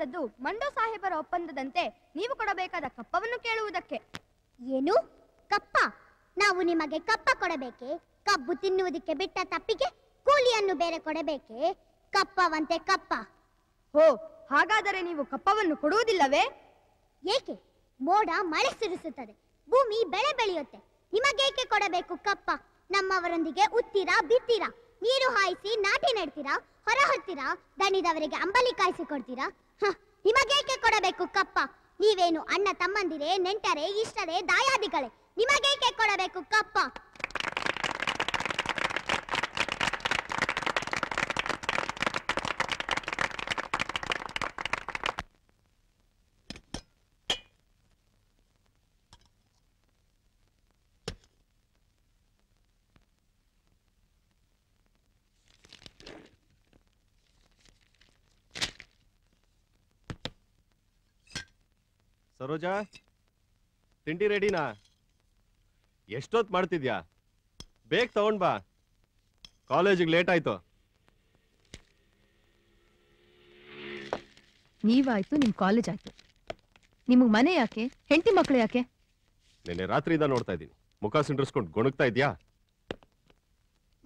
ಬಂದದ್ದು ಮಂಡೋ ಸಾಹೇಬರ ಒಪ್ಪಂದದಂತೆ ನೀವು ಕೊಡಬೇಕಾದ ಕಪ್ಪವನ್ನು ಕೇಳುವುದಕ್ಕೆ. ಏನು? ಕಪ್ಪ? ನಾವು ನಿಮಗೆ ಕಪ್ಪ ಕೊಡಬೇಕೆ? ಕಬ್ಬು ತಿನ್ನುವುದಕ್ಕೆ ಬಿಟ್ಟ ತಪ್ಪಿಗೆ ಕೂಲಿಯನ್ನು ಬೇರೆ ಕೊಡಬೇಕೆ? ಕಪ್ಪವಂತೆ ಕಪ್ಪ. ಓ ಹಾಗಾದರೆ ನೀವು ಕಪ್ಪವನ್ನು ಕೊಡುವುದಿಲ್ಲವೇ? ಏಕೆ? ಮೋಡ ಮಳೆ ಸುರಿಸುತ್ತದೆ. ಭೂಮಿ ಬೆಳೆ ಬೆಳೆಯುತ್ತೆ. ನಿಮಗೇಕೆ ಕೊಡಬೇಕು ಕಪ್ಪ? ನಮ್ಮವರೊಂದಿಗೆ ಉತ್ತೀರಾ ಬಿತ್ತೀರಾ? ನೀರು ಹಾಯಿಸಿ ನಾಟಿ ನೆಡ್ತೀರಾ? ಹೊರ ಹೊತ್ತೀರಾ? ದಣಿದವರಿಗೆ ಅಂಬಲಿ ಕಾಯಿಸಿ ಕೊಡ್ತೀರಾ? ಹ, ನಿಮಗೇಕೆ ಕೊಡಬೇಕು ಕಪ್ಪ? ನೀವೇನು ಅಣ್ಣ ತಮ್ಮಂದಿರೇ ನೆಂಟರೇ ಇಷ್ಟರೇ ದಾಯಾದಿಗಳೇ ನಿಮಗೇಕೆ ಕೊಡಬೇಕು ಕಪ್ಪ? ಸರೋಜಾ ತಿಂಡಿ ರೆಡಿನಾ? ಎಷ್ಟೊತ್ತು ಮಾಡ್ತಿದ್ಯಾ? ಬೇಗ ತಗೊಂಡ್ ಬಾ. ಕಾಲೇಜಿಗೆ ಲೇಟ್ ಆಯ್ತು. ನೀವಾಯ್ತು ನಿಮ್ ಕಾಲೇಜ್ ಆಯ್ತು. ನಿಮಗ್ ಮನೆ ಯಾಕೆ? ಹೆಂಡತಿ ಮಕ್ಳು ಯಾಕೆ? ನಿನ್ನೆ ರಾತ್ರಿಯಿಂದ ನೋಡ್ತಾ ಇದ್ದೀನಿ. ಮುಖ ಸಿಂಡ್ರಿಸ್ಕೊಂಡು ಗೊಣಗ್ತಾ ಇದ್ಯಾ?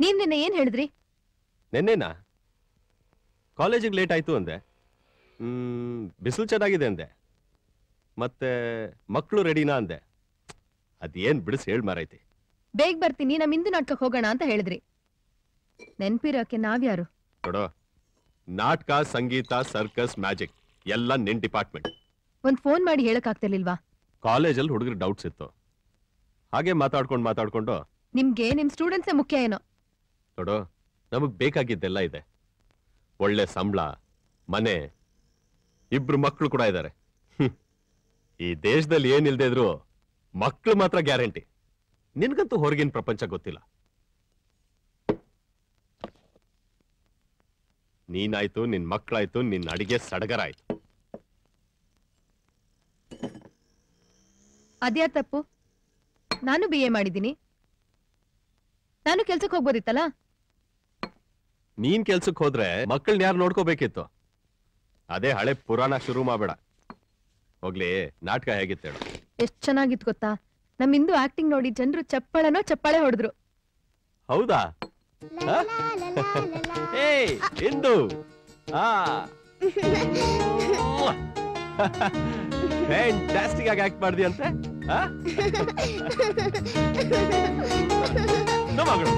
ನೀವ್ ನಿನ್ನೆ ಏನ್ ಹೇಳಿದ್ರಿ? ನಿನ್ನೆನಾ? ಕಾಲೇಜಿಗೆ ಲೇಟ್ ಆಯ್ತು ಅಂದೆ. ಹ್ಮ್ ಬಿಸಿಲು ಚೆನ್ನಾಗಿದೆ ಅಂದೆ. ಮತ್ತೆ ಮಕ್ಕಳು ರೆಡಿನಾ ಅಂದೆ. ಅದೇನ್ ಬಿಡಿಸ್ ಹೇಳ್ ಮಾರೈತಿ ಬೇಗ ಬರ್ತೀನಿ ನಮ್ ಇಂದು ನಾಟಕಕ್ಕೆ ಹೋಗೋಣ ಅಂತ ಹೇಳಿದ್ರಿ. ನೆನ್ಪಿರೋಕೆ ನಾವ್ಯಾರು? ನೋಡೋ ನಾಟಕ ಸಂಗೀತ ಸರ್ಕಸ್ ಮ್ಯಾಜಿಕ್ ಎಲ್ಲ ನಿನ್ ಡಿಪಾರ್ಟ್ಮೆಂಟ್ ಒಂದ್ ಫೋನ್ ಮಾಡಿ ಹೇಳಕ್ ಆಗ್ತಿರ್ಲಿಲ್ವಾ? ಕಾಲೇಜಲ್ಲಿ ಹುಡುಗರು ಡೌಟ್ಸ್ ಇತ್ತು. ಹಾಗೆ ಮಾತಾಡ್ಕೊಂಡು ಮಾತಾಡ್ಕೊಂಡು. ನಿಮ್ಗೆ ನಿಮ್ ಸ್ಟೂಡೆಂಟ್ಸೇ ಮುಖ್ಯ ಏನೋ? ನೋಡು ನಮಗ್ ಬೇಕಾಗಿದ್ದೆಲ್ಲ ಇದೆ. ಒಳ್ಳೆ ಸಂಬಳ ಮನೆ ಇಬ್ರು ಮಕ್ಕಳು ಕೂಡ ಇದ್ದಾರೆ ಈ ದೇಶದಲ್ಲಿ ಏನಿಲ್ದೇ ಇದ್ರು ಮಕ್ಕಳು ಮಾತ್ರ ಗ್ಯಾರಂಟಿ. ನಿನ್ಗಂತೂ ಹೊರಗಿನ ಪ್ರಪಂಚ ಗೊತ್ತಿಲ್ಲ. ನೀನಾಯ್ತು ನಿನ್ ಮಕ್ಕಳಾಯ್ತು ನಿನ್ ಅಡಿಗೆ ಸಡಗರ ಆಯ್ತು ಅದ್ಯಾ ತಪ್ಪು? ನಾನು ಬಿ ಎ ಮಾಡಿದ್ದೀನಿ. ನಾನು ಕೆಲ್ಸಕ್ಕೆ ಹೋಗ್ಬೋದಿತ್ತಲ್ಲ? ನೀನ್ ಕೆಲ್ಸಕ್ಕೆ ಹೋದ್ರೆ ಮಕ್ಕಳನ್ನ ಯಾರು ನೋಡ್ಕೋಬೇಕಿತ್ತು? ಅದೇ ಹಳೆ ಪುರಾಣ ಶುರು ಮಾಡಬೇಡ. ಹೋಗ್ಲಿ ನಾಟಕ ಹೇಗಿತ್ತು ಹೇಳು. ಎಷ್ಟ್ ಚೆನ್ನಾಗಿತ್ತು ಗೊತ್ತಾ? ನಮ್ಮಿಂದು ಆಕ್ಟಿಂಗ್ ನೋಡಿ ಜನರು ಚಪ್ಪಳನೋ ಚಪ್ಪಾಳೆ ಹೊಡೆದ್ರು. ಹೌದಾ? ಏ ಇಂದು? ಆ. ಫ್ಯಾಂಟಾಸ್ಟಿಕ್ ಆಗಿ ಆಕ್ಟ್ ಮಾಡ್ದಿ ಅಂತೆ? ಆ? ನಮ್ಮ ಮಗಳು.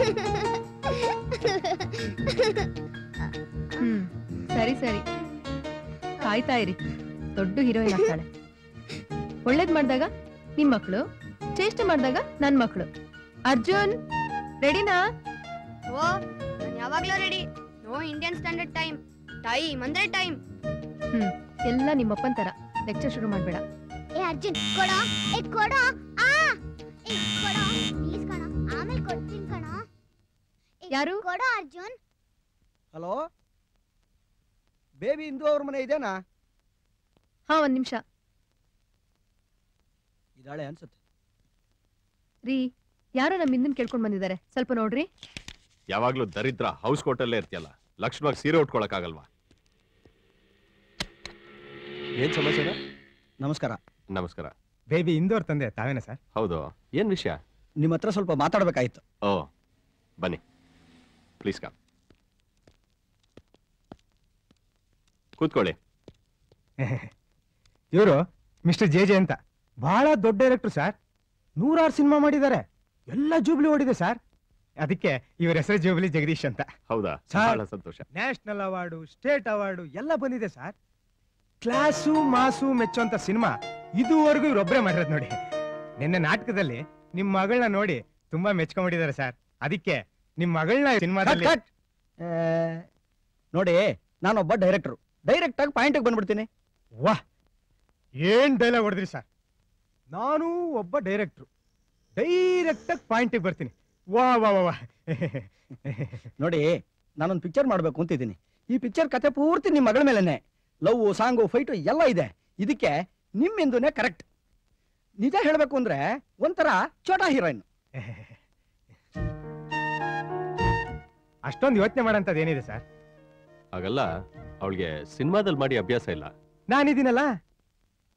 ಹ್ಮ್ ಸರಿ ಸರಿ. ಕಾಯ್ತಾ ಇರಿ. ದೊಡ್ಡ ಹೀರೋಯಿನ್ ಆಗ್ತಾಳೆ. ಒಳ್ಳೇದ್ ಮಾಡಿದಾಗ ನಿಮ್ ಮಕ್ಕಳು ಚೇಷ್ಟೆ ಮಾಡಿದಾಗ ನನ್ ಮಕ್ಕಳು ಅರ್ಜುನ್ ರೆಡಿನಾ ಓ ನಾನು ಯಾವಾಗ್ಲೂ ready no Indian Standard Time time ಅಂದ್ರೆ ಟೈಮ್ ಹ್ಮ್ ಎಲ್ಲ ನಿಮ್ಮಪ್ಪನ ತರ. ಲೆಕ್ಚರ್ ಶುರು ಮಾಡ್ಬೇಡ. ಏ ಅರ್ಜುನ್ ಕೊಡೋ. ಏ ಕೊಡೋ. ಆ! ಏ ಕೊಡೋ. ಪ್ಲೀಸ್ ಕಣ. ಆಮೇಲೆ ಕೊಡ್ತೀನಿ ಕಣ. ಯಾರು? ಕೊಡ ಅರ್ಜುನ್. ಹಲೋ? ಬೇಬಿ ಇಂದು ಅವ್ರ ಮನೆ ಇದೆನಾ? ಹಾ ಒಂದ್ ನಿಮಿಷ. ಇದಾಳೆ ಅನ್ಸುತ್ತೆ. ರೀ ಯಾರೋ ನಮ್ಮ ಹಿಂದಿನ ಕೇಳ್ಕೊಂಡ್ ಬಂದಿದ್ದಾರೆ. ಸ್ವಲ್ಪ ನೋಡ್ರಿ. ಯಾವಾಗ್ಲೂ ದರಿದ್ರ ಹೌಸ್ ಕೋಟಲ್ಲೇ ಇರ್ತೀಯಲ್ಲ ಲಕ್ಷ್ಮಣ್ ಸೀರೆ ಉಟ್ಕೊಳಕ್ಕಾಗಲ್ವಾ? ಏನ್ ಸಮಾಚಾರ? ನಮಸ್ಕಾರ. ನಮಸ್ಕಾರ. ಬೇಬಿ ಇಂದೋರ್ ತಂದೆ ತಾವೇನಾ ಸರ್? ಹೌದು. ಏನ್ ವಿಷಯ? ನಿಮ್ಮ ಹತ್ರ ಸ್ವಲ್ಪ ಮಾತಾಡ್ಬೇಕಾಯ್ತು. ಓ ಬನ್ನಿ. ಪ್ಲೀಸ್ ಕಮ್ ಕೂತ್ಕೊಳ್ಳಿ. ಇವರು ಮಿಸ್ಟರ್ ಜೆ ಜೆ ಅಂತ. ಬಹಳ ದೊಡ್ಡ ಡೈರೆಕ್ಟರ್ ಸರ್ ನೂರಾರು ಸಿನಿಮಾ ಮಾಡಿದ್ದಾರೆ. ಎಲ್ಲ ಜೂಬ್ಲಿ ಓಡಿದೆ ಸರ್ ಅದಕ್ಕೆ ಇವ್ರ ಹೆಸರು ಜೂಬ್ಲಿ ಜಗದೀಶ್ ಅಂತ. ಹೌದಾ? ಸರ್. ಬಹಳ ಸಂತೋಷ. ನ್ಯಾಷನಲ್ ಅವಾರ್ಡು ಸ್ಟೇಟ್ ಅವಾರ್ಡು ಎಲ್ಲ ಬಂದಿದೆ ಸರ್ ಕ್ಲಾಸು ಮಾಸು ಮೆಚ್ಚುವಂತ ಸಿನಿಮಾ ಇದುವರೆಗೂ ಇವರೊಬ್ಬರೇ ಮಾಡಿರೋದು ನೋಡಿ. ನಿನ್ನೆ ನಾಟಕದಲ್ಲಿ ನಿಮ್ಮ ಮಗಳನ್ನ ನೋಡಿ ತುಂಬಾ ಮೆಚ್ಕೊಂಡ್ಬಿಟ್ಟಿದ್ದಾರೆ ಸರ್ ಅದಕ್ಕೆ ನಿಮ್ಮ ಮಗಳನ್ನ ಸಿನಿಮಾದಲ್ಲಿ ಕಟ್, ನೋಡಿ ನಾನೊಬ್ಬ ಡೈರೆಕ್ಟರ್ ಡೈರೆಕ್ಟ್ ಆಗಿ ಪಾಯಿಂಟ್ ಬಂದ್ಬಿಡ್ತೀನಿ. ವಾಹ್! ಏನ್ ಡೈಲಾಗ್ ಹೊಡೆದ್ರಿ ಸರ್ ನಾನು ಒಬ್ಬ ಡೈರೆಕ್ಟ್ರು ಡೈರೆಕ್ಟ್ ಆಗಿ ಪಾಯಿಂಟಿಗೆ ಬರ್ತೀನಿ. ವಾ ವಾ ವಾ ವಾ. ನೋಡಿ ನಾನೊಂದು ಪಿಕ್ಚರ್ ಮಾಡ್ಬೇಕು ಅಂತಿದ್ದೀನಿ. ಈ ಪಿಕ್ಚರ್ ಕತೆ ಪೂರ್ತಿ ನಿಮ್ಮ ಮಗಳ ಮೇಲೆನೆ. ಲವ್ ಸಾಂಗು ಫೈಟು ಎಲ್ಲ ಇದೆ. ಇದಕ್ಕೆ ನಿಮ್ಮಿಂದುನೇ ಕರೆಕ್ಟ್ ನಿಜ ಹೇಳಬೇಕು ಅಂದ್ರೆ ಒಂಥರ ಚೋಟಾ ಹೀರೋಯಿನ್ ಅಷ್ಟೊಂದು ಯೋಚನೆ ಮಾಡೋಂಥದ್ದು ಏನಿದೆ ಸರ್ ಹಾಗಲ್ಲ ಅವಳಿಗೆ ಸಿನಿಮಾದಲ್ಲಿ ಮಾಡಿ ಅಭ್ಯಾಸ ಇಲ್ಲ. ನಾನಿದ್ದೀನಲ್ಲ?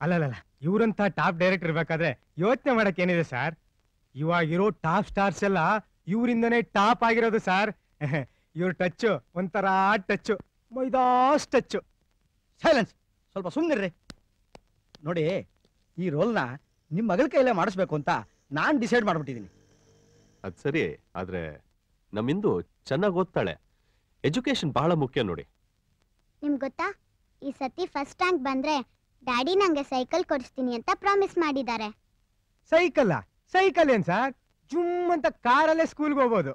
ಅಲ್ಲಲ್ಲ ಇವರಂತ ಟಾಪ್ ಡೈರೆಕ್ಟರ್ ಇರ್ಬೇಕಾದ್ರೆ ಯೋಚನೆ ಮಾಡಕ್ ಏನಿದೆ ಸರ್? ಇವಾಗಿರೋ ಟಾಪ್ ಸ್ಟಾರ್ಸ್ ಎಲ್ಲ ಇವರಿಂದನೇ ಟಾಪ್ ಆಗಿರೋದು ಸರ್. ಇವ್ರ ಟಚ್ ಒಂಥರ ಟಚ್ ಮೈದಾಸ್ ಟಚ್ ಸೈಲೆನ್ಸ್ ಸ್ವಲ್ಪ ಸುಮ್ಮನಿರ್ರಿ ನೋಡಿ ಈ ರೋಲ್ನ ನಿಮ್ಮ ಮಗಳ ಕೈಲೇ ಮಾಡಿಸ್ಬೇಕು ಅಂತ ನಾನು ಡಿಸೈಡ್ ಮಾಡ್ಬಿಟ್ಟಿದ್ದೀನಿ ಅದ್ ಸರಿ ಆದ್ರೆ ನಮ್ಮಿಂದು ಚೆನ್ನಾಗಿ ಓದ್ತಾಳೆ. ಎಜುಕೇಶನ್ ಬಹಳ ಮುಖ್ಯ ನೋಡಿ. ನಿಮ್ಗೆ ಗೊತ್ತಾ? ಈ ಸತಿ ಫಸ್ಟ್ ರ್ಯಾಂಕ್ ಬಂದ್ರೆ ಡ್ಯಾಡಿ ನಂಗೆ ಸೈಕಲ್ ಕೊಡಿಸ್ತೀನಿ ಅಂತ ಪ್ರಾಮಿಸ್ ಮಾಡಿದ್ದಾರೆ. ಸೈಕಲ್ ಸೈಕಲ್ ಏನ್ ಸರ್ ಜುಮ್ ಅಂತ ಕಾರಲ್ಲೇ ಸ್ಕೂಲ್ಗೆ ಹೋಗ್ಬೋದು.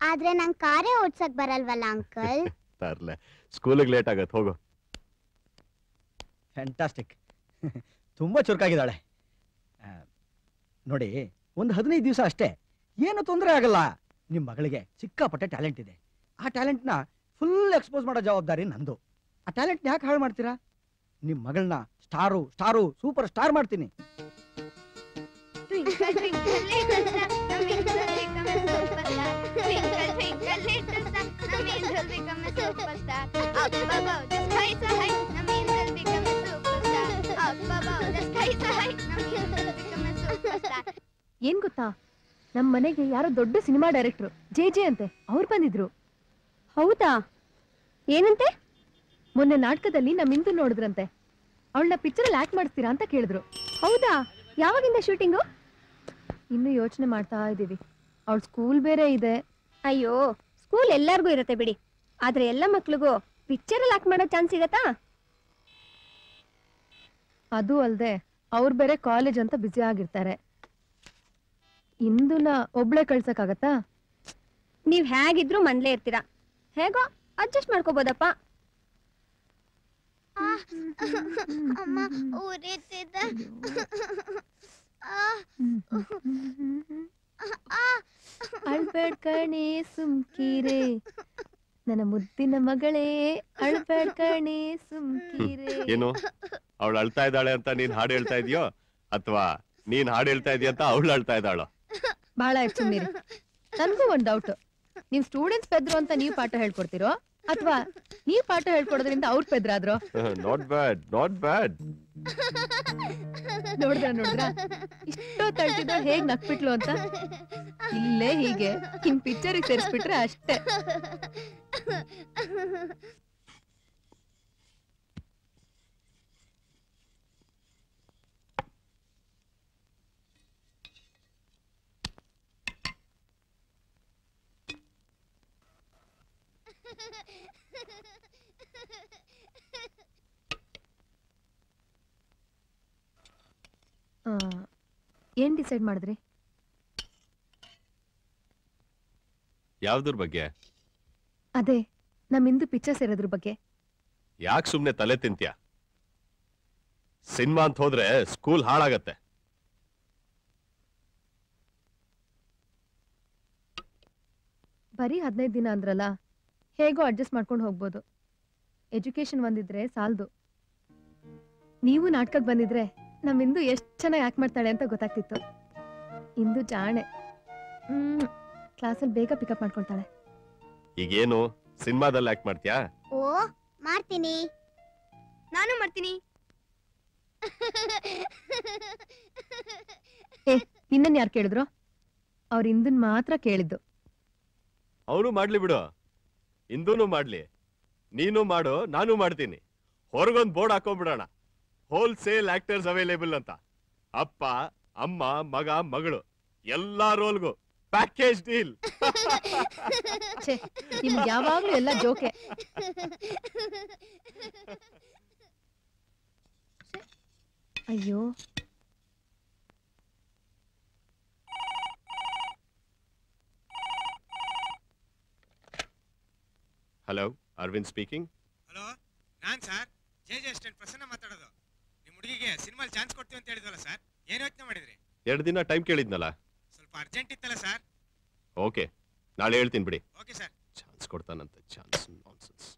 ಆದ್ರೆ ನಂಗೆ ಕಾರೇ ಓಡ್ಸಕ್ ಬರಲ್ವಲ್ಲ ಅಂಕಲ್ ತರ್ಲೆ. ಸ್ಕೂಲಿಗೆ ಲೇಟ್ ಆಗತ್ತೆ ಹೋಗು. ಫ್ಯಾಂಟಾಸ್ಟಿಕ್ ತುಂಬಾ ಚುರುಕಾಗಿದ್ದಾಳೆ. ಆ, ನೋಡಿ ಒಂದು ಹದಿನೈದು ದಿವಸ ಅಷ್ಟೇ. ಏನು ತೊಂದರೆ ಆಗಲ್ಲ. ನಿಮ್ಮ ಮಗಳಿಗೆ ಸಿಕ್ಕಾಪಟ್ಟೆ ಟ್ಯಾಲೆಂಟ್ ಇದೆ. ಆ ಟ್ಯಾಲೆಂಟ್ನ ಫುಲ್ ಎಕ್ಸ್ಪೋಸ್ ಮಾಡೋ ಜವಾಬ್ದಾರಿ ನಂದು. ಆ ಟ್ಯಾಲೆಂಟ್ನ ಯಾಕೆ ಹಾಳು ಮಾಡ್ತೀರಾ? ನಿಮ್ ಮಗಳನ್ನ ಸ್ಟಾರು ಸ್ಟಾರು ಸೂಪರ್ ಸ್ಟಾರ್ ಮಾಡ್ತೀನಿ. ಏನ್ ಗೊತ್ತಾ? ನಮ್ ಮನೆಗೆ ಯಾರೋ ದೊಡ್ಡ ಸಿನಿಮಾ ಡೈರೆಕ್ಟರ್ ಜೆ ಜೆ ಅಂತೆ ಅವ್ರು ಬಂದಿದ್ರು. ಹೌದಾ? ಏನಂತೆ? ಮೊನ್ನೆ ನಾಟಕದಲ್ಲಿ ನಮ್ಮ ಇಂದು ನೋಡಿದ್ರಂತೆ. ಅವಳನ್ನ ಪಿಕ್ಚರಲ್ಲಿ ಆಕ್ಟ್ ಮಾಡಿಸ್ತೀರಾ ಅಂತ ಕೇಳಿದ್ರು. ಹೌದಾ? ಯಾವಾಗಿಂದ ಶೂಟಿಂಗು? ಇನ್ನು ಯೋಚನೆ ಮಾಡ್ತಾ ಇದ್ದೀವಿ. ಅವಳ ಸ್ಕೂಲ್ ಬೇರೆ ಇದೆ. ಅಯ್ಯೋ ಸ್ಕೂಲ್ ಎಲ್ಲಾರ್ಗೂ ಇರುತ್ತೆ ಬಿಡಿ. ಆದ್ರೆ ಎಲ್ಲ ಮಕ್ಳಿಗೂ ಪಿಕ್ಚರ್ ಆಕ್ಟ್ ಮಾಡೋ ಚಾನ್ಸ್ ಸಿಗತ್ತಾ ಅದು ಅಲ್ಲದೆ ಅವ್ರು ಬೇರೆ ಕಾಲೇಜ್ ಅಂತ ಬ್ಯುಸಿ ಆಗಿರ್ತಾರೆ. ಇಂದುನ ಒಬ್ಳೆ ಕಳ್ಸಕ್ಕಾಗತ್ತಾ? ನೀವ್ ಹೇಗಿದ್ರು ಮನ್ಲೇ ಇರ್ತೀರಾ. ಹೇಗೋ ಅಡ್ಜಸ್ಟ್ ಮಾಡ್ಕೋಬೋದಪ್ಪ. ಅಮ್ಮ ಉರಿತಿದ್ದ ಅಳ್ಬೇಡ್ ಕಣೆ ಸುಮ್ಕೀರೆ. ನನ್ನ ಮುದ್ದಿನ ಮಗಳೇ ಅಳ್ಬೇಡ್ ಕಣೆ ಸುಮ್ಕೀರೆ. ಏನು? ಅವಳು ಅಳ್ತಾ ಇದ್ದಾಳೆ ಅಂತ ನೀನ್ ಹಾಡು ಹೇಳ್ತಾ ಇದೀಯೋ? ಅಥವಾ ನೀನ್ ಹಾಡು ಹೇಳ್ತಾ ಇದೀಯ ಅಂತ ಅವಳು ಅಳ್ತಾ ಇದ್ದಾಳೋ? ಬಹಳ ಮೀರಿ ನನ್ಗೂ ಒಂದ್ ಡೌಟ್ ನೀವು ಸ್ಟೂಡೆಂಟ್ಸ್ ಬೆದ್ರು ಅಂತ ನೀವು ಪಾಠ ಹೇಳ್ಕೊಡ್ತಿರೋ? ಅಥವಾ ನೀವ್ ಪಾಠ ಹೇಳ್ಕೊಡೋದ್ರಿಂದ ಅವ್ರ ಪೆದ್ರಾದ್ರು? ನಾಟ್ ಬ್ಯಾಡ್ ನಾಟ್ ಬ್ಯಾಡ್ ನೋಡಿದ್ರ ನೋಡಿದ್ರ? ಇಷ್ಟೋ ತಳ್ತಿದ್ದ ಹೇಗ್ ನಕ್ಬಿಟ್ಲು ಅಂತ? ಇಲ್ಲೇ ಹೀಗೆ. ಇನ್ ಪಿಕ್ಚರ್ ಸೇರಿಸ್ಬಿಟ್ರೆ ಅಷ್ಟೇ. ಏನ್ ಡಿಸೈಡ್ ಮಾಡಿದ್ರಿ? ಯಾವ್ದ್ರ ಬಗ್ಗೆ? ಅದೇ ನಮ್ಮಿಂದು ಪಿಕ್ಚರ್ ಸೇರೋದ್ರ ಬಗ್ಗೆ. ಯಾಕೆ ಸುಮ್ನೆ ತಲೆ ತಿಂತ್ಯ? ಸಿನಿಮಾ ಅಂತ ಹೋದ್ರೆ ಸ್ಕೂಲ್ ಹಾಳಾಗತ್ತೆ. ಬರೀ ಹದಿನೈದು ದಿನ ಅಂದ್ರಲ್ಲ ಹೇಗೋ ಅಡ್ಜಸ್ಟ್ ಮಾಡ್ಕೊಂಡು ಹೋಗ್ಬೋದು. ಎಜುಕೇಶನ್ ಒಂದಿದ್ರೆ ಸಾಲದು. ನೀವು ನಾಟಕಕ್ಕೆ ಬಂದಿದ್ರೆ ನಮ್ಮಿಂದು ಎಷ್ಟು ಚೆನ್ನಾಗಿ ಆಕ್ಟ್ ಮಾಡ್ತಾಳೆ ಅಂತ ಗೊತ್ತಾಗ್ತಿತ್ತು. ಇಂದು ಜಾಣೆ. ಹ್ಮ್ ಕ್ಲಾಸಲ್ಲಿ ಬೇಗ ಪಿಕಪ್ ಮಾಡ್ಕೊಳ್ತಾಳೆ. ಈಗೇನು ಸಿನಿಮಾದಲ್ಲಿ ಆಕ್ಟ್ ಮಾಡ್ತೀಯಾ? ಓ ಮಾಡ್ತೀನಿ. ನಾನು ಮಾಡ್ತೀನಿ. ನಿನ್ನನ್ ಯಾರು ಕೇಳಿದ್ರು? ಅವ್ರ ಇಂದನ್ ಮಾತ್ರ ಕೇಳಿದ್ದು. ಅವರು ಮಾಡ್ಲಿ ಬಿಡು. ಇಂದೂನು ಮಾಡ್ಲಿ. ನೀನು ಮಾಡು ನಾನು ಮಾಡ್ತೀನಿ. ಹೊರಗೊಂದು ಬೋರ್ಡ್ ಹಾಕೊಂಡ್ಬಿಡೋಣ. ಹೋಲ್ಸೇಲ್ ಆಕ್ಟರ್ಸ್ ಅವೈಲೇಬಲ್ ಅಂತ. ಅಪ್ಪ ಅಮ್ಮ ಮಗ ಮಗಳು. ಎಲ್ಲಾ ರೋಲ್ಗೂ. ಪ್ಯಾಕೇಜ್ ಡೀಲ್ ನಿಮ್ಗೆ ಯಾವಾಗ್ಲೂ ಎಲ್ಲ ಜೋಕೆ. ಅಯ್ಯೋ. ಹಲೋ ಅರವಿಂದ್ ಸ್ಪೀಕಿಂಗ್ ಹಲೋ ನಾನ್ sir J J assistant Prasanna ಮಾತಾಡೋದು. ನಿಮ್ಮ ಹುಡುಗಿಗೆ ಸಿನಿಮಾ ಚಾನ್ಸ್ ಕೊಡ್ತೀವಿ ಅಂತ ಹೇಳಿದ್ವಲ್ಲ ಸರ್ ಏನು ಯೋಚನೆ ಮಾಡಿದ್ರಿ? ಎರಡು ದಿನ ಟೈಮ್ ಕೇಳಿದ್ನಲ್ಲ. ಸ್ವಲ್ಪ ಅರ್ಜೆಂಟ್ ಇತ್ತಲ್ಲ ಸರ್ ಓಕೆ ನಾಳೆ ಹೇಳ್ತೀನಿ ಬಿಡಿ. ಓಕೆ ಸರ್ ಚಾನ್ಸ್ ಕೊಡ್ತಾನಂತೆ. ಚಾನ್ಸ್ ನಾನ್ಸೆನ್ಸ್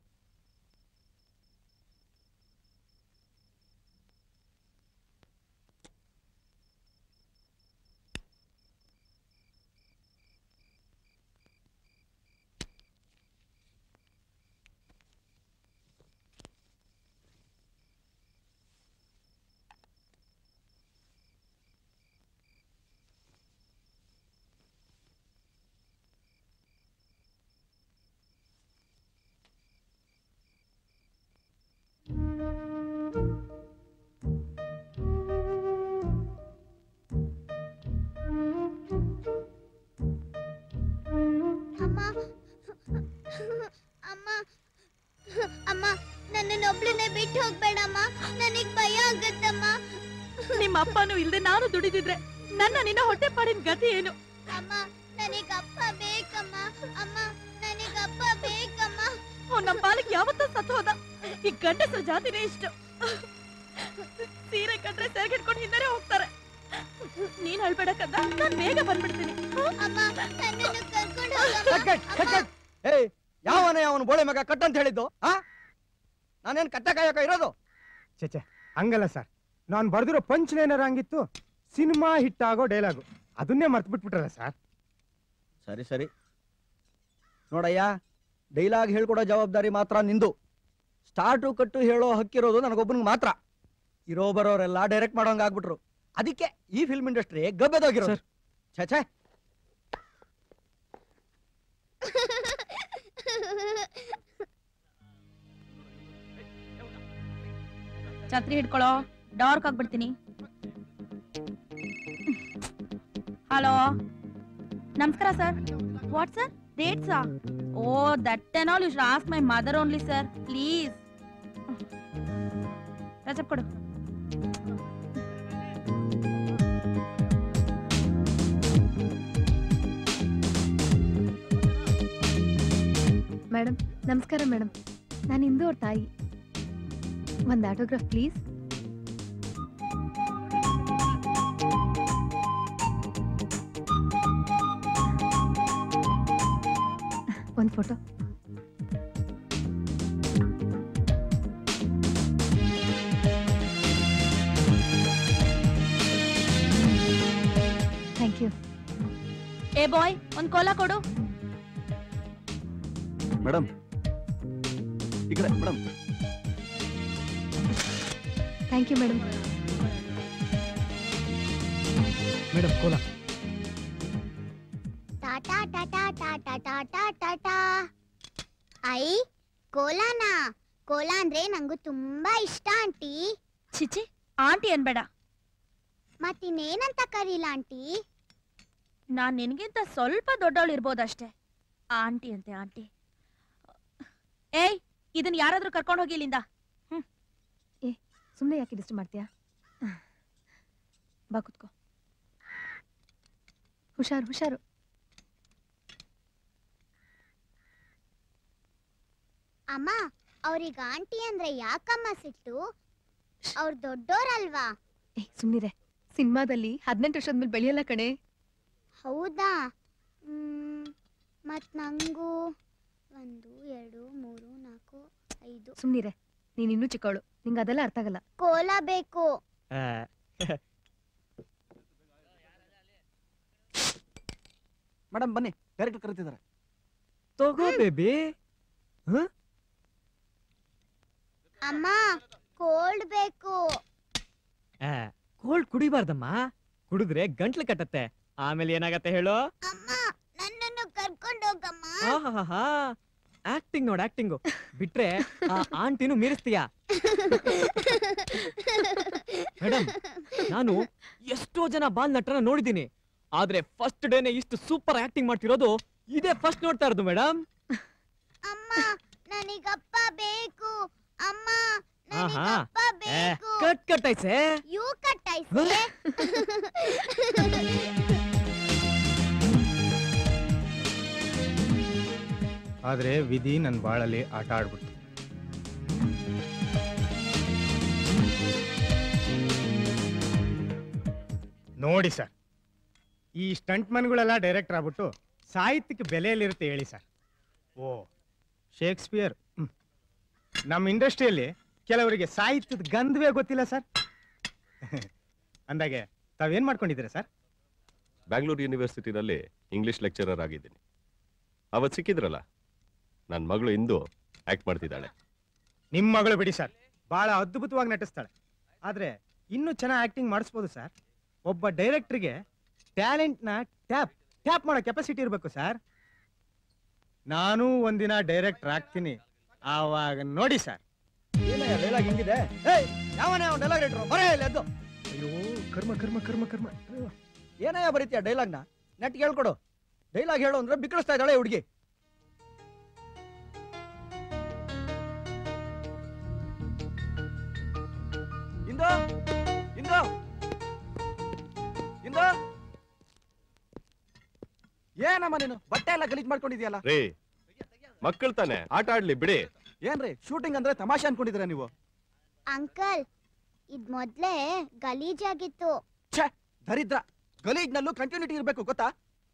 ಅಮ್ಮ. ಅಮ್ಮ. ಅಮ್ಮ ನನ್ನನ್ನು ಒಬ್ಳನ್ನೇ ಬಿಟ್ಟು ಹೋಗ್ಬೇಡಮ್ಮ. ನನಗ್ ಭಯ ಆಗುತ್ತಮ್ಮ. ನಿಮ್ಮ ಅಪ್ಪನೂ ಇಲ್ದೆ ನಾನು ದುಡಿದಿದ್ರೆ ನನ್ನ ನಿನ್ನ ಹೊಟ್ಟೆ ಪಾಡಿನ ಗತಿ ಏನು? ಅಮ್ಮ ನನಗ್ ಅಪ್ಪ ಬೇಕಮ್ಮ. ಅಮ್ಮ ನನಗ್ ಅಪ್ಪ ಬೇಕಮ್ಮ. ಅವ್ನ ಪಾಲಿಗೆ ಯಾವತ್ತೂ ಸತ್ತೋದ ಈ ಗಂಡಸರ ಜಾತಿನೇ ಇಷ್ಟು. ಸೀರೆ ಕಂಡ್ರೆ ಸೆರಗಿಟ್ಕೊಂಡು ಹಿಂದೆ ಹೋಗ್ತಾರೆ. ನೀನ್ ಅಳ್ಬೇಡ ಕಂದ ನಾನ್ ಬೇಗ ಬಂದ್ಬಿಡ್ತೀನಿ. ಏಯ್ ಯಾವನೇ ಅವನು ಬೋಳೆ ಮಗ ಕಟ್ ಅಂತ ಹೇಳಿದ್ದು ಆ? ನಾನೇನ್ ಕಟ್ಟ ಕಾಯಕ ಇರೋದು? ಚೇಚೆ ಹಂಗಲ್ಲ ಸರ್. ನಾನು ಬರ್ದಿರೋ ಪಂಚ್ ಏನಾರ ಹಂಗಿತ್ತು ಸಿನಿಮಾ ಹಿಟ್ ಆಗೋ ಡೈಲಾಗು. ಅದನ್ನೇ ಮರ್ತು ಬಿಟ್ಬಿಟ್ರಲ್ಲ ಸರ್. ಸರಿ ಸರಿ. ನೋಡಯ್ಯ ಡೈಲಾಗ್ ಹೇಳ್ಕೊಡೋ ಜವಾಬ್ದಾರಿ ಮಾತ್ರ ನಿಂದು. ಸ್ಟಾರ್ಟು ಕಟ್ಟು ಹೇಳೋ ಹಕ್ಕಿರೋದು ನನಗೊಬ್ಬನಿಗೆ ಮಾತ್ರ. ಇರೋ ಬರೋರೆಲ್ಲ ಡೈರೆಕ್ಟ್ ಮಾಡೋಂಗ ಆಗ್ಬಿಟ್ರು. ಅದಕ್ಕೆ ಈ ಫಿಲ್ಮ್ ಇಂಡಸ್ಟ್ರಿ ಗಬ್ಬೆದೋಗಿರೋ ಛೇ ಛೇ. ಛತ್ರಿ ಹಿಡ್ಕೊಳ್ಳೋ ಡಾರ್ಕ್ ಆಗ್ಬಿಡ್ತೀನಿ. ಹಲೋ ನಮಸ್ಕಾರ sir. What sir? ಡೇಟ್ಸಾ O that and all you should ask my mother only sir please ರಜಪ್ ಕೊಡು ಮೇಡಮ್ ನಮಸ್ಕಾರ ಮೇಡಮ್ ನಾನು ಇಂದು ಅವ್ರ ತಾಯಿ ಒಂದು ಆಟೋಗ್ರಾಫ್ ಪ್ಲೀಸ್ ಒಂದು ಫೋಟೋ ಥ್ಯಾಂಕ್ ಯು ಏ ಬಾಯ್ ಒಂದ್ ಕೋಲಾ ಕೊಡು. ಮೇಡಮ್ ಈ ಕಡೆ madam thank you madam madam cola. I ಕೋಲಾನಾ. Cola ಅಂದ್ರೆ ನಂಗೂ ತುಂಬಾ ಇಷ್ಟ ಆಂಟಿ. ಚಿಚಿ ಆಂಟಿ ಅನ್ಬೇಡ. ಮತ್ತಿನ್ನೇನಂತ ಕರೀಲ ಆಂಟಿ? ನಾನ್ ನಿನ್ಗಿಂತ ಸ್ವಲ್ಪ ದೊಡ್ಡವಳು ಇರ್ಬೋದಷ್ಟೇ. ಆಂಟಿ ಅಂತೆ ಆಂಟಿ. ಏಯ್ ಇದನ್ನ ಯಾರಾದ್ರೂ ಕರ್ಕೊಂಡು ಹೋಗಿ ಇಲ್ಲಿಂದ? ಸುಮ್ಮನೆ ಯಾಕೆ ಡಿಸ್ಟರ್ಬ್ ಮಾಡ್ತೀಯಾ? ಬಾ ಕುತ್ಕೋ. ಹುಷಾರು ಹುಷಾರು. ಅಮ್ಮ ಅವ್ರಿಗೆ ಆಂಟಿ ಅಂದ್ರೆ ಯಾಕಮ್ಮ ಸಿಟ್ಟು? ಅವ್ರು ದೊಡ್ಡೋರಲ್ವಾ? ಏ ಸುಮ್ಮನಿರೆ ಸಿನಿಮಾದಲ್ಲಿ ಹದಿನೆಂಟು ವರ್ಷದ ಮೇಲೆ ಬೆಳೆಯಲ್ಲ ಕಣೆ. ಹೌದಾ? ಮ್, ಮತ್ ನಂಗೂ ಒಂದು ಎರಡು ಮೂರು ನಾಲ್ಕು ಐದು. ಸುಮ್ಮನಿರೆ ನೀನ್ ಇನ್ನೂ ಚಿಕ್ಕವಳು. ನಿಂಗೆ ಅದೆಲ್ಲ ಅರ್ಥ ಆಗಲ್ಲ. ಕೋಲ ಬೇಕು. ಮೇಡಮ್ ಬನ್ನಿ. ಡೈರೆಕ್ಟ್ ಕರೆತಿದ್ದಾರೆ. ತಗೋ ಬೇಬಿ. ಅಮ್ಮ ಕೋಲ್ಡ್ ಬೇಕು. ಕೋಲ್ಡ್ ಕುಡಿಬಾರ್ದಮ್ಮ. ಕುಡಿದ್ರೆ ಗಂಟ್ಲು ಕಟ್ಟತ್ತೆ. ಆಮೇಲೆ ಏನಾಗತ್ತೆ ಹೇಳು? ಅಮ್ಮ ನನ್ನನ್ನು ಕರ್ಕೊಂಡು ಹೋಗಮ್ಮ. ಆಹಾಹಾ ಆಕ್ಟಿಂಗ್ ನೋಡ್ ಆಕ್ಟಿಂಗು. ಬಿಟ್ರೆ ಆ ಆಂಟಿನೂ ಮೀರಿಸ್ತೀಯ? ಮೇಡಮ್ ನಾನು ಎಷ್ಟೋ ಜನ ಬಾಲ್ ನಟರನ್ನ ನೋಡಿದ್ದೀನಿ. ಆದ್ರೆ ಫಸ್ಟ್ ಡೇನೆ ಇಷ್ಟು ಸೂಪರ್ ಆಕ್ಟಿಂಗ್ ಮಾಡ್ತಿರೋದು ಇದೇ ಫಸ್ಟ್ ನೋಡ್ತಾ ಇರೋದು ಮೇಡಮ್ ಅಮ್ಮ ನನಗಪ್ಪ ಬೇಕು. ಅಮ್ಮ ಆಹಾ. ಏ, ಬೇಕು. ಕಟ್ ಕಟ್ಟಾಯ್ಸೆ? ಯೂ ಕಟ್ಟಾಯ್ಸೆ. ಆದ್ರೆ ವಿಧಿ ನನ್ನ ಬಾಳಲ್ಲಿ ಆಟ ಆಡ್ಬಿಡ್ತು. ನೋಡಿ ಸರ್ ಈ ಸ್ಟಂಟ್ ಮನ್ಗಳೆಲ್ಲ ಡೈರೆಕ್ಟರ್ ಆಗ್ಬಿಟ್ಟು ಸಾಹಿತ್ಯಕ್ಕೆ ಬೆಲೆಯಲ್ಲಿರುತ್ತೆ ಹೇಳಿ ಸರ್. ಓ ಶೇಕ್ಸ್ಪಿಯರ್. ನಮ್ಮ ಇಂಡಸ್ಟ್ರಿಯಲ್ಲಿ ಕೆಲವರಿಗೆ ಸಾಹಿತ್ಯದ ಗಂಧವೇ ಗೊತ್ತಿಲ್ಲ ಸರ್ ಅಂದಾಗೆ ತಾವೇನ್ ಮಾಡ್ಕೊಂಡಿದ್ದೀರಾ ಸರ್ ಬ್ಯಾಂಗ್ಳೂರು ಯೂನಿವರ್ಸಿಟಿನಲ್ಲಿ ಇಂಗ್ಲಿಷ್ ಲೆಕ್ಚರರ್ ಆಗಿದ್ದೀನಿ. ಅವತ್ತು ಸಿಕ್ಕಿದ್ರಲ್ಲ? ನನ್ನ ಮಗಳು ಇಂದು ಆಕ್ಟ್ ಮಾಡ್ತಿದ್ದಾಳೆ. ನಿಮ್ಮ ಮಗಳು ಬಿಡಿ ಸರ್ ಬಹಳ ಅದ್ಭುತವಾಗಿ ನಟಿಸ್ತಾಳೆ. ಆದ್ರೆ ಇನ್ನೂ ಚೆನ್ನಾಗಿ ಆಕ್ಟಿಂಗ್ ಮಾಡಿಸ್ಬೋದು ಸರ್ ಒಬ್ಬ ಡೈರೆಕ್ಟ್ರಿಗೆ ಟ್ಯಾಲೆಂಟ್ನ ಟ್ಯಾಪ್ ಟ್ಯಾಪ್ ಮಾಡೋ ಕೆಪಾಸಿಟಿ ಇರಬೇಕು ಸರ್ ನಾನು ಒಂದಿನ ಡೈರೆಕ್ಟರ್ ಆಗ್ತೀನಿ. ಆವಾಗ ನೋಡಿ ಸರ್. ಏನಯ್ಯ ಡೈಲಾಗ್ ಹೆಂಗಿದೆ? ಏಯ್ ಯಾವನೇ ಅವ್ನು ಡೈಲಾಗ್ನ ಬರೇ ಇಲ್ಲ ಎದ್ದು. ಅಯ್ಯೋ ಕರ್ಮ ಕರ್ಮ ಕರ್ಮ ಕರ್ಮ. ಏನಯ್ಯ ಬರೀತೀಯ ಡೈಲಾಗ್ನ ನೆಟ್ ಹೇಳ್ಕೊಡು. ಡೈಲಾಗ್ ಹೇಳು ಅಂದ್ರೆ ಬಿಕ್ಕಳಿಸ್ತಾ ಇದ್ದಾಳೆ ಹುಡುಗಿ. ಇಂದು? ಇಂದು? ಇಂದು? ಏನಮ್ಮ ನೀನು? ಬಟ್ಟೆ ಎಲ್ಲ ಗಲೀಜ್ ಮಾಡ್ಕೊಂಡಿದ್ಯಲ್ಲ? ರೀ ಮಕ್ಕಳು ತಾನೆ ಆಟ ಆಡ್ಲಿ ಬಿಡಿ ಏನ್ರಿ ಶೂಟಿಂಗ್ ಅಂದ್ರೆ ತಮಾಷೆ ಅನ್ಕೊಂಡಿದ್ರ ನೀವು ಅಂಕಲ್ ಇದ್ ಮೊದ್ಲೇ ಗಲೀಜಾಗಿತ್ತು ಛೆ ದರಿದ್ರ ಗಲೀಜ್ನಲ್ಲೂ ಕಂಟಿನ್ಯೂಟಿ ಇರ್ಬೇಕು ಗೊತ್ತಾ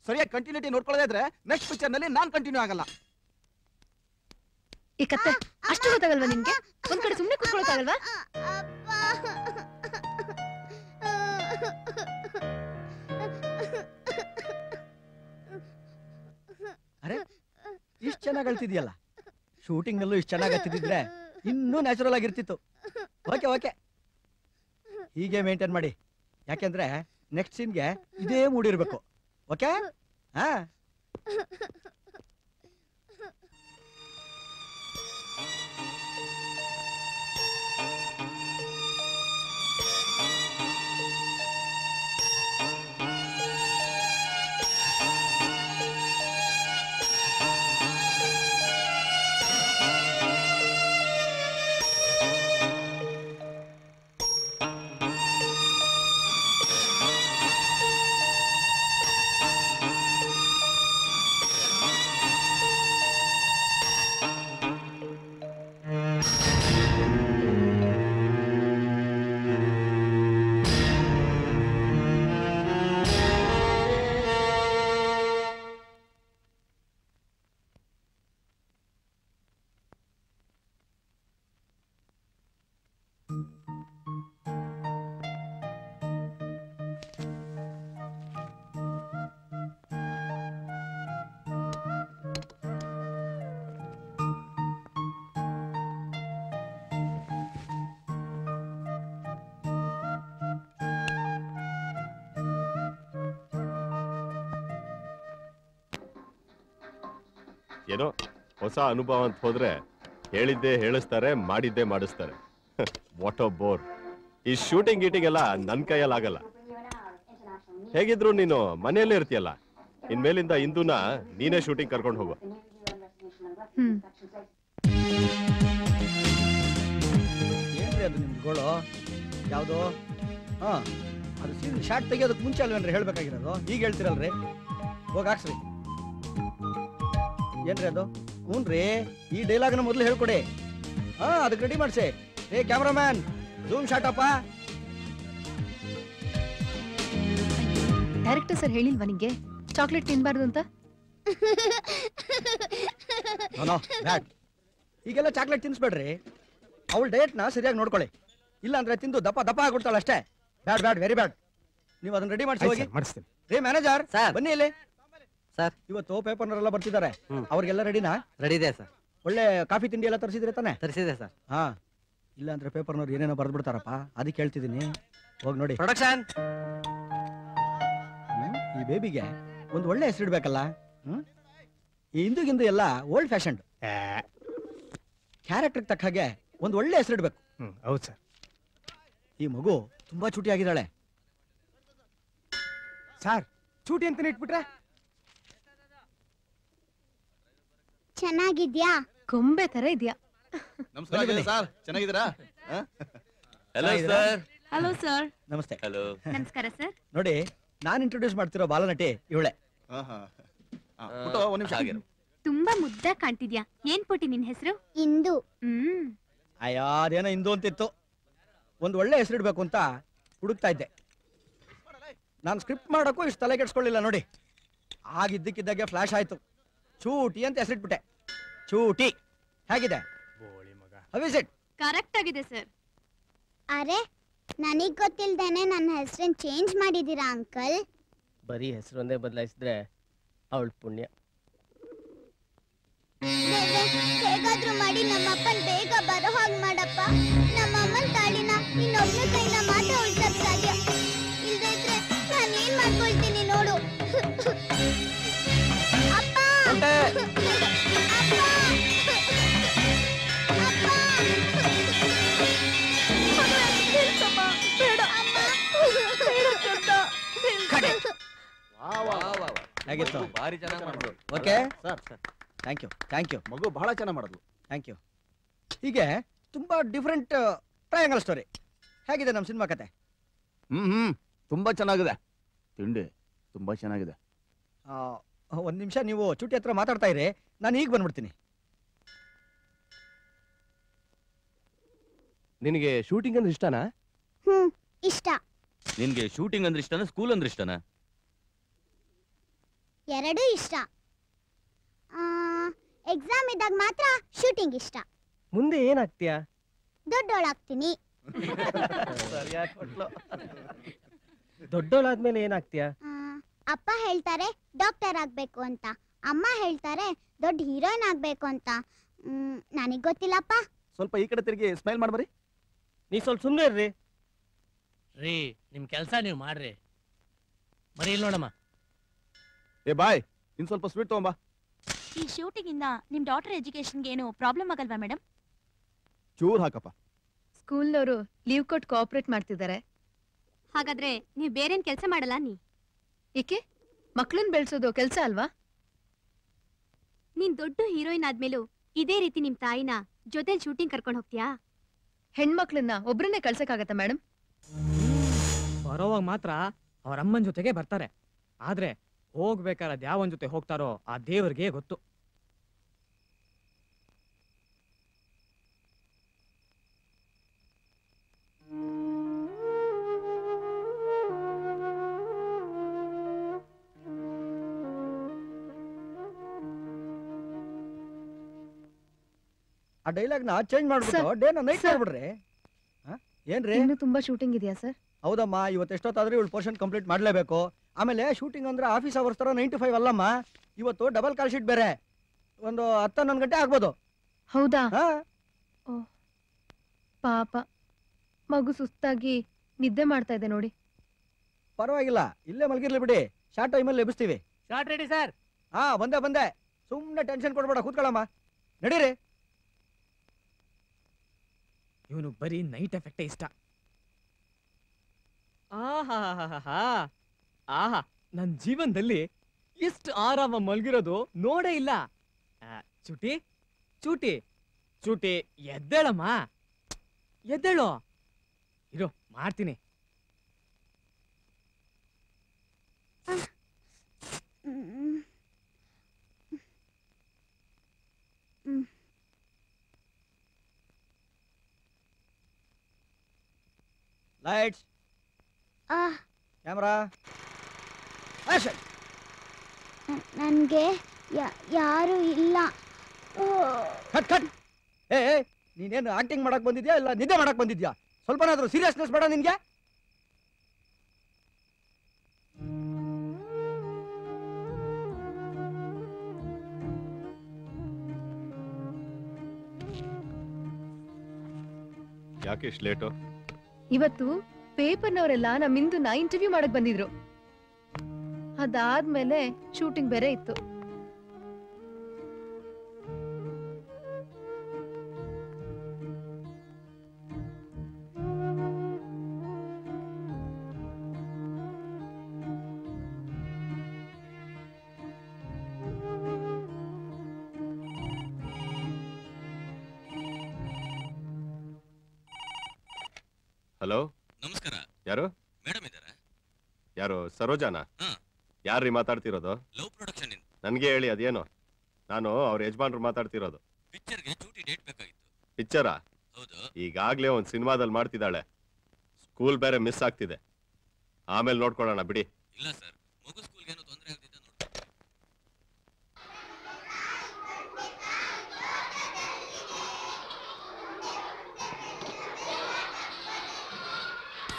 ಸರಿಯಾಗಿ ಕಂಟಿನ್ಯೂಟಿ ನೋಡ್ಕೊಳ್ಳೋದೇ ಇದ್ರೆ ನೆಕ್ಸ್ಟ್ ಪಿಕ್ಚರ್ನಲ್ಲಿ ನಾನ್ ಕಂಟಿನ್ಯೂ ಆಗಲ್ಲ ಈ ಕತ್ತೆ ಅಷ್ಟು ಗೊತ್ತಾಗಲ್ವಾ ನಿಮ್ಗೆ ಒಂದ್ ಕಡೆ ಸುಮ್ನೆ ಕೂತ್ಕೊಳಕ್ಕಾಗಲ್ವಾ ಅರೆ ಇಷ್ಟು ಚೆನ್ನಾಗಿ ಅಳ್ತಿದ್ಯಲ್ಲ? ಶೂಟಿಂಗ್ ನಲ್ಲೂ ಇಷ್ಟು ಚೆನ್ನಾಗಿ ಹತ್ತಿದ್ರೆ ಇನ್ನೂ ನ್ಯಾಚುರಲ್ ಆಗಿರ್ತಿತ್ತು. ಓಕೆ ಓಕೆ ಹೀಗೆ ಮೇಂಟೈನ್ ಮಾಡಿ. ಯಾಕೆಂದ್ರೆ ನೆಕ್ಸ್ಟ್ ಸೀನ್ಗೆ ಇದೇ ಮೂಡಿರ್ಬೇಕು ಓಕೆ ಹಾ. ಏನೋ ಹೊಸ ಅನುಭವ ಅಂತ ಹೋದ್ರೆ ಹೇಳಿದ್ದೇ ಹೇಳಿಸ್ತಾರೆ ಮಾಡಿದ್ದೇ ಮಾಡಿಸ್ತಾರೆ. ವಾಟ್ ಬೋರ್ ಈ ಶೂಟಿಂಗ್ ಗೀಟಿಂಗ್ ಎಲ್ಲ ನನ್ ಕೈಯಲ್ಲಿ ಆಗಲ್ಲ. ಹೇಗಿದ್ರು ನೀನು ಮನೆಯಲ್ಲೇ ಇರ್ತೀಯಲ್ಲ. ಇನ್ಮೇಲಿಂದ ಇಂದುನ ನೀನೇ ಶೂಟಿಂಗ್ ಕರ್ಕೊಂಡು ಹೋಗು. ಹ್ಮ್. ಏನ್ರಿ ಅದು ನಿಮ್ದು ಗೋಳು? ಯಾವುದು? ಹಾ ಅದು ಸೀನ್ ಶಾರ್ಟ್ ತೆಗಿಯೋದಕ್ಕೆ ಮುಂಚೆ ಅಲ್ವೇನ್ರಿ ಹೇಳ್ಬೇಕಾಗಿರೋದು? ಈಗ ಹೇಳ್ತಿರಲ್ರಿ? ಹೋಗಿ ಹಾಕ್ಸ್ರಿ. ಏನ್ರಿ ಅದು? ಹ್ಞೂನ್ರಿ ಈ ಡೈಲಾಗ್ನ ಮೊದಲು ಹೇಳ್ಕೊಡಿ. ಹಾ ಅದಕ್ಕೆ ರೆಡಿ ಮಾಡಿಸಿ. ಏ ಕ್ಯಾಮ್ರಾಮ್ಯಾನ್ ಝೂಮ್ ಶಾಟ್ ಅಪ್ಪ. ಡೈರೆಕ್ಟರ್ ಸರ್ ಹೇಳಿಲ್ವಾ ನಿಂಗೆ? ಚಾಕ್ಲೇಟ್ ತಿನ್ಬಾರ್ದು ಅಂತ? ನೋ ಈಗೆಲ್ಲ ಚಾಕ್ಲೇಟ್ ತಿನ್ಸ್ಬೇಡ್ರಿ. ಅವಳ ಡಯಟ್ನ ಸರಿಯಾಗಿ ನೋಡ್ಕೊಳ್ಳಿ. ಇಲ್ಲ ಅಂದ್ರೆ ತಿಂದು ದಪ್ಪ ದಪ್ಪ ಆಗ್ಬಿಡ್ತಾಳೆ ಅಷ್ಟೇ ಬ್ಯಾಡ್ ಬ್ಯಾಡ್ ವೆರಿ ಬ್ಯಾಡ್ ನೀವು ಅದನ್ನ ರೆಡಿ ಮಾಡಿಸಿ ಹೋಗಿ. ಮಾಡಿಸ್ತೀನಿ. ರೀ ಮ್ಯಾನೇಜರ್ ಸರ್. ಬನ್ನಿ ಇಲ್ಲಿ. ಸರ್. ಇವತ್ತು ಪೇಪರ್ನವರೆಲ್ಲ ಬರ್ತಿದ್ದಾರೆ. ಅವ್ರಿಗೆಲ್ಲ ರೆಡಿನಾ? ರೆಡಿ ಇದೆ ಸರ್. ಒಳ್ಳೆ ಕಾಫಿ ತಿಂಡಿ ಎಲ್ಲ ತರಿಸಿದ್ರೆ ತಾನೆ? ತರಿಸಿದೆ ಸರ್. ಹಾ. ಇಲ್ಲ ಅಂದ್ರೆ ಪೇಪರ್ನವ್ರು ಏನೇನೋ ಬರ್ದ್ಬಿಡ್ತಾರಪ್ಪ. ಅದಕ್ಕೆ ಹೇಳ್ತಿದ್ದೀನಿ. ಹೋಗಿ ನೋಡಿ. ಪ್ರೊಡಕ್ಷನ್? ಈ ಬೇಬಿಗೆ ಒಂದು ಒಳ್ಳೆ ಹೆಸರಿಡ್ಬೇಕಲ್ಲ ಹ್ಮ್? ಈ ಹಿಂದೂಗಿಂದು ಎಲ್ಲ ಓಲ್ಡ್ ಫ್ಯಾಷನ್ ಕ್ಯಾರೆಕ್ಟರ್ ತಕ್ಕ ಹಾಗೆ ಒಂದು ಒಳ್ಳೆ ಹೆಸರು ಇಡ್ಬೇಕು. ಹೌದು ಸರ್. ಈ ಮಗು ತುಂಬಾ ಚೂಟಿ ಆಗಿದ್ದಾಳೆ. ಸರ್ ಚೂಟಿ ಅಂತಾನೆ ಇಟ್ಬಿಟ್ರೆ? ಚೆನ್ನಾಗಿದ್ಯಾ? ಗೊಂಬೆ ತರ ಇದ್ಯಾ? ನಮಸ್ಕಾರ ಸರ್ ಚೆನ್ನಾಗಿದ್ದೀರಾ? ಹಲೋ ಸರ್ ಹಲೋ ಸರ್ ನಮಸ್ತೆ. ಹಲೋ ನಮಸ್ಕಾರ ಸರ್ ನೋಡಿ ನಾನು ಇಂಟ್ರೊಡ್ಯೂಸ್ ಮಾಡ್ತಿರೋ ಬಾಲನಟಿ ಇವಳೆ. ಒಂದ್ ನಿಮಿಷ ಆಗಿರು. ತುಂಬಾ ಮುದ್ದ ಕಾಣ್ತಿದ್ಯಾ? ಏನ್ ಪುಟಿ ನಿನ್ ಹೆಸರು? ಇಂದು. ಹ್ಮ್. ಅಯ್ಯೋ ಅದೇನೋ ಇಂದು ಅಂತಿತ್ತು. ಒಂದು ಒಳ್ಳೆ ಹೆಸರಿಡ್ಬೇಕು ಅಂತ ಹುಡುಕ್ತಾ ಇದ್ದೆ. ನಾನು ಸ್ಕ್ರಿಪ್ಟ್ ಮಾಡೋಕ್ಕೂ ಇಷ್ಟು ತಲೆ ಕೆಡ್ಸ್ಕೊಳ್ಳಿಲ್ಲ ನೋಡಿ. ಆಗಿದ್ದಕ್ಕಿದ್ದಾಗೆ ಫ್ಲಾಶ್ ಆಯ್ತು. ಚೂಟಿ ಅಂತ ಹೆಸರಿಟ್ಬಿಟ್ಟೆ. ಚೂಟಿ. ಹೇಗಿದೆ? ಹವಿಸಿಟ್ ಕರೆಕ್ಟ್ ಆಗಿದೆ ಸರ್ ಅರೆ ನನಗ್ ಗೊತ್ತಿಲ್ದೇನೆ ನನ್ನ ಹೆಸರನ್ನ ಚೇಂಜ್ ಮಾಡಿದೀರಾ ಅಂಕಲ್ ಬರೀ ಹೆಸರೊಂದೇ ಬದಲಾಯಿಸಿದ್ರೆ ಅವಳು ಪುಣ್ಯ. ಹೇಗಾದ್ರೂ ಮಾಡಿ ನಮ್ಮಪ್ಪನ್ ಬೇಗ ಬರೋ ಹಾಗೆ ಮಾಡಪ್ಪ. ನಮ್ಮ ಅಮ್ಮನ್ ತಾಳಿನ ಇನ್ನೊಬ್ನ ಕೈನ ಹೇಗಿತ್ತು? ಭಾರಿ ಚೆನ್ನಾಗಿ ಮಾಡಿದ್ರು. Okay? Sir sir. Thank you thank you. ಮಗು ಬಹಳ ಚೆನ್ನಾಗಿ ಮಾಡಿದ್ಲು. Thank you. ಹೀಗೆ ತುಂಬಾ ಡಿಫ್ರೆಂಟ್ ಟ್ರಯಾಂಗಲ್ ಸ್ಟೋರಿ ಹೇಗಿದೆ ನಮ್ಮ ಸಿನಿಮಾ ಕತೆ? ಹ್ಮ್ ಹ್ಮ್. ತುಂಬಾ ಚೆನ್ನಾಗಿದೆ. ತಿಂಡಿ ತುಂಬಾ ಚೆನ್ನಾಗಿದೆ. ಆ, ಒಂದ್ ನಿಮಿಷ ನೀವು ಚುಟ್ಟಿ ಹತ್ರ ಮಾತಾಡ್ತಾ ಇರಿ. ನಾನು ಈಗ ಬಂದ್ಬಿಡ್ತೀನಿ. ನಿನಗೆ ಶೂಟಿಂಗ್ ಅಂದ್ರೆ ಇಷ್ಟನಾ? ಹ್ಮ್ ಇಷ್ಟ. ನಿನ್ಗೆ ಶೂಟಿಂಗ್ ಅಂದ್ರೆ ಇಷ್ಟನಾ ಸ್ಕೂಲ್ ಅಂದ್ರೆ ಇಷ್ಟನಾ? ಎರಡೂ ಇಷ್ಟ. ಎಕ್ಸಾಮ್ ಇದ್ದಾಗ ಮಾತ್ರ ಶೂಟಿಂಗ್ ಇಷ್ಟ. ಮುಂದೆ ಏನಾಗ್ತೀಯ? ದೊಡ್ಡೋಳಾಗ್ತೀನಿ. ದೊಡ್ಡವಳಾದ್ಮೇಲೆ ಏನಾಗ್ತೀಯ ದೊಡ್ಡೋಳಾದ್ಮೇಲೆ ಏನಾಗ್ತೀಯಾ? ಅಪ್ಪ ಹೇಳ್ತಾರೆ ಡಾಕ್ಟರ್ ಆಗ್ಬೇಕು ಅಂತ. ಅಮ್ಮ ಹೇಳ್ತಾರೆ ದೊಡ್ಡ ಹೀರೋಯಿನ್ ಆಗ್ಬೇಕು ಅಂತ. ನನಗೆ ಗೊತ್ತಿಲ್ಲಪ್ಪ. ಸ್ವಲ್ಪ ಈ ಕಡೆ ತಿರುಗಿ ಸ್ಮೈಲ್ ಮಾಡ್ಬರಿ ನೀ ಸ್ವಲ್ಪ ಸುಮ್ಮನೆ ಇರ್ರಿ. ರೀ ನಿಮ್ ಕೆಲ್ಸ ನೀವು ಮಾಡ್ರಿ. ಬರೀ ಇಲ್ಲಿ ನೋಡಮ್ಮ. ಏ ಬಾಯ್. ಇನ್ ಸ್ವಲ್ಪ ಸ್ವೀಟ್ ತಗೊಂಬಾ. ಈ ಶೂಟಿಂಗ್ ಇಂದ ನಿಮ್ ಡಾಟರ್ ಎಜುಕೇಶನ್ಗೆ ಏನು ಪ್ರಾಬ್ಲಮ್ ಆಗಲ್ವಾ ಮೇಡಮ್ ಚೂರ್ ಹಾಕಪ್ಪ. ಸ್ಕೂಲ್ನವರು ಲೀವ್ ಕೊಟ್ಟು ಕೋಆಪರೇಟ್ ಮಾಡ್ತಿದ್ದಾರೆ. ಹಾಗಾದ್ರೆ ನೀವ್ ಬೇರೇನ್ ಕೆಲಸ ಮಾಡಲ್ಲ ನೀ? ಏಕೆ? ಮಕ್ಳನ್ ಬೆಳ್ಸೋದು ಕೆಲಸ ಅಲ್ವಾ? ನೀನ್ ದೊಡ್ಡ ಹೀರೋಯಿನ್ ಆದ್ಮೇಲೂ ಇದೇ ರೀತಿ ನಿಮ್ ತಾಯಿನ ಜೊತೆಲ್ ಶೂಟಿಂಗ್ ಕರ್ಕೊಂಡು ಹೋಗ್ತೀಯಾ? ಹೆಣ್ಮಕ್ಳನ್ನ ಒಬ್ರನ್ನೇ ಕಳ್ಸಕ್ಕಾಗತ್ತಾ ಮೇಡಮ್ ಬರೋವಾಗ ಮಾತ್ರ ಅವರಮ್ಮನ ಅಮ್ಮನ ಜೊತೆಗೆ ಬರ್ತಾರೆ. ಆದ್ರೆ ಹೋಗ್ಬೇಕಾದ್ರೆ ಯಾವನ್ ಜೊತೆ ಹೋಗ್ತಾರೋ ಆ ದೇವರಿಗೆ ಗೊತ್ತು ಆ ಡೈಲಾಗ್ನ ಚೇಂಜ್ ಮಾಡ್ಬಿಟ್ಟು ಡೇ ನೈಟ್. ಮಾಡ್ಬಿಡ್ರಿ ಆ? ಏನ್ರಿ ಇನ್ನು ತುಂಬಾ ಶೂಟಿಂಗ್ ಇದೆಯಾ ಸರ್ ಹೌದಮ್ಮ ಇವತ್ತು ಎಷ್ಟೊತ್ತಾದ್ರೆ ಇವಳು ಪೋರ್ಷನ್ ಕಂಪ್ಲೀಟ್ ಮಾಡಲೇಬೇಕು. ಆಮೇಲೆ ಶೂಟಿಂಗ್ ಅಂದ್ರೆ ಆಫೀಸ್ ಅವರ್ಸ್ ತರ ನೈನ್ ಟು ಫೈವ್ ಅಲ್ಲಮ್ಮ. ಇವತ್ತು ಡಬಲ್ ಕಾಲ್ ಶೀಟ್ ಬೇರೆ. ಒಂದು ಹತ್ತು ಹನ್ನೊಂದು ಗಂಟೆ ಆಗ್ಬೋದು. ಹೌದಾ? ಹಾ. ಓ ಪಾಪ. ಮಗು ಸುಸ್ತಾಗಿ ನಿದ್ದೆ ಮಾಡ್ತಾ ಇದೆ ನೋಡಿ. ಪರವಾಗಿಲ್ಲ ಇಲ್ಲೇ ಮಲಗಿರ್ಲಿ ಬಿಡಿ. ಶಾರ್ಟ್ ಟೈಮಲ್ಲಿ ಎಬ್ಬಿಸ್ತೀವಿ. ಶಾರ್ಟ್ ರೆಡಿ ಸರ್ ಹಾ ಬಂದೆ ಬಂದೆ. ಸುಮ್ಮನೆ ಟೆನ್ಷನ್ ಕೊಡ್ಬೇಡ ಕೂತ್ಕೊಳ್ಳಮ್ಮ. ನಡೀರಿ. ಇವನು ಬರೀ ನೈಟ್ ಎಫೆಕ್ಟೇ ಇಷ್ಟ. ಆಹಾಹಾಹಾಹಾ. ಆಹಾ. ನನ್ ಜೀವನದಲ್ಲಿ ಎಷ್ಟು ಆರಾಮ ಮಲ್ಗಿರೋದು ನೋಡೇ ಇಲ್ಲ. ಚೂಟಿ, ಚುಟಿ, ಚೂಟಿ, ಎದ್ದೇಳಮ್ಮ. ಎದ್ದೇಳು. ಇರೋ, ಮಾಡ್ತೀನಿ. Lights camera. ಆಕ್ಷನ್. ನನಗೆ ಯಾರು ಇಲ್ಲ. ಓ, ಕಟ್ ಕಟ್. ಏ ಏ, ನೀನೇನು ಆಕ್ಟಿಂಗ್ ಮಾಡಕ್ ಬಂದಿದ್ಯಾ ಇಲ್ಲ ನಿದ್ದೆ ಮಾಡಕ್ ಬಂದಿದ್ಯಾ? ಸ್ವಲ್ಪನಾದರೂ ಸೀರಿಯಸ್ನೆಸ್ ಬೇಡ ನಿನ್ಗೆ? ಯಾಕೆ ಇಷ್ಟು ಲೇಟು ಇವತ್ತು ಪೇಪರ್ನವರೆಲ್ಲ ನಮ್ಮಿಂದು ನಾ ಇಂಟರ್ವ್ಯೂ ಮಾಡಕ್ ಬಂದಿದ್ರು. ಅದಾದ್ಮೇಲೆ ಶೂಟಿಂಗ್ ಬೇರೆ ಇತ್ತು. ಸರೋಜಾನಾ? ಯಾರ್ರಿ ಮಾತಾಡ್ತಿರೋದು? ಲವ್ ಪ್ರೊಡಕ್ಷನ್ ನನ್ಗೆ ಹೇಳಿ ಅದೇನು? ನಾನು ಅವ್ರ ಯಜಮಾನ್ರು ಮಾತಾಡ್ತಿರೋದು. ಪಿಕ್ಚರ್ಗೆ ಚೂಟಿ ಡೇಟ್ ಬೇಕಾಗಿತ್ತು. ಪಿಕ್ಚರಾ ಹೌದು. ಈಗಾಗ್ಲೇ ಒಂದ್ ಸಿನಿಮಾದಲ್ಲಿ ಮಾಡ್ತಿದ್ದಾಳೆ. ಸ್ಕೂಲ್ ಬೇರೆ ಮಿಸ್ ಆಗ್ತಿದೆ. ಆಮೇಲೆ ನೋಡ್ಕೊಳ್ಳೋಣ ಬಿಡಿ. ಇಲ್ಲ ಸರ್ ಮಗು ಸ್ಕೂಲ್ಗೆ ಏನೋ ತೊಂದರೆ ಆಗ್ತಿದೆ ನೋಡಿ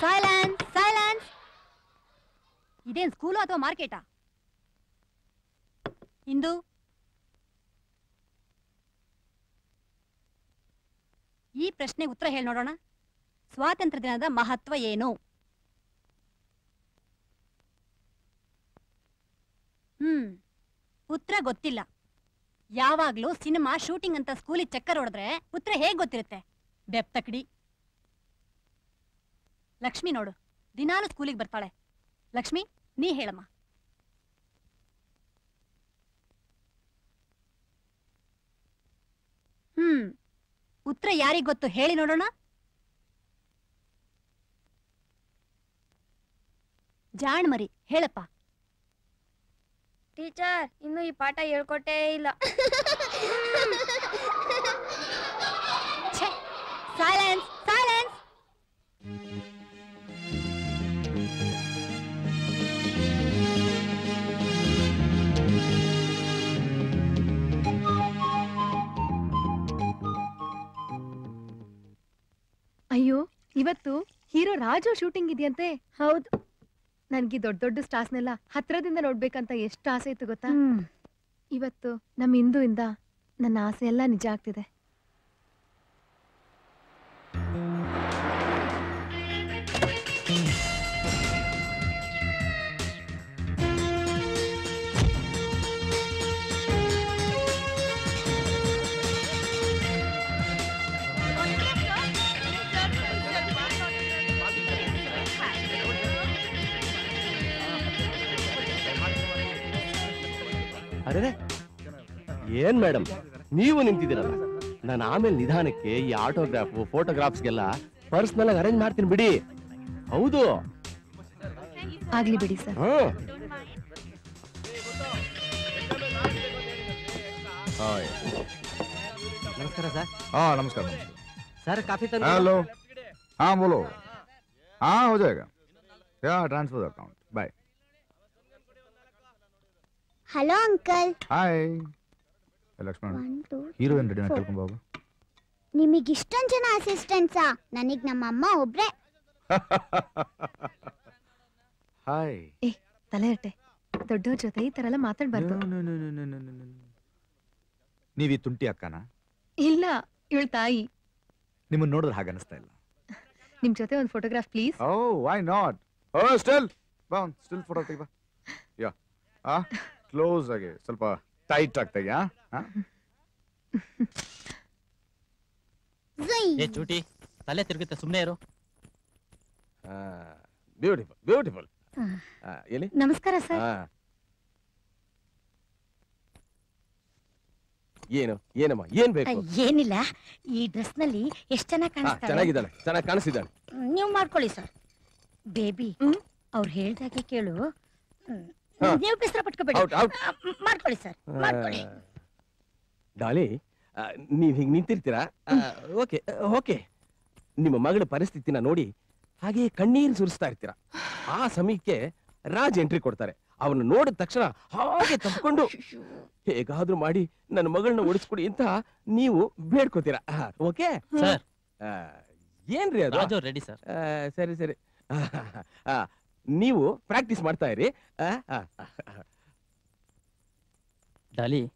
ಸೈಲೆನ್ಸ್ ಸೈಲೆನ್ಸ್ ಇದೇನ್ ಸ್ಕೂಲು ಅಥವಾ ಮಾರ್ಕೆಟಾ? ಇಂದು? ಈ ಪ್ರಶ್ನೆ ಉತ್ತರ ಹೇಳಿ ನೋಡೋಣ. ಸ್ವಾತಂತ್ರ್ಯ ದಿನದ ಮಹತ್ವ ಏನು? ಹ್ಮ್, ಉತ್ತರ ಗೊತ್ತಿಲ್ಲ. ಯಾವಾಗ್ಲೂ ಸಿನಿಮಾ ಶೂಟಿಂಗ್ ಅಂತ ಸ್ಕೂಲಿಗೆ ಚಕ್ಕರ್ ಹೊಡೆದ್ರೆ ಉತ್ತರ ಹೇಗ್ ಗೊತ್ತಿರುತ್ತೆ? ಬೆಪ್ತಕಡಿ ಲಕ್ಷ್ಮಿ ನೋಡು, ದಿನಾಲು ಸ್ಕೂಲಿಗೆ ಬರ್ತಾಳೆ. ಲಕ್ಷ್ಮಿ? ನೀ ಹೇಳಮ್ಮ. ಹ್ಮ್ ಉತ್ತರ ಯಾರಿಗ್ ಗೊತ್ತು ಹೇಳಿ ನೋಡೋಣ. ಜಾಣ್ ಮರಿ ಹೇಳಪ್ಪ. ಟೀಚರ್ ಇನ್ನು ಈ ಪಾಠ ಹೇಳ್ಕೊಟ್ಟೇ ಇಲ್ಲ. ಸೈಲೆನ್ಸ್ ಸೈಲೆನ್ಸ್ ಅಯ್ಯೋ ಇವತ್ತು ಹೀರೋ ರಾಜು ಶೂಟಿಂಗ್ ಇದೆಯಂತೆ? ಹೌದು. ನನ್ಗೆ ದೊಡ್ಡ ದೊಡ್ಡ ಸ್ಟಾರ್ಸ್ನೆಲ್ಲ ಹತ್ರದಿಂದ ನೋಡ್ಬೇಕಂತ ಎಷ್ಟು ಆಸೆ ಇತ್ತು ಗೊತ್ತಾ? ಇವತ್ತು ನಮ್ಮ ಇಂದುಯಿಂದ ನನ್ನ ಆಸೆ ಎಲ್ಲ ನಿಜ ಆಗ್ತಿದೆ. ಅರೆ ಏನ್ ಮೇಡಮ್ ನೀವು ನಿಂತಿದ್ದೀರಲ್ಲ ನಾನು ಆಮೇಲೆ ನಿಧಾನಕ್ಕೆ ಈ ಆಟೋಗ್ರಾಫ್ ಫೋಟೋಗ್ರಾಫ್ಸ್ಗೆಲ್ಲ ಪರ್ಸ್ನಲ್ ಆಗಿ ಅರೇಂಜ್ ಮಾಡ್ತೀನಿ ಬಿಡಿ ಹೌದು ಆಗ್ಲಿ ಬಿಡಿ ಸರ್ ಹ್ಮ್ ಹಾಯ್. ನಮಸ್ಕಾರ ಸರ್ हाँ नमस्कार सर काफी तो हेलो हाँ बोलो हाँ हो जाएगा या transfer account by hello uncle hi Lakshman one two heroine ready ಕರ್ಕೊಂಡು ಬಾಬು ನಿಮಗೆ ಇಷ್ಟೊಂದು ಜನ ಅಸಿಸ್ಟೆಂಟ್ಸಾ ನನಗೆ ನಮ್ಮ ಅಮ್ಮ ಒಬ್ರೆ. ಹಾಯ್ ಏ ತಲೆ ಹಟ್ಟೆ ದೊಡ್ಡವ್ರ ಜೊತೆ ಈ ತರ ಎಲ್ಲ ಮಾತಾಡ್ಬಾರ್ದು ನೀವಿ ತುಂಟಿ ಅಕ್ಕನ? ಇಲ್ಲ ಇವಳ ತಾಯಿ. ನಿಮ್ಮನ್ನ ನೋಡಿದ್ರೆ ಹಾಗೆ ಅನಿಸ್ತಾ ಇಲ್ಲ. ನಿಮ್ ಜೊತೆ ಒಂದು photograph please oh why not oh still ಬಾ ಸ್ಟಿಲ್ ಫೋಟೋ ತೆಗಿ ಬಾ ಯಾ. ಆ? ಕ್ಲೋಸ್ ಆಗಿ ಸ್ವಲ್ಪ ಟೈಟ್ ಆಗ್ತಾಯ್ಯಾ ಏ ಚೂಟಿ ತಲೆ ತಿರುಗುತ್ತೆ ಸುಮ್ಮನೆ ಇರು. ಬ್ಯೂಟಿಫುಲ್ ಬ್ಯೂಟಿಫುಲ್ ಎಲ್ಲಿ? ನಮಸ್ಕಾರ ಸರ್ ಆ. ಏನು ಏನಮ್ಮ ಏನ್ ಬೇಕು? ಏನಿಲ್ಲ. ಈ ಡ್ರೆಸ್ನಲ್ಲಿ ಎಷ್ಟು ಚೆನ್ನಾಗಿ ಆ, ಕಾಣಿಸ್ತಾರೆ ಚೆನ್ನಾಗಿದ್ದಾಳೆ ಚೆನ್ನಾಗಿ ಕಾಣಿಸಿದ್ದಾಳೆ ನೀವು ಮಾಡ್ಕೊಳ್ಳಿ ಸರ್ ಬೇಬಿ ಅವ್ರು ಹೇಳ್ದಾಗೆ ಕೇಳು. ಹ್ಮ್. ನೀವು ಬೇಸರ ಪಟ್ಕೋಬೇಡಿ. Out, out. ಆ, ಮಾಡ್ಕೊಳ್ಳಿ ಸರ್ ಮಾಡ್ಕೊಳ್ಳಿ. ಡಾಲಿ ಆ, ನೀವ್ ಹಿಂಗ್ ನಿಂತಿರ್ತೀರಾ? Okay okay. ನಿಮ್ಮ ಮಗಳ ಪರಿಸ್ಥಿತಿನ ನೋಡಿ ಹಾಗೆ ಕಣ್ಣೀರು ಸುರಿಸ್ತಾ ಇರ್ತೀರಾ? ಆ ಸಮಯಕ್ಕೆ ರಾಜ್ ಎಂಟ್ರಿ ಕೊಡ್ತಾರೆ. ಅವನು ನೋಡಿದ ತಕ್ಷಣ ಹಾಗೆ ತಪ್ಕೊಂಡು ಹೇಗಾದ್ರೂ ಮಾಡಿ ನನ್ನ ಮಗಳನ್ನ ಓಡಿಸ್ಕೊಡಿ ಅಂತ ನೀವು ಬೇಡ್ಕೋತೀರಾ? ಓಕೆ? ಸರ್. ಏನ್ರಿ ಅದು? Raju ready sir. ಆ, ಸರಿ ಸರಿ. ಆ, ನೀವು ಪ್ರಾಕ್ಟೀಸ್ ಮಾಡ್ತಾ ಇರಿ. ಆ, ಆ, ಆ. ಡಾಲಿ.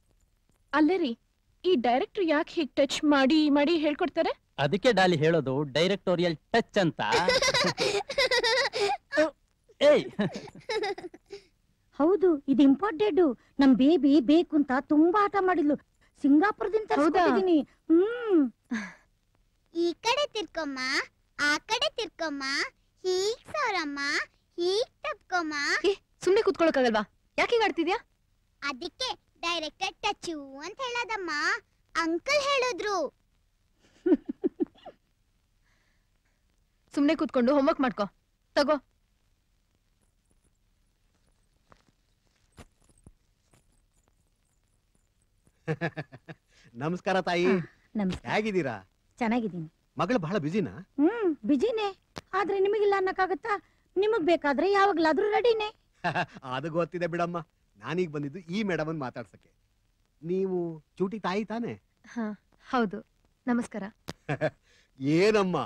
ಅಲ್ಲೇ ರೀ ಈ ಡೈರೆಕ್ಟರ್ ಯಾಕೆ ಹೀಗ್ ಟಚ್ ಮಾಡಿ ಮಾಡಿ ಹೇಳ್ಕೊಡ್ತಾರೆ? ಅದಕ್ಕೆ ಡಾಲಿ ಹೇಳೋದು ಡೈರೆಕ್ಟೋರಿಯಲ್ ಟಚ್ ಅಂತ. ಏಯ್. ಹೌದು ಇದು ಇಂಪಾರ್ಟೆಂಟ್ ನಮ್ ಬೇಬಿ ಬೇಕು ಅಂತ ತುಂಬಾ ಆಟ ಮಾಡಿದ್ಲು. ಸಿಂಗಾಪುರದಿಂದ ತರಿಸ್ಕೊಟ್ಟಿದೀನಿ. ಹ್ಮ್. ಈ ಕಡೆ ತಿರ್ಕೊಮ್ಮ ಆ ಕಡೆ ತಿರ್ಕೊಮ್ಮ ಹೀಗ್ ಸೌರಮ್ಮ ಹೀಗ್ ತಪ್ಕೊಮ್ಮ. ಸುಮ್ನೆ ಕೂತ್ಕೊಳ್ಳೋಕಾಗಲ್ವಾ ಯಾಕೆ ಆಡ್ತಿದ್ಯಾ? ಅದಕ್ಕೆ ಡೈರೆಕ್ಟರ್ ಟಚು ಅಂತ ಹೇಳದಮ್ಮ. ಅಂಕಲ್ ಹೇಳಿದ್ರು. ಸುಮ್ನೆ ಕೂತ್ಕೊಂಡು ಹೋಮ್ವರ್ಕ್ ಮಾಡ್ಕೋ. ತಗೋ. ನಮಸ್ಕಾರ ತಾಯಿ. ನಮಸ್ಕಾರ. ಹೇಗಿದ್ದೀರಾ? ಚೆನ್ನಾಗಿದ್ದೀನಿ. ಮಗಳು ಬಹಳ ಬಿಜಿನಾ ಹ್ಮ್ ಬಿಜಿನೇ ಆದ್ರೆ ನಿಮಗಿಲ್ಲ ಅನ್ನಕ್ಕಾಗತ್ತಾ? ನಿಮಗ್ ಬೇಕಾದ್ರೆ ಯಾವಾಗ್ಲಾದ್ರೂ ರೆಡಿನೇ. ಅದು ಗೊತ್ತಿದೆ ಬಿಡಮ್ಮ. ನಾನೀಗ ಬಂದಿದ್ದು ಈ ಮೇಡಮ್ ಅನ್ನು ಮಾತಾಡ್ಸಕ್ಕೆ. ನೀವು ಚೂಟಿ ತಾಯಿ ತಾನೆ? ಹಾ ಹೌದು. ನಮಸ್ಕಾರ. ಏನಮ್ಮ?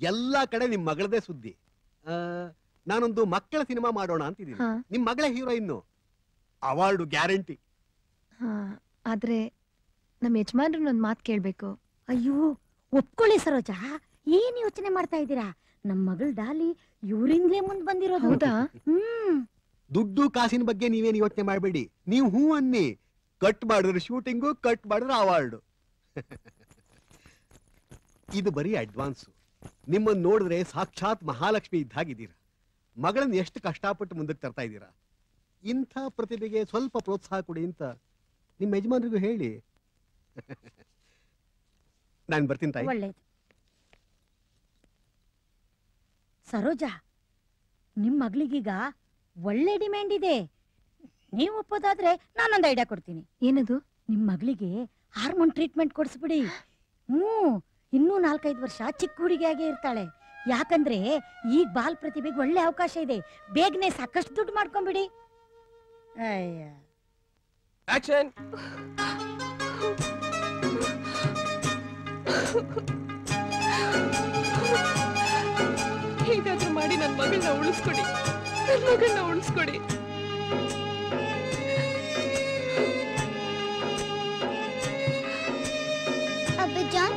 ಎಲ್ಲಾ ಕಡೆ ನಿಮ್ ಮಗಳದೇ ಸುದ್ದಿ. ಆ, ನಾನೊಂದು ಮಕ್ಕಳ ಸಿನಿಮಾ ಮಾಡೋಣ ಅಂತಿದ್ದೀನಿ. ಹಾ. ನಿಮ್ ಮಗಳ ಹೀರೋಯಿನ್ ಅವಾರ್ಡು ಗ್ಯಾರಂಟಿ. ಹಾ ಆದ್ರೆ ನಮ್ಮ ಯಜಮಾನ್ರನ್ನ ಒಂದ್ ಮಾತು ಕೇಳ್ಬೇಕು. ಅಯ್ಯೋ ಒಪ್ಕೊಳ್ಳಿ ಸರೋಜಾ. ಏನ್ ಯೋಚನೆ ಮಾಡ್ತಾ ಇದ್ದೀರಾ? ನಮ್ ಮಗಳ್ ಡಾಲಿ ಇವ್ರಿಂದ್ಲೇ ಮುಂದ್ ಬಂದಿರೋದು. ಹೌದಾ? ಹ್ಮ್. ದುಡ್ಡು ಕಾಸಿನ ಬಗ್ಗೆ ನೀವೇನ್ ಯೋಚನೆ ಮಾಡಬೇಡಿ. ನೀವು ಹೂ ಅನ್ನಿ. ಕಟ್ ಮಾಡಿದ್ರೆ ಶೂಟಿಂಗು ಕಟ್ ಮಾಡಿದ್ರೆ ಅವಾರ್ಡು. ಇದು ಬರೀ ಅಡ್ವಾನ್ಸು. ನಿಮ್ಮನ್ನು ನೋಡಿದ್ರೆ ಸಾಕ್ಷಾತ್ ಮಹಾಲಕ್ಷ್ಮಿ ಇದ್ದಾಗಿದ್ದೀರಾ. ಮಗಳನ್ನ ಎಷ್ಟು ಕಷ್ಟಪಟ್ಟು ಮುಂದಕ್ಕೆ ತರ್ತಾ ಇದ್ದೀರಾ? ಇಂಥ ಪ್ರತಿಭೆಗೆ ಸ್ವಲ್ಪ ಪ್ರೋತ್ಸಾಹ ಕೊಡಿ ಅಂತ ನಿಮ್ಮ ಯಜಮಾನ್ರಿಗೂ ಹೇಳಿ. ನಾನು ಬರ್ತೀನಿ ತಾಯಿ. ಒಳ್ಳೇದು. ಸರೋಜಾ ನಿಮ್ ಮಗಳಿಗೀಗ ಒಳ್ಳೆ ಡಿಮ್ಯಾಂಡ್ ಇದೆ. ನೀವು ಒಪ್ಪೋದಾದ್ರೆ ನಾನೊಂದು ಐಡಿಯಾ ಕೊಡ್ತೀನಿ. ಏನದು? ನಿಮ್ ಮಗಳಿಗೆ ಹಾರ್ಮೋನ್ ಟ್ರೀಟ್ಮೆಂಟ್ ಕೊಡಿಸ್ಬಿಡಿ. ಹ್ಞೂ ಇನ್ನೂ ನಾಲ್ಕೈದು ವರ್ಷ ಚಿಕ್ಕ ಹುಡುಗಿಯಾಗೆ ಇರ್ತಾಳೆ. ಯಾಕಂದ್ರೆ ಈಗ ಬಾಲ್ ಪ್ರತಿಭೆಗೆ ಒಳ್ಳೆ ಅವಕಾಶ ಇದೆ. ಬೇಗನೆ ಸಾಕಷ್ಟು ದುಡ್ಡು ಮಾಡ್ಕೊಂಬಿಡಿ. ಅಯ್ಯ. ಆಕ್ಷನ್ ಹೇಗಾದ್ರೂ ಮಾಡಿ ನನ್ನ ಮಗಳನ್ನ ಉಳಿಸ್ಕೊಡಿ. ನನ್ನ ಮಗಳನ್ನ ಉಳಿಸ್ಕೊಡಿ. ಅಬ್ಬಜಾನ್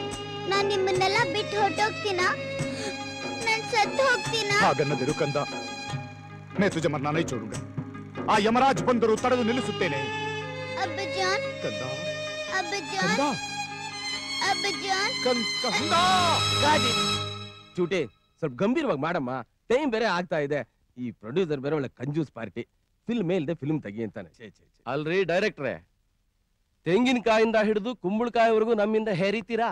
ನಾನ್ ನಿಮ್ಮನ್ನೆಲ್ಲ ಬಿಟ್ಟು ಹೊರಟೋಗ್ತೀನ? ನಾನ್ ಸತ್ತು ಹೋಗ್ತೀನ? ಹಾಗನ್ನದಿರು ಕಂದ. ಮೇ ತುಜೆ ಮರ್ನಾನೈ ಚೋಡುಗ ಆ ಯಮರಾಜ್ ಬಂದರು ತಡೆದು ನಿಲ್ಲಿಸುತ್ತೇನೆ. ಅಬ್ಬಜಾನ್ ಕಂದ. ಅಬ್ಬಜಾನ್ ಅಬ್ಬಜಾನ್. ಕಂದ. ಗಾಡಿ ಚೂಟೆ. ಸ್ವಲ್ಪ ಗಂಭೀರವಾಗಿ ಮಾಡಮ್ಮ ಟೈಮ್ ಬೇರೆ ಆಗ್ತಾ ಇದೆ. ಈ ಪ್ರೊಡ್ಯೂಸರ್ ಬೇರೆ ಒಳ್ಳೆ ಕಂಜೂಸ್ ಪಾರ್ಟಿ. ಫಿಲ್ಮ್ ಇಲ್ಲದೆ ಫಿಲ್ಮ್ ತೆಗಿ ಅಂತಾನೆ. ಛೇ ಛೇ ಛೇ. ಅಲ್ರಿ ಡೈರೆಕ್ಟ್ರೆ ತೆಂಗಿನಕಾಯಿಂದ ಹಿಡಿದು ಕುಂಬಳಕಾಯಿವರೆಗೂ ನಮ್ಮಿಂದ ಹೇರಿತೀರಾ?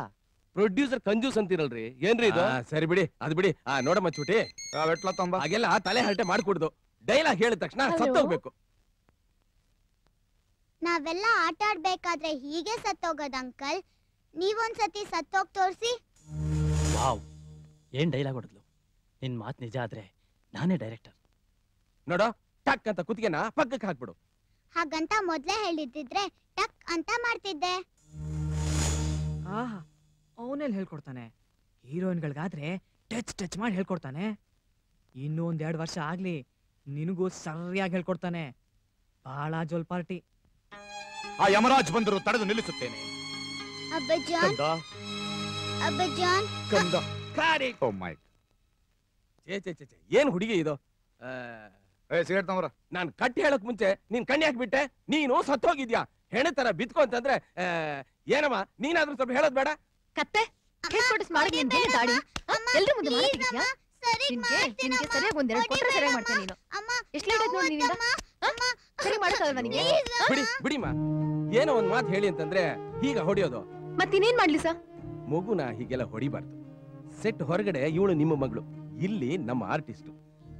ಪ್ರೊಡ್ಯೂಸರ್ ಕಂಜೂಸ್ ಅಂತೀರಲ್ರಿ. ಏನ್ರಿ ಇದು? ಸರಿ ಬಿಡಿ ಅದ್ ಬಿಡಿ. ಆ ನೋಡಮ್ಮ ಚೂಟಿ. ಹಾಗೆಲ್ಲ ತಲೆ ಹರಟೆ ಮಾಡ್ಕೊಡ್ದು. ಡೈಲಾಗ್ ಹೇಳಿದ ತಕ್ಷಣ? ಸತ್ತೋಗ್ಬೇಕು. ನಾವೆಲ್ಲ ಆಟ ಆಡ್ಬೇಕಾದ್ರೆ ಹೀಗೆ ಸತ್ತೋಗದ ಅಂಕಲ್ ನೀವೊಂದ್ಸತಿ ಸತ್ತೋಗ್ ತೋರಿಸಿ. ವಾವ್. ಏನ್ ಡೈಲಾಗ್ ಹೊಡೆದ್ಲು? ನಿನ್ ಮಾತ್ ನಿಜ ಆದ್ರೆ ನಾನೇ ಡೈರೆಕ್ಟರ್ ನೋಡೋ ಟಕ್ ಅಂತ ಕುತ್ತಿಗೆನ ಪಕ್ಕಕ್ಕೆ ಹಾಕ್ಬಿಡು. ಹಾಗಂತ ಮೊದ್ಲೇ ಹೇಳಿದ್ದಿದ್ರೆ ಟಕ್ ಅಂತ ಮಾಡ್ತಿದ್ದೆ. ಆಹಾ ಅವನೆಲ್ಲಿ ಹೇಳ್ಕೊಡ್ತಾನೆ. ಹೀರೋಯಿನ್ಗಳಿಗಾದ್ರೆ ಟಚ್ ಟಚ್ ಮಾಡಿ ಹೇಳ್ಕೊಡ್ತಾನೆ. ಇನ್ನೂ ಒಂದ್ ಎರಡು ವರ್ಷ ಆಗ್ಲಿ ನಿನಗೂ ಸರಿಯಾಗಿ ಹೇಳ್ಕೊಡ್ತಾನೆ. ಬಹಳ ಜೋಲ್ ಪಾರ್ಟಿ. ಆ ಯಮರಾಜ್ ಬಂದರು ತಡೆದು ನಿಲ್ಲಿಸುತ್ತೇನೆ. ಅಬ್ಬಜಾನ್ ಕಂದ. ಅಬ್ಬಜಾನ್ ಓ ಮೈ ಛೇ ಛೇ ಛೇ ಛೇ, ಏನ್ ಹುಡುಗಿ ಇದು? ಏ ಸಿಗರೇಟ್ ತಗೊಂಬರ ನಾನ್ ಕಟ್ಟಿ ಹೇಳಕ್ ಮುಂಚೆ ನೀನ್ ಕಣ್ಣಿ ಹಾಕ್ಬಿಟ್ಟೆ ನೀನು ಸತ್ತೋಗಿದ್ಯಾ? ಹೆಣ ತರ ಬಿತ್ಕೊ ಅಂತಂದ್ರೆ ಆ, ಏನಮ್ಮ ನೀನಾದ್ರೂ ಸ್ವಲ್ಪ ಹೇಳೋದ್ ಬೇಡ? ಕತ್ತೆ ಕೇಕ್ ಕೊಡಿಸ್ ಮಾಡಿ ಅಂತ ಹೇಳಿ ದಾಡಿ ಎಲ್ರ ಮುಂದೆ ಮಾಡ್ತಿದ್ಯಾ ನಿನ್ಗೆ ನಿನ್ಗೆ ಸರಿಯಾಗಿ ಒಂದೆರಡು ಕೊಟ್ರೆ ಸರಿಯಾಗಿ ಮಾಡ್ತೇನೆ ನೀನು. ಎಷ್ಟು ಲೇಟ್ ಆಯ್ತು ನೋಡಿ ನಿನ್ನಿಂದ? ಆ? ಸರಿ ಮಾಡಕ್ಕಾಗಲ್ವಾ ನಿನ್ಗೆ? ಬಿಡಿ ಬಿಡಿಮ್ಮ. ಏನೋ ಒಂದ್ ಮಾತು ಹೇಳಿ ಅಂತಂದ್ರೆ ಈಗ ಹೊಡಿಯೋದು. ಮತ್ತಿನ್ನೇನ್ ಮಾಡ್ಲಿ ಸಾ ಮಗುನ ಹೀಗೆಲ್ಲ ಹೊಡಿಬಾರ್ದು. ಸೆಟ್ ಹೊರಗಡೆ ಇವಳು ನಿಮ್ಮ ಮಗಳು. ಇಲ್ಲಿ ನಮ್ಮ ಆರ್ಟಿಸ್ಟ್.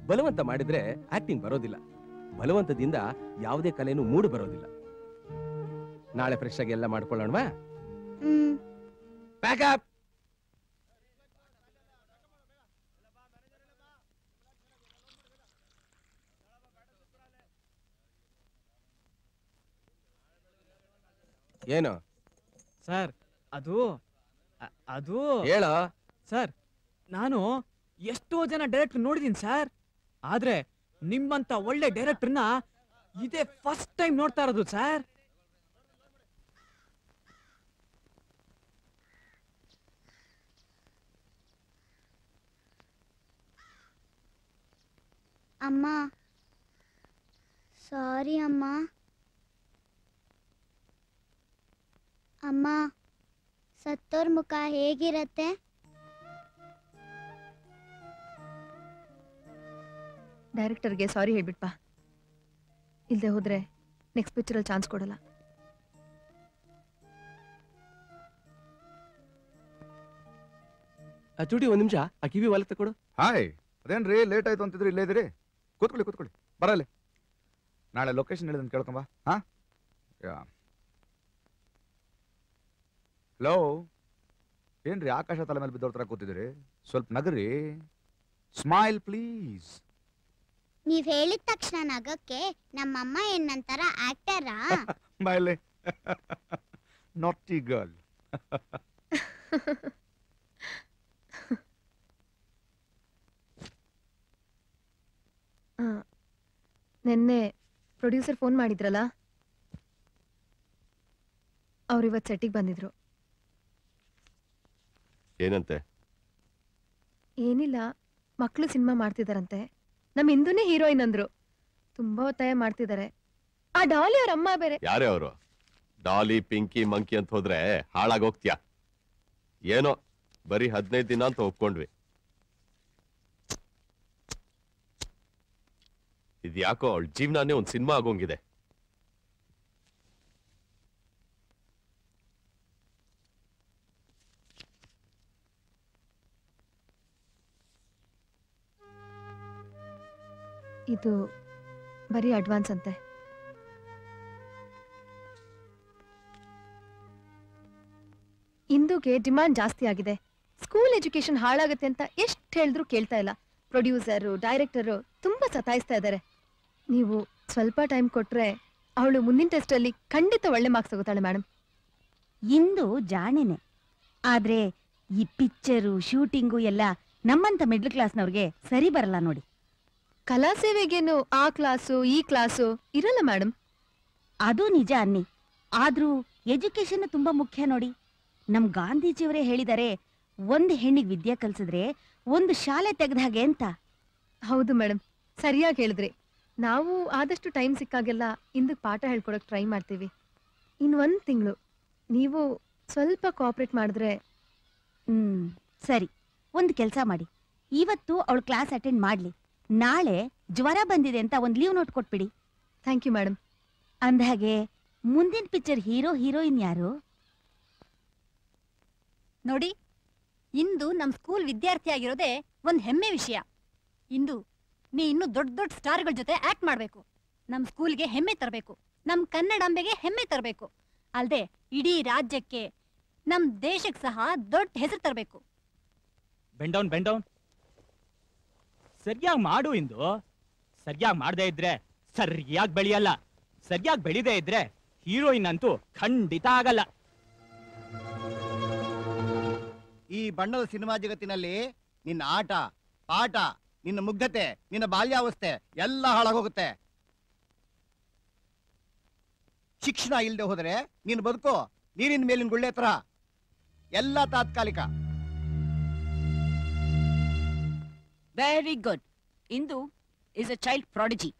ಬಲವಂತ ಮಾಡಿದ್ರೆ ಆಕ್ಟಿಂಗ್ ಬರೋದಿಲ್ಲ. ಬಲವಂತದಿಂದ ಯಾವುದೇ ಕಲೆನೂ ಮೂಡು ಬರೋದಿಲ್ಲ. ನಾಳೆ ಫ್ರೆಶ್ ಆಗಿ ಎಲ್ಲ ಮಾಡ್ಕೊಳ್ಳೋಣವಾ? ಹ್ಮ್. ಪ್ಯಾಕಪ್ ಏನು? ಸರ್ ಅದು ಅದು ಹೇಳೋ? ಸರ್, ನಾನು ಎಷ್ಟೋ ಜನ ಡೈರೆಕ್ಟರ್ ನೋಡಿದೀನಿ ಸರ್. ಆದ್ರೆ ನಿಮ್ಮಂತ ಒಳ್ಳೆ ಡೈರೆಕ್ಟರ್ನ ಇದೇ ಫಸ್ಟ್ ಟೈಮ್ ನೋಡ್ತಾ ಇರೋದು ಸರ್. ಅಮ್ಮ, ಸಾರಿ ಅಮ್ಮ. ಅಮ್ಮ, ಸತ್ತೋರ್ ಮುಖ ಹೇಗಿರತ್ತೆ? ಡೈರೆಕ್ಟರ್ಗೆ ಸಾರಿ ಹೇಳ್ಬಿಟ್ಪಾ ಇಲ್ಲದೆ ಹೋದ್ರೆ ನೆಕ್ಸ್ಟ್ ಪಿಕ್ಚರಲ್ಲಿ ಚಾನ್ಸ್ ಕೊಡಲ್ಲ. ಆ ಚೂಟಿ ಒಂದ್ ನಿಮಿಷ. ಆ ಕಿವಿ ವಾಲೆ ತಕೊಡು ಹಾಯ್ ಅದೇನ್ರಿ ಲೇಟ್ ಆಯ್ತು ಅಂತಿದ್ರೆ ಇಲ್ಲೇ ಇದ್ರಿ ಕೂತ್ಕೊಳ್ಳಿ ಕೂತ್ಕೊಳ್ಳಿ. ಬರಲಿ. ನಾಳೆ ಲೊಕೇಶನ್ ಹೇಳಿದಂತ ಕೇಳ್ಕೊಂಬ. ಹಾ? ಯಾ. ಹಲೋ ಏನ್ರಿ ಆಕಾಶ ತಲೆ ಮೇಲೆ ಬಿದ್ದವ್ರ ತರ ಕೂತಿದ್ರಿ ಸ್ವಲ್ಪ ನಗರಿ. ಸ್ಮೈಲ್ ಪ್ಲೀಸ್ ನೀವ್ ಹೇಳಿದ ತಕ್ಷಣ ನಗಕ್ಕೆ ನಮ್ಮಮ್ಮ ಏನ್ ನಂತರ ಆಕ್ಟರಾ? ಮೈಲೆ ನಾಟಿ ಗರ್ಲ್ ನಿನ್ನೆ ನೆನ್ನೆ ಪ್ರೊಡ್ಯೂಸರ್ ಫೋನ್ ಮಾಡಿದ್ರಲ್ಲ? ಅವ್ರು ಇವತ್ತು ಸೆಟ್ಟಿಗೆ ಬಂದಿದ್ರು. ಏನಂತೆ? ಏನಿಲ್ಲ ಮಕ್ಕಳು ಸಿನಿಮಾ ಮಾಡ್ತಿದಾರಂತೆ. ನಮ್ಮ ಹಿಂದೂನೇ ಹೀರೋಯಿನ್ ಅಂದ್ರು. ತುಂಬಾ ಒತ್ತಾಯ ಮಾಡ್ತಿದ್ದಾರೆ ಆ ಡಾಲಿ ಅವ್ರ ಅಮ್ಮ ಬೇರೆ. ಯಾರೇ ಅವರು? ಡಾಲಿ, ಪಿಂಕಿ, ಮಂಕಿ ಅಂತ ಹೋದ್ರೆ ಹಾಳಾಗೋಗ್ತೀಯ? ಏನೋ, ಬರೀ ಹದಿನೈದು ದಿನ ಅಂತ ಒಪ್ಕೊಂಡ್ವಿ. ಇದ್ಯಾಕೋ, ಅವಳ ಜೀವನಾನೇ ಒಂದ್ ಸಿನಿಮಾ ಆಗೋಂಗಿದೆ. ಇದು ಬರೀ ಅಡ್ವಾನ್ಸ್ ಅಂತೆ. ಇಂದುಗೆ ಡಿಮ್ಯಾಂಡ್ ಜಾಸ್ತಿ ಆಗಿದೆ. ಸ್ಕೂಲ್ ಎಜುಕೇಶನ್ ಹಾಳಾಗುತ್ತೆ ಅಂತ ಎಷ್ಟು ಹೇಳಿದ್ರು ಕೇಳ್ತಾ ಇಲ್ಲ. ಪ್ರೊಡ್ಯೂಸರು, ಡೈರೆಕ್ಟರು ತುಂಬಾ ಸತಾಯಿಸ್ತಾ ಇದ್ದಾರೆ. ನೀವು ಸ್ವಲ್ಪ ಟೈಮ್ ಕೊಟ್ರೆ ಅವಳು ಮುಂದಿನ ಟೆಸ್ಟಲ್ಲಿ ಖಂಡಿತ ಒಳ್ಳೆ ಮಾರ್ಕ್ಸ್ ತಗೋತಾಳೆ ಮೇಡಮ್ ಇಂದು ಜಾಣೆನೆ. ಆದ್ರೆ ಈ ಪಿಕ್ಚರು ಶೂಟಿಂಗು ಎಲ್ಲ ನಮ್ಮಂತ ಮಿಡ್ಲ್ ಕ್ಲಾಸ್ನವ್ರಿಗೆ ಸರಿ ಬರಲ್ಲ ನೋಡಿ. ಕಲಾ ಸೇವೆಗೇನು ಆ ಕ್ಲಾಸು ಈ ಕ್ಲಾಸು ಇರಲ್ಲ ಮೇಡಮ್ ಅದು ನಿಜ ಅನ್ನಿ. ಆದ್ರೂ ಎಜುಕೇಶನ್ ತುಂಬಾ ಮುಖ್ಯ ನೋಡಿ. ನಮ್ ಗಾಂಧೀಜಿಯವರೇ ಹೇಳಿದ್ದಾರೆ ಒಂದು ಹೆಣ್ಣಿಗೆ ವಿದ್ಯೆ ಕಲ್ಸಿದ್ರೆ ಒಂದು ಶಾಲೆ ತೆಗೆದ ಹಾಗೆ ಅಂತ. ಹೌದು ಮೇಡಮ್ ಸರಿಯಾಗಿ ಹೇಳಿದ್ರೆ. ನಾವು ಆದಷ್ಟು ಟೈಮ್ ಸಿಕ್ಕಾಗೆಲ್ಲ ಇಂದಕ್ಕೆ ಪಾಠ ಹೇಳ್ಕೊಡಕ್ ಟ್ರೈ ಮಾಡ್ತೀವಿ. ಇನ್ ಒಂದ್ ತಿಂಗಳು. ನೀವು ಸ್ವಲ್ಪ ಕೋಆಪರೇಟ್ ಮಾಡಿದ್ರೆ ಹ್ಮ್ ಸರಿ. ಒಂದು ಕೆಲಸ ಮಾಡಿ. ಇವತ್ತು ಅವಳು ಕ್ಲಾಸ್ ಅಟೆಂಡ್ ಮಾಡ್ಲಿ. ನಾಳೆ ಜ್ವರ ಬಂದಿದೆ ಅಂತ ಒಂದು ಲೀವ್ ನೋಟ್ ಕೊಟ್ಬಿಡಿ. ಥ್ಯಾಂಕ್ ಯು ಮೇಡಮ್ ಅಂದಹಾಗೆ ಮುಂದಿನ ಪಿಕ್ಚರ್ ಹೀರೋ ಹೀರೋಯಿನ್ ಯಾರು? ನೋಡಿ ಇಂದು ನಮ್ಮ ಸ್ಕೂಲ್ ವಿದ್ಯಾರ್ಥಿ ಆಗಿರೋದೇ ಒಂದು ಹೆಮ್ಮೆ ವಿಷಯ. ಇಂದು ನೀ ಇನ್ನೂ ದೊಡ್ಡ ದೊಡ್ಡ ಸ್ಟಾರ್ಗಳ ಜೊತೆ ಆಕ್ಟ್ ಮಾಡಬೇಕು. ನಮ್ಮ ಸ್ಕೂಲ್ಗೆ ಹೆಮ್ಮೆ ತರಬೇಕು. ನಮ್ಮ ಕನ್ನಡಾಂಬೆಗೆ ಹೆಮ್ಮೆ ತರಬೇಕು. ಅಲ್ದೆ ಇಡೀ ರಾಜ್ಯಕ್ಕೆ ನಮ್ಮ ದೇಶಕ್ಕೆ ಸಹ ದೊಡ್ಡ ಹೆಸರು ತರಬೇಕು. ಬೆಂಡೌನ್ ಬೆಂಡೌನ್ ಸರಿಯಾಗಿ ಮಾಡು ಇಂದು. ಸರಿಯಾಗಿ ಮಾಡದೇ ಇದ್ರೆ ಸರಿಯಾಗಿ ಬೆಳೆಯಲ್ಲ. ಸರಿಯಾಗಿ ಬೆಳಿದೇ ಇದ್ರೆ ಹೀರೋಯಿನ್ ಅಂತೂ ಖಂಡಿತ ಆಗಲ್ಲ. ಈ ಬಣ್ಣದ ಸಿನಿಮಾ ಜಗತ್ತಿನಲ್ಲಿ ನಿನ್ನ ಆಟ, ಪಾಠ, ನಿನ್ನ ಮುಗ್ಧತೆ, ನಿನ್ನ ಬಾಲ್ಯಾವಸ್ಥೆ ಎಲ್ಲ ಹಾಳಾಗೋಗುತ್ತೆ. ಶಿಕ್ಷಣ ಇಲ್ಲದೆ ಹೋದರೆ ನೀನು ಬದುಕೋ, ನೀರಿನ ಮೇಲಿನ ಗುಳ್ಳೆ ತರ ಎಲ್ಲ ತಾತ್ಕಾಲಿಕ. Very good. Indu is a child prodigy.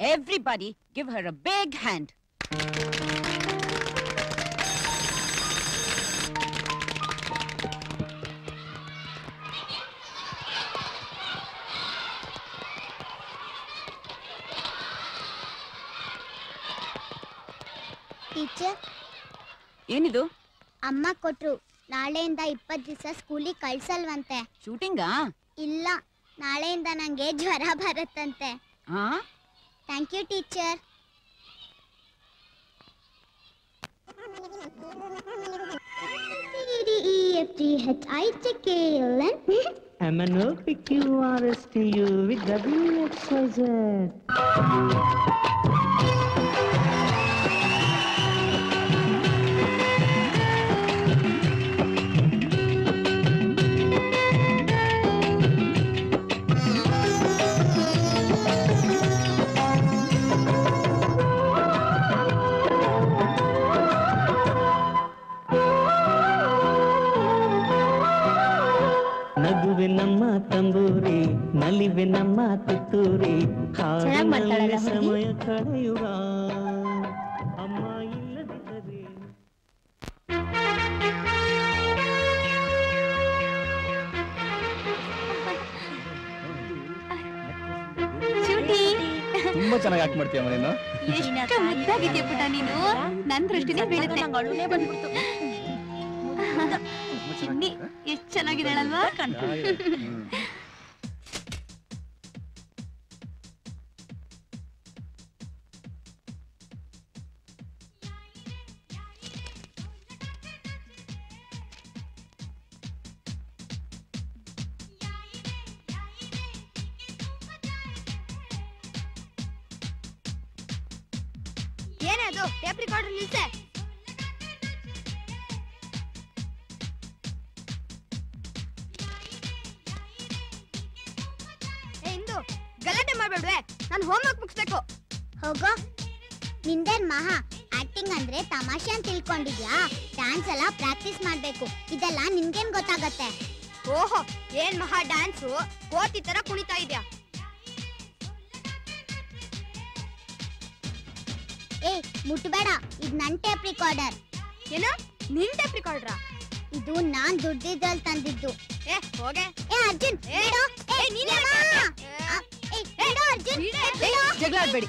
Everybody give her a big hand. Teacher ಏನಿದು ಅಮ್ಮ ಕೊಟ್ರು ನಾಳೆಯಿಂದ ಇಪ್ಪತ್ತು ದಿವಸ ಸ್ಕೂಲಿಗೆ ಕಳ್ಸಲ್ವಂತೆ ಶೂಟಿಂಗಾ ಇಲ್ಲ ನಾಳೆಯಿಂದ ನಂಗೆ ಜ್ವರ ಬರುತ್ತಂತೆ ಹಾ thank you teacher E F G H I J K L N M N O P Q R S T U V W X Y Z. ತಂಬೂರಿ ನಲಿವೆ ನಮ್ಮ ತುತ್ತೂರಿ ಸಮಯ ಕಳೆಯುವ. ಅಮ್ಮ ಇಲ್ಲದಿದ್ದರೆ ತುಂಬಾ ಚೆನ್ನಾಗಿ ಆಕ್ಟ್ ಮಾಡ್ತೀಯ ನೀನು? ಎಷ್ಟು ಮುದ್ದಾಗಿದ್ಯಾ ಪುಟ ನೀನು? ನನ್ ದೃಷ್ಟಿನೇ ಬೀಳುತ್ತೆ. ಚಿನ್ನಿ ಎಷ್ಟ್ ಚೆನ್ನಾಗಿದ್ದಾಳಲ್ವಾ? ಹೋಗೋ? ನಿಂದೇನ್ ಮಹಾ? ಆಕ್ಟಿಂಗ್ ಅಂದ್ರೆ ತಮಾಷೆ ಅಂತ ತಿಳ್ಕೊಂಡಿದ್ಯಾ? ಡ್ಯಾನ್ಸ್ ಎಲ್ಲ ಪ್ರಾಕ್ಟೀಸ್ ಮಾಡ್ಬೇಕು. ಇದೆಲ್ಲ ನಿನ್ಗೇನ್ ಗೊತ್ತಾಗತ್ತೆ? ಓಹೋ ಏನ್ ಮಹಾ ಡ್ಯಾನ್ಸು ಕೋತಿ ತರ ಕುಣಿತಾ ಇದ್ಯಾ? ಏ ಮುಟ್ಬೇಡ. ಇದ್ ನನ್ ಟೇಪ್ ರಿಕಾರ್ಡರ್ ಏನು? ನಿನ್ ಟೇಪ್ ರಿಕಾರ್ಡ್ರಾ ಇದು ನಾನ್ ದುಡ್ಡಿದ್ರಲ್ಲಿ ತಂದಿದ್ದು. ಏ ಹೋಗೆ. ಏ ಅರ್ಜುನ್ ಏ, ನೀನೇ ಅರ್ಜುನ್. ಏ, ಜಗಳ ಆಡ್ಬೇಡಿ.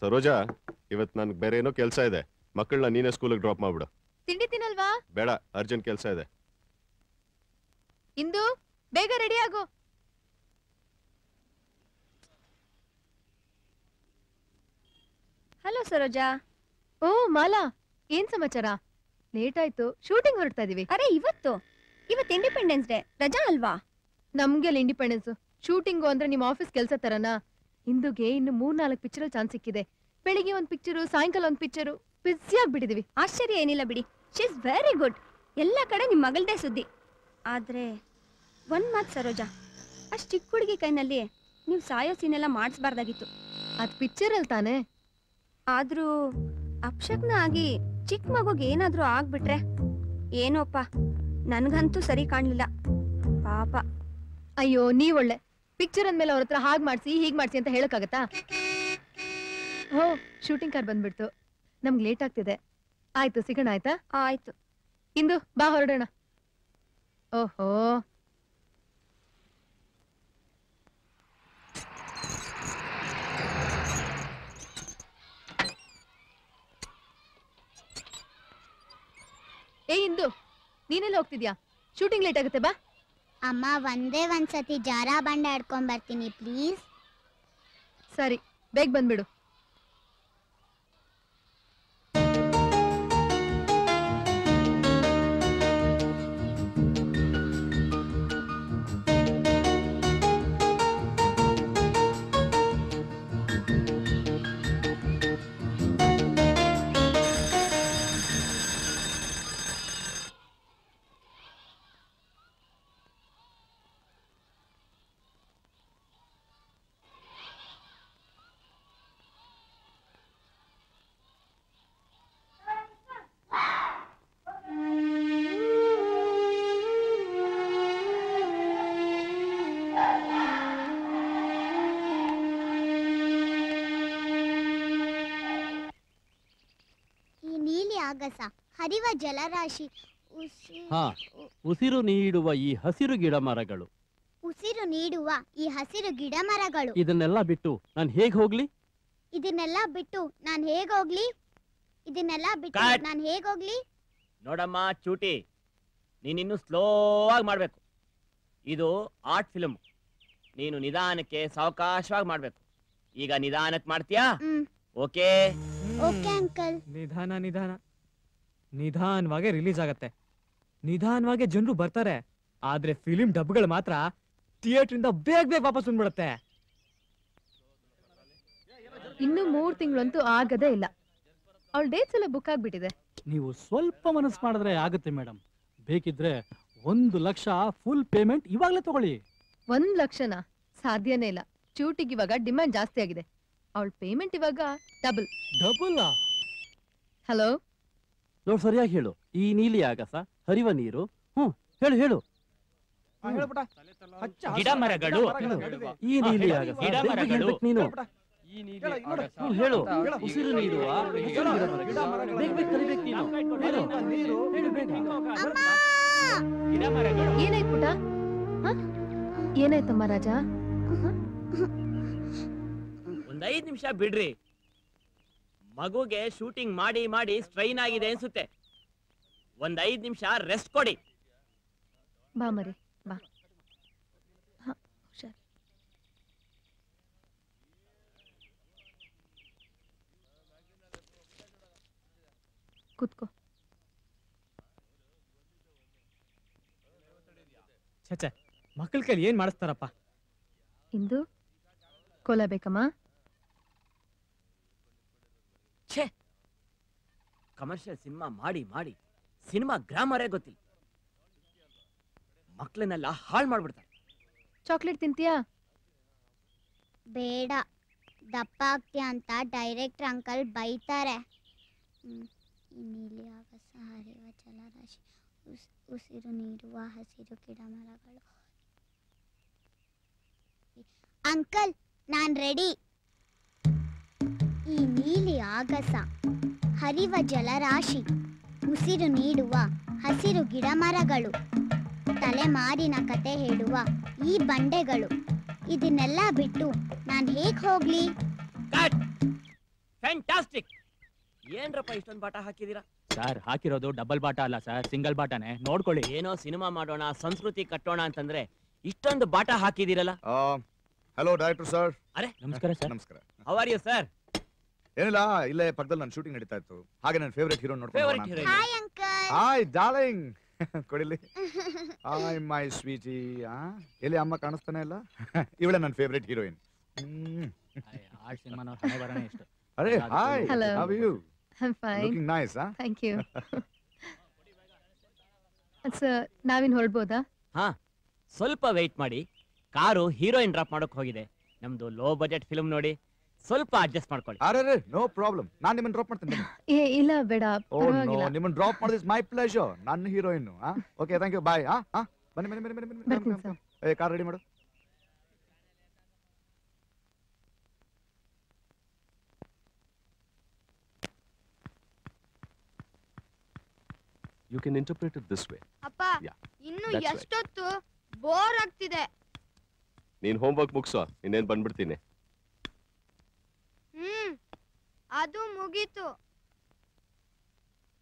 ಸರೋಜಾ ಇವತ್ ನನ್ಗೆ ಬೇರೆ ಏನೋ ಕೆಲಸ ಇದೆ. ಮಕ್ಕಳನ್ನ ನೀನೇ ಸ್ಕೂಲಿಗೆ ಡ್ರಾಪ್ ಮಾಡ್ಬಿಡು. ತಿಂಡಿ ತಿನ್ನಲ್ವಾ? ಬೇಡ ಅರ್ಜೆಂಟ್ ಕೆಲಸ ಇದೆ. ಇಂದು ಬೇಗ ರೆಡಿ ಆಗು. ಹಲೋ ಸರೋಜಾ. ಓ ಮಾಲಾ ಏನ್ ಸಮಾಚಾರ? ಲೇಟ್ ಆಯ್ತು ಶೂಟಿಂಗ್ ಹೊರಡ್ತಾ ಇದೀವಿ. ಅರೆ ಇವತ್ತು? ಇವತ್ತು ಇಂಡಿಪೆಂಡೆನ್ಸ್ ಡೇ ರಜಾ ಅಲ್ವಾ? ನಮ್ಗೆಲ್ಲ ಇಂಡಿಪೆಂಡೆನ್ಸ್ ಶೂಟಿಂಗು ಅಂದ್ರೆ ನಿಮ್ ಆಫೀಸ್ ಕೆಲ್ಸ ತರನಾ? ಇಂದುಗೆ ಇನ್ನು ಮೂರ್ ನಾಲ್ಕು ಪಿಕ್ಚರ್ ಚಾನ್ಸ್ ಸಿಕ್ಕಿದೆ. ಬೆಳಿಗ್ಗೆ ಒಂದು ಪಿಕ್ಚರು ಸಾಯಂಕಾಲ ಒಂದು ಪಿಕ್ಚರು ಬಿಸಿ ಬಿಡಿದ್ವಿ ಆಶ್ಚರ್ಯ ಏನಿಲ್ಲ ಬಿಡಿ. ಶಿ ಇಸ್ ವೆರಿ ಗುಡ್ ಎಲ್ಲ ಕಡೆ ನಿಮ್ಮ ಮಗಳದೇ ಸುದ್ದಿ. ಆದ್ರೆ ಒಂದ್ ಮಾತು ಸರೋಜಾ ಅಷ್ಟು ಚಿಕ್ಕ ಹುಡುಗಿ ಕೈನಲ್ಲಿ ನೀವು ಸಾಯೋ ಸೀನೆಲ್ಲ ಮಾಡಿಸ್ಬಾರ್ದಾಗಿತ್ತು. ಅದು ಪಿಕ್ಚರ್ ಅಲ್ಲಿ ತಾನೇ? ಆದರೂ ಅಪ್ಶಕ್ನ ಆಗಿ ಚಿಕ್ಕ ಮಗುಗೆ ಏನಾದರೂ ಆಗ್ಬಿಟ್ರೆ ಏನೋಪ್ಪ ನನಗಂತೂ ಸರಿ ಕಾಣಲಿಲ್ಲ. ಪಾಪ. ಅಯ್ಯೋ ನೀವೊಳ್ಳೆ ಒಳ್ಳೆ ಪಿಕ್ಚರ್ ಅಂದ್ಮೇಲೆ ಅವ್ರ ಹತ್ರ ಹಾಗೆ ಮಾಡ್ಸಿ ಹೀಗ್ ಮಾಡ್ಸಿ ಅಂತ ಹೇಳಕ್ಕಾಗತ್ತಾ? ಓ ಶೂಟಿಂಗ್ ಕಾರ್ ಬಂದ್ಬಿಡ್ತು. ನಮ್ಗೆ ಲೇಟ್ ಆಗ್ತಿದೆ. ಆಯ್ತು ಸಿಗೋಣ ಆಯ್ತಾ? ಆಯ್ತು. ಇಂದು ಬಾ ಹೊರಡೋಣ. ಓಹೋ. ಏ ಇಂದು ನೀನೆಲ್ಲ ಹೋಗ್ತಿದ್ಯಾ? ಶೂಟಿಂಗ್ ಲೇಟ್ ಆಗುತ್ತೆ ಬಾ. ಅಮ್ಮ ಒಂದೇ ಒಂದ್ಸತಿ ಜಾರ ಬಂಡೆ ಆಡ್ಕೊಂಡ್ ಬರ್ತೀನಿ ಪ್ಲೀಸ್ ಸರಿ ಬೇಗ ಬಂದ್ಬಿಡು ಆಗಸ ಹರಿವ ಜಲರಾಶಿ ಉಸಿ ಹಾ ಉಸಿರು ನೀಡುವ ಈ ಹಸಿರು ಗಿಡ ಮರಗಳು ಉಸಿರು ನೀಡುವ ಈ ಹಸಿರು ಗಿಡ ಮರಗಳು ಇದನ್ನೆಲ್ಲ ಬಿಟ್ಟು ನಾನು ಹೇಗ್ ಹೋಗ್ಲಿ? ಇದನ್ನೆಲ್ಲ ಬಿಟ್ಟು ನಾನ್ ಹೋಗ್ಲಿ? ಇದನ್ನೆಲ್ಲ ಬಿಟ್ಟು ನಾನು ನಾನ್ ಹೋಗ್ಲಿ? ನೋಡಮ್ಮ ಚೂಟಿ. ನೀನಿನ್ನು ಸ್ಲೋ ಆಗಿ ಮಾಡ್ಬೇಕು. ಇದು ಆರ್ಟ್ ಫಿಲ್ಮ್ ನೀನು ನಿಧಾನಕ್ಕೆ ಸಾವಕಾಶವಾಗಿ ಮಾಡ್ಬೇಕು. ಈಗ ನಿಧಾನಕ್ಕೆ ಮಾಡ್ತೀಯಾ? ಓಕೆ. Okay uncle. ನಿಧಾನ ನಿಧಾನ. ನಿಧಾನವಾಗಿ ರಿಲೀಸ್ ಆಗತ್ತೆ. ನಿಧಾನವಾಗಿ ಜನರು ಬರ್ತಾರೆ. ಆದ್ರೆ ಫಿಲಿಂ ಡಬ್ಗಳು ಮಾತ್ರ ಥಿಯೇಟರ್ ಇಂದ ಬೇಗ ಬೇಗ ವಾಪಸ್ ಬಂದ್ಬಿಡತ್ತೆ. ಇನ್ನು ಮೂರ್ ತಿಂಗಳಂತೂ ಆಗದೇ ಇಲ್ಲ. ಅವಳ ಡೇಟ್ಸ್ ಎಲ್ಲ ಬುಕ್ ಆಗ್ಬಿಟ್ಟಿದೆ. ನೀವು ಸ್ವಲ್ಪ ಮನಸ್ಸು ಮಾಡಿದ್ರೆ ಆಗುತ್ತೆ ಮೇಡಮ್ ಬೇಕಿದ್ರೆ ಒಂದು ಲಕ್ಷ ಫುಲ್ ಪೇಮೆಂಟ್ ಇವಾಗಲೇ ತಗೊಳ್ಳಿ. ಒಂದ್ ಲಕ್ಷನ? ಸಾಧ್ಯನೇ ಇಲ್ಲ. ಚೂಟಿಗೆ ಇವಾಗ ಡಿಮ್ಯಾಂಡ್ ಜಾಸ್ತಿ ಆಗಿದೆ. ಅವಳ ಪೇಮೆಂಟ್ ಇವಾಗ ಡಬಲ್ ಡಬಲ್ ಹಲೋ ನೋಡ್ ಸರಿಯಾಗಿ ಹೇಳು. ಈ ನೀಲಿ ಆಗಸ ಹರಿವ ನೀರು. ಹ್ಮ್ ಹೇಳು ಹೇಳು. ಗಿಡ ಮರಗಳು. ಈ ನೀಲಿ ಆಗಸ ಗಿಡ ಮರಗಳು. ನೀನು. ಹೇಳು ಉಸಿರು ನೀರು ಹಸಿರು ಗಿಡ ಮರಗಳು. ಬೇಗ ಬೇಗ ಕರಿಬೇಕು ನೀನು. ಹೇಳು. ಹೇಳು ಬೇಗ. ಗಿಡ ಮರಗಳು. ಏನಾಯ್ತು ಪುಟ? ಏನಾಯ್ತಮ್ಮ ರಾಜ? ಒಂದ್ ಐದ್ ನಿಮಿಷ ಬಿಡ್ರಿ. ಮಗುಗೆ ಶೂಟಿಂಗ್ ಮಾಡಿ ಮಾಡಿ ಸ್ಟ್ರೈನ್ ಆಗಿದೆ ಅನ್ಸುತ್ತೆ. ಒಂದ್ ಐದ್ ನಿಮಿಷ ರೆಸ್ಟ್ ಕೊಡಿ. ಬಾ ಮರಿ ಬಾ. ಕುತ್ಕೋ ಹುಷಾರ್. ಕೂತ್ಕೋ. ಛೆ ಮಕ್ಕಳ ಕೈಲಿ ಏನ್ ಮಾಡಿಸ್ತಾರಪ್ಪ? ಇಂದು ಕೋಲ ಬೇಕಮ್ಮ? ಛೇ! ಕಮರ್ಷಿಯಲ್ ಸಿನಿಮಾ ಮಾಡಿ ಮಾಡಿ ಸಿನಿಮಾ ಗ್ರಾಮರೇ ಗೊತ್ತಿಲ್ಲ. ಮಕ್ಕಳನ್ನೆಲ್ಲ ಹಾಳು ಮಾಡ್ಬಿಡ್ತಾರೆ. ಚಾಕ್ಲೇಟ್ ತಿಂತೀಯಾ? ಬೇಡ. ದಪ್ಪ ಆಗ್ತೀಯ ಅಂತ ಡೈರೆಕ್ಟರ್ ಅಂಕಲ್ ಬೈತಾರೆ. ನೀಲಿ ಆಗಸ ಜಲರಾಶಿ ಉಸ್- ಉಸಿರು ನೀಡುವ ಹಸಿರು ಗಿಡ ಮರಗಳು ಅಂಕಲ್ ನಾನು ರೆಡಿ ಈ ನೀಲಿ ಆಗಸ ಹರಿವ ಜಲರಾಶಿ ಉಸಿರು ನೀಡುವ ಹಸಿರು ಗಿಡ ಮರಗಳು ತಲೆಮಾರಿನ ಕತೆ ಹೇಳುವ ಈ ಬಂಡೆಗಳು. ಇದನ್ನೆಲ್ಲ ಬಿಟ್ಟು ನಾನು ಹೇಗ್ ಹೋಗ್ಲಿ? ಫ್ಯಾಂಟಾಸ್ಟಿಕ್ ಏನ್ರಪ್ಪ ಇಷ್ಟೊಂದು ಬಾಟ ಹಾಕಿದೀರಾ? ಸರ್ ಹಾಕಿರೋದು ಡಬಲ್ ಬಾಟ ಅಲ್ಲ ಸರ್ ಸಿಂಗಲ್ ಬಾಟನೇ. ನೋಡ್ಕೊಳ್ಳಿ. ಏನೋ ಸಿನಿಮಾ ಮಾಡೋಣ ಸಂಸ್ಕೃತಿ ಕಟ್ಟೋಣ ಅಂತಂದ್ರೆ ಇಷ್ಟೊಂದು ಬಾಟ ಹಾಕಿದಿರಲ್ಲ? ಹಲೋ ಡೈರೆಕ್ಟರ್ ಸರ್ ಅರೆ ನಮಸ್ಕಾರ ಸರ್ ನಮಸ್ಕಾರ. ಹೌ ಆರ್ ಯು ಸರ್ ಏನಿಲ್ಲ ಇಲ್ಲೇ ಪಕ್ಕದಲ್ಲಿ ನನ್ನ ಶೂಟಿಂಗ್ ನಡೀತಾ ಇತ್ತು. ಹಾಗೆ ನನ್ನ ಫೇವರೇಟ್ ಹೀರೋ Favourite ನೋಡ್ಕೊಂಡು. ಹಾಯ್ ಅಂಕಲ್ ಹಾಯ್ ಡಾರ್ಲಿಂಗ್ ಕೊಡಿಲಿ. ಹಾಯ್ ಮೈ ಸ್ವೀಟಿ ಎಲ್ಲಿ ಅಮ್ಮ ಕಾಣಿಸ್ತಾನೆ ಇಲ್ಲ? ಇವಳೆ ನನ್ನ ಫೇವರೇಟ್ ಹೀರೋಯಿನ್ ಆರ್ಟ್ ಸಿನಿಮಾನವ್ರ ಹಣೆ ಬರೋಣ ಎಷ್ಟು ಅರೆ hi Hello. How you fine. Looking nice ಹಾ ಥ್ಯಾಂಕ್ ಯು ಸರ್ ನಾವಿನ್ ಹೊರಡ್ಬೋದಾ? ಹಾ ಸ್ವಲ್ಪ ವೆಯ್ಟ್ ಮಾಡಿ. ಕಾರು ಹೀರೋಯಿನ್ ಡ್ರಾಪ್ ಮಾಡೋಕೆ ಹೋಗಿದೆ. ನಮ್ದು ಲೋ ಬಜೆಟ್ ಫಿಲ್ಮ್ ನೋಡಿ. ಸ್ವಲ್ಪ ಅಡ್ಜಸ್ಟ್ ಮಾಡ್ಕೊಳ್ಳಿ. ಅರೆ ನೋ ಪ್ರಾಬ್ಲಮ್ ನಾನು ನಿಮ್ಮನ್ನ ಡ್ರಾಪ್ ಮಾಡ್ತೀನಿ ಏ ಇಲ್ಲ ಬೇಡ ಓ ಪರವಾಗಿಲ್ಲ. ನೋ ನಿಮ್ಮನ್ನ ಡ್ರಾಪ್ ಮಾಡಿದ್ ಮೈ ಪ್ಲೇಜರ್ ನನ್ನ heroine okay thank you bye ಹಾ ಹಾ ಬನ್ನಿ ಬನ್ನಿ ಬನ್ನಿ ಬನ್ನಿ ಬನ್ನಿ ಸರ್ ಏ ಕಾರ್ ರೆಡಿ ಮಾಡು. You can interpret it this way ಅಪ್ಪ Yeah, ಇನ್ನು that's right. ಎಷ್ಟೊತ್ತು ಬೋರ್ ಆಗ್ತಿದೆ? ನೀನ್ ಹೋಮ್ವರ್ಕ್ ಮುಗಿಸೋ ಇನ್ನೇನ್ ಬಂದ್ಬಿಡ್ತೀನಿ. ಹ್ಮ್ ಅದು ಮುಗೀತು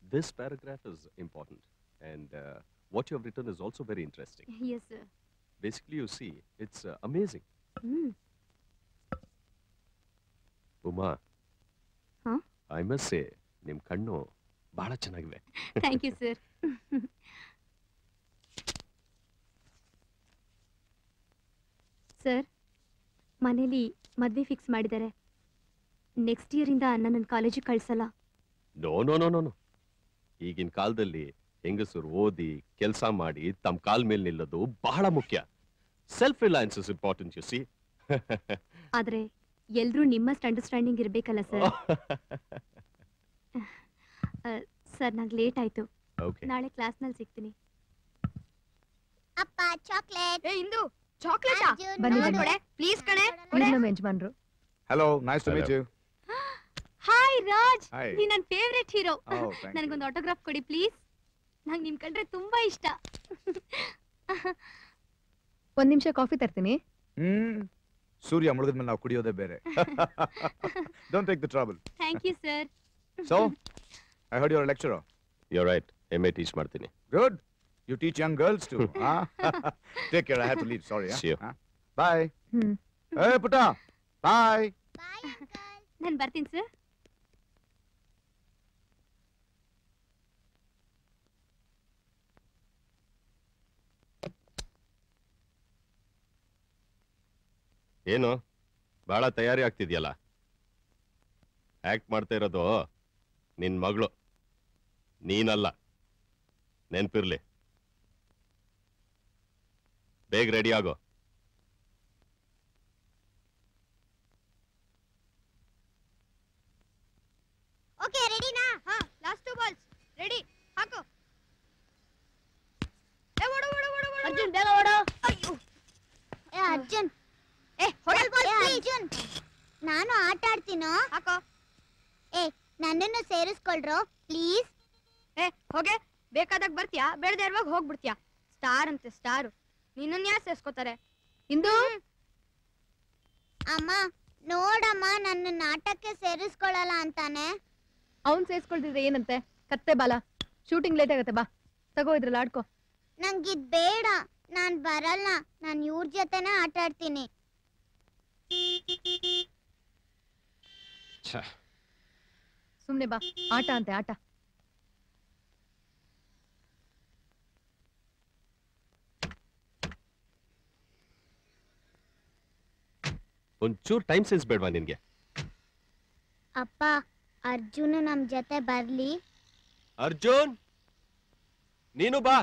This paragraph is important, and uh, what you have written is also very interesting. Yes, sir. Basically, you see, it's uh, amazing. Mm. Uma. Huh? I must say, ನಿಮ್ ಕಣ್ಣು ಬಹಳ ಚೆನ್ನಾಗಿವೆ ಥ್ಯಾಂಕ್ ಯು sir ಸರ್ ಮನೇಲಿ ಮದ್ವೆ fix ಮಾಡಿದ್ದಾರೆ next ಇಯರಿಂದ ನನ್ನನ್ನು ಕಾಲೇಜಿಗೆ ಕಳ್ಸಲ್ಲ. No no no no no ಈಗಿನ ಕಾಲದಲ್ಲಿ ಹೆಂಗಸರು ಓದಿ ಕೆಲಸ ಮಾಡಿ ತಮ್ಮ ಕಾಲ್ ಮೇಲೆ ನಿಲ್ಲೋದು ಬಹಳ ಮುಖ್ಯ. Self reliance is important you see ಆದ್ರೆ ಎಲ್ರೂ ನಿಮ್ಮಷ್ಟು ಅಂಡರ್ಸ್ಟ್ಯಾಂಡಿಂಗ್ ಇರ್ಬೇಕಲ್ಲ ಸರ್ ಸರ್ ನಂಗೆ ಲೇಟ್ ಆಯ್ತು. ಓಕೆ ನಾಳೆ ಕ್ಲಾಸ್ನಲ್ಲಿ ಸಿಗ್ತೀನಿ. ಅಪ್ಪ ಚಾಕ್ಲೇಟ್ ಏ ಇಂದು ಚಾಕ್ಲೇಟ್ ಬನ್ನಿ, ಬನ್ನಿ. ಪ್ಲೀಸ್ ಕಣೆ. ನಮ್ಮ ಯಜಮಾನ್ರು. Hello nice to meet you hi Raj Hi. ನೀ ನನ್ನ favourite hero Oh, thank you. ನನಗೊಂದು ಆಟೋಗ್ರಾಫ್ ಕೊಡಿ ಪ್ಲೀಸ್ ನಂಗೆ ನಿಮ್ ಕಂಡ್ರೆ ತುಂಬಾ ಇಷ್ಟ. ಒಂದ್ ನಿಮಿಷ ಕಾಫಿ ತರ್ತೀನಿ. ಹ್ಮ್. ಸೂರ್ಯ ಮುಳುಗಿದ್ಮೇಲೆ ನಾವು ಕುಡಿಯೋದೇ ಬೇರೆ. Don't take the travel thank you sir so I heard your lecture you right M A teach ಮಾಡ್ತೀನಿ. Good you teach young girls to take care I have to leave sorry Sure. Bye ಹ್ಮ್. ಏ ಪುಟ್ಟ. ಬಾಯ್ ನಾನು ಬರ್ತೀನಿ sir ಏನು? ಬಹಳ ತಯಾರಿ ಆಗ್ತಿದ್ಯಲ್ಲ? Act ಮಾಡ್ತಾ ಇರೋದು ನಿನ್ ಮಗಳು. ನೀನಲ್ಲ. ನೆನ್ಪಿರ್ಲಿ. ಬೇಗ ರೆಡಿ ಆಗೋ. ಓಕೆ ರೆಡಿನಾ ಹಾ ಲಾಸ್ಟ್ ಟು ಬಾಲ್ಸ್ ರೆಡಿ ಹಾಕು. ಏ ಓಡು ಓಡು ಓಡು ಓಡು ಅರ್ಜುನ್ ಬೇಗ ಓಡು. ಅಯ್ಯೋ. ಏ ಅರ್ಜುನ್. ಏ ಹೊಡೆ ಏ ಅರ್ಜುನ್ ನಾನು ಆಟ ಆಡ್ತೀನೋ? ಹಾಕೋ ಏ ನನ್ನನ್ನು ಸೇರಿಸ್ಕೊಳ್ರು ಪ್ಲೀಸ್? ಏ ಹೋಗೆ. ಬೇಕಾದಾಗ ಬರ್ತೀಯಾ? ಬೇಡದೇ ಇರುವಾಗ ಹೋಗ್ಬಿಡ್ತೀಯಾ? ಸ್ಟಾರ್ ಅಂತೆ ಸ್ಟಾರು. ನಿನ್ನನ್ನ ಯಾರು ಸೇರಿಸ್ಕೋತಾರೆ? ಇಂದು? ಅಮ್ಮ ನೋಡಮ್ಮ ನನ್ನ ನಾಟಕಕ್ಕೆ ಸೇರಿಸ್ಕೊಳ್ಳಲ್ಲ ಅಂತಾನೆ. ಅವ್ನ್ ಸೇರಿಸ್ಕೊಳ್ತಿದ್ರೆ ಏನಂತೆ? ಕತ್ತೆ ಬಾಲ. ಶೂಟಿಂಗ್ ಲೇಟ್ ಆಗತ್ತೆ ಬಾ. ತಗೋ ಇದ್ರಲ್ಲಿ ಆಡ್ಕೋ. ನಂಗಿದ್ ಬೇಡ. ನಾನ್ ಬರಲ್ಲ. ನಾನ್ ಇವ್ರ ಜೊತೆನೆ ಆಟ ಆಡ್ತೀನಿ. ಸುಮ್ನೆ ಬಾ ಆಟ ಅಂತೆ ಆಟ ಒಂಚೂರು ಟೈಮ್ ಸೆನ್ಸ್ ಬೇಡವಾ ನಿನ್ಗೆ ಅಪ್ಪ ಅರ್ಜುನ್ ನಮ್ ಜೊತೆ ಬರ್ಲಿ ಅರ್ಜುನ್ ನೀನು ಬಾ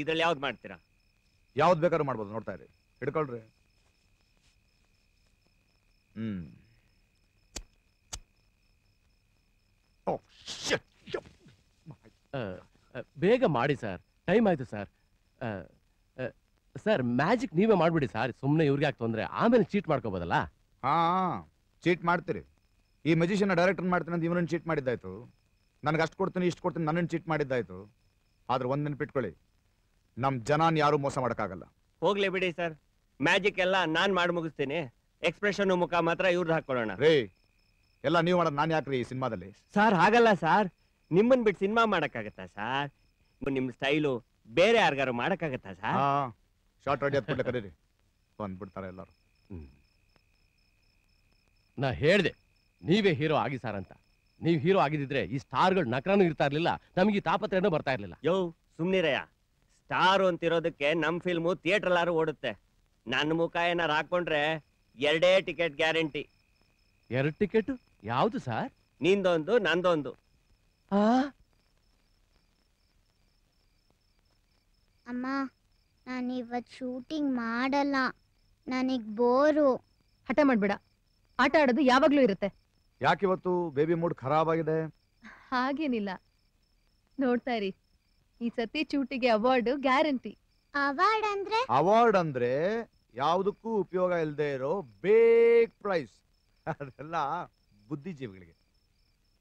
ಇದ್ರಲ್ಲಿ ಯಾವ್ದು ಮಾಡ್ತೀರಾ? ಯಾವ್ದು ಬೇಕಾದ್ರೂ ಮಾಡ್ಬೋದು ನೋಡ್ತಾ ಇರಿ. ಹಿಡ್ಕೊಳ್ರಿ. ಹ್ಮ್. ಓ shit. ಬೇಗ ಮಾಡಿ ಸರ್. ಟೈಮ್ ಆಯ್ತು ಸರ್. ಸರ್ ಮ್ಯಾಜಿಕ್ ನೀವೇ ಮಾಡ್ಬಿಡಿ ಸರ್. ಸುಮ್ಮನೆ ಇವ್ರಿಗೆ ಯಾಕೆ ತೊಂದ್ರೆ? ಆಮೇಲೆ ಚೀಟ್ ಮಾಡ್ಕೋಬೋದಲ್ಲ? ಹಾ ಚೀಟ್ ಮಾಡ್ತೀರಿ. ಈ ಮೆಜಿಷಿಯನ್ ಡೈರೆಕ್ಟರ್ ಮಾಡ್ತೀನಿ ಅಂತ ಇವನನ್ನು ಚೀಟ್ ಮಾಡಿದ್ದಾಯ್ತು. ನನಗೆ ಅಷ್ಟು ಕೊಡ್ತೀನಿ ಇಷ್ಟು ಕೊಡ್ತೀನಿ ನನ್ನನ್ನು ಚೀಟ್ ಮಾಡಿದ್ದಾಯ್ತು. ಆದ್ರೆ ಒಂದ್ ನೆನ್ಪಿಟ್ಕೊಳ್ಳಿ. ನಮ್ ಜನಾನ್ ಯಾರು ಮೋಸ ಮಾಡಕ್ಕಾಗಲ್ಲ. ಹೋಗ್ಲಿ ಬಿಡಿ ಸರ್. ಮ್ಯಾಜಿಕ್ ಎಲ್ಲ ನಾನ್ ಮಾಡಿ ಮುಗಿಸ್ತೀನಿ. ಎಕ್ಸ್ಪ್ರೆಷನ್ ಮುಖ ಮಾತ್ರ ಇವ್ರದ್ದು ಹಾಕೊಳ್ಳೋಣ ರೇ ಎಲ್ಲ ನೀವು ಮಾಡೋದು ನಾನು ಯಾಕ್ರಿ ಈ ಸಿನಿಮಾದಲ್ಲಿ? ಸರ್ ಹಾಗಲ್ಲ ಸರ್. ನಿಮ್ಮನ್ ಬಿಟ್ಟು ಸಿನಿಮಾ ಮಾಡಕ್ಕಾಗತ್ತಾ ಸರ್? ನಿಮ್ ಸ್ಟೈಲು ಬೇರೆ ಯಾರಿಗಾರು ಮಾಡಕ್ಕಾಗತ್ತಾ ಸರ್? ಹಾ ಶಾರ್ಟ್ ರೆಡಿ ಹತ್ಬಿಟ್ಟು ಕರೀರಿ. ಬಂದ್ಬಿಡ್ತಾರೆ ಎಲ್ಲರೂ. ನಾ ಹೇಳ್ದೆ ನೀವೇ ಹೀರೋ ಆಗಿ ಸರ್ ಅಂತ. ನೀವು ಹೀರೋ ಆಗಿದ್ರೆ ಈ ಸ್ಟಾರ್ಗಳು ನಕರನೂ ಇರ್ತಾ ಇರ್ಲಿಲ್ಲ ನಮಗೆ ಈ ತಾಪತ್ರೆನೂ ಬರ್ತಾ ಇರ್ಲಿಲ್ಲ. ಯೋ ಸುಮ್ನಿರಯ್ಯ. ಸ್ಟಾರ್ ಅಂತಿರೋದಕ್ಕೆ ನಮ್ಮ ಫಿಲ್ಮು ಥಿಯೇಟರ್ ಎಲ್ಲಾರು ಓಡುತ್ತೆ. ನನ್ನ ಮುಖ ಏನಾರು ಹಾಕೊಂಡ್ರೆ ಎರಡೇ ಟಿಕೆಟ್ ಗ್ಯಾರಂಟಿ. ಎರಡು ಟಿಕೆಟ್? ಯಾವುದು ಸರ್? ನಿಂದೊಂದು ನಂದೊಂದು. ಅಮ್ಮ ನಾನು ಇವತ್ತು ಶೂಟಿಂಗ್ ಮಾಡಲ್ಲ. ನನಗ್ ಬೋರು. ಹಠ ಮಾಡ್ಬೇಡ. ಆಟ ಆಡೋದು ಯಾವಾಗ್ಲೂ ಇರುತ್ತೆ. ಯಾಕಿವತ್ತು ಬೇಬಿ ಮೂಡ್ ಖರಾಬ್ ಆಗಿದೆ ಹಾಗೇನಿಲ್ಲ. ನೋಡ್ತಾ ಇರಿ. ಈ ಸತಿ ಚೂಟಿಗೆ ಅವಾರ್ಡ್ ಗ್ಯಾರಂಟಿ ಅವಾರ್ಡ್ ಅಂದ್ರೆ? ಅವಾರ್ಡ್ ಅಂದ್ರೆ ಯಾವುದಕ್ಕೂ ಉಪಯೋಗ ಇಲ್ಲದೆ ಇರೋ ಬೇಗ್ ಪ್ರೈಸ್ ಅದೆಲ್ಲ ಬುದ್ಧಿಜೀವಿಗಳಿಗೆ.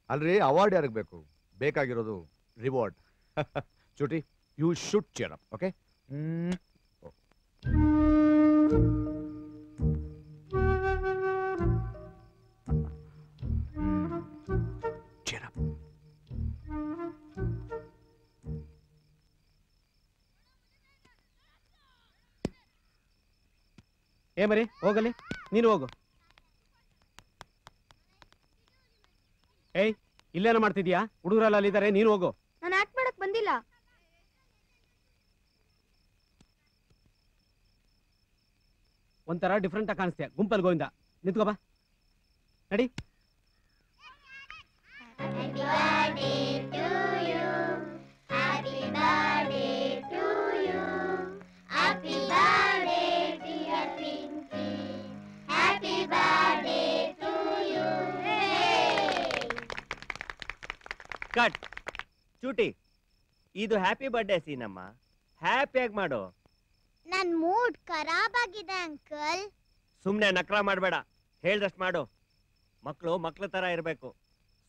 ಅಲ್ರಿ ಅವಾರ್ಡ್ ಯಾರಿಗೆ ಬೇಕು? ಬೇಕಾಗಿರೋದು reward Chooti you should cheer up okay ಏ ಮರಿ ಹೋಗಲಿ. ನೀನು ಹೋಗು. ಏಯ್ ಇಲ್ಲೇನೋ ಮಾಡ್ತಿದ್ಯಾ ಹುಡುಗರೆಲ್ಲ ಅಲ್ಲಿದ್ದಾರೆ ನೀನು ಹೋಗು. ನಾನು ಆಕ್ಟ್ ಮಾಡಕ್ ಬಂದಿಲ್ಲ. ಒಂಥರ ಡಿಫ್ರೆಂಟ್ ಆಗಿ ಕಾಣಿಸ್ತೀಯ? ಗುಂಪಲ್ ಗೋವಿಂದ. ನಿಂತ್ಕೋ ಬಾ. ನಡಿ. ಕಟ್. ಚೂಟಿ ಇದು ಹ್ಯಾಪಿ ಬರ್ಡೇ ಸೀನಮ್ಮ. ಹ್ಯಾಪಿಯಾಗಿ ಮಾಡು. ನನ್ ಮೂಡ್ ಖರಾಬ್ ಆಗಿದೆ ಅಂಕಲ್ ಸುಮ್ನೆ ನಕ್ರ ಮಾಡಬೇಡ. ಹೇಳ್ದಷ್ಟು ಮಾಡು. ಮಕ್ಕಳು ಮಕ್ಳ ತರ ಇರಬೇಕು.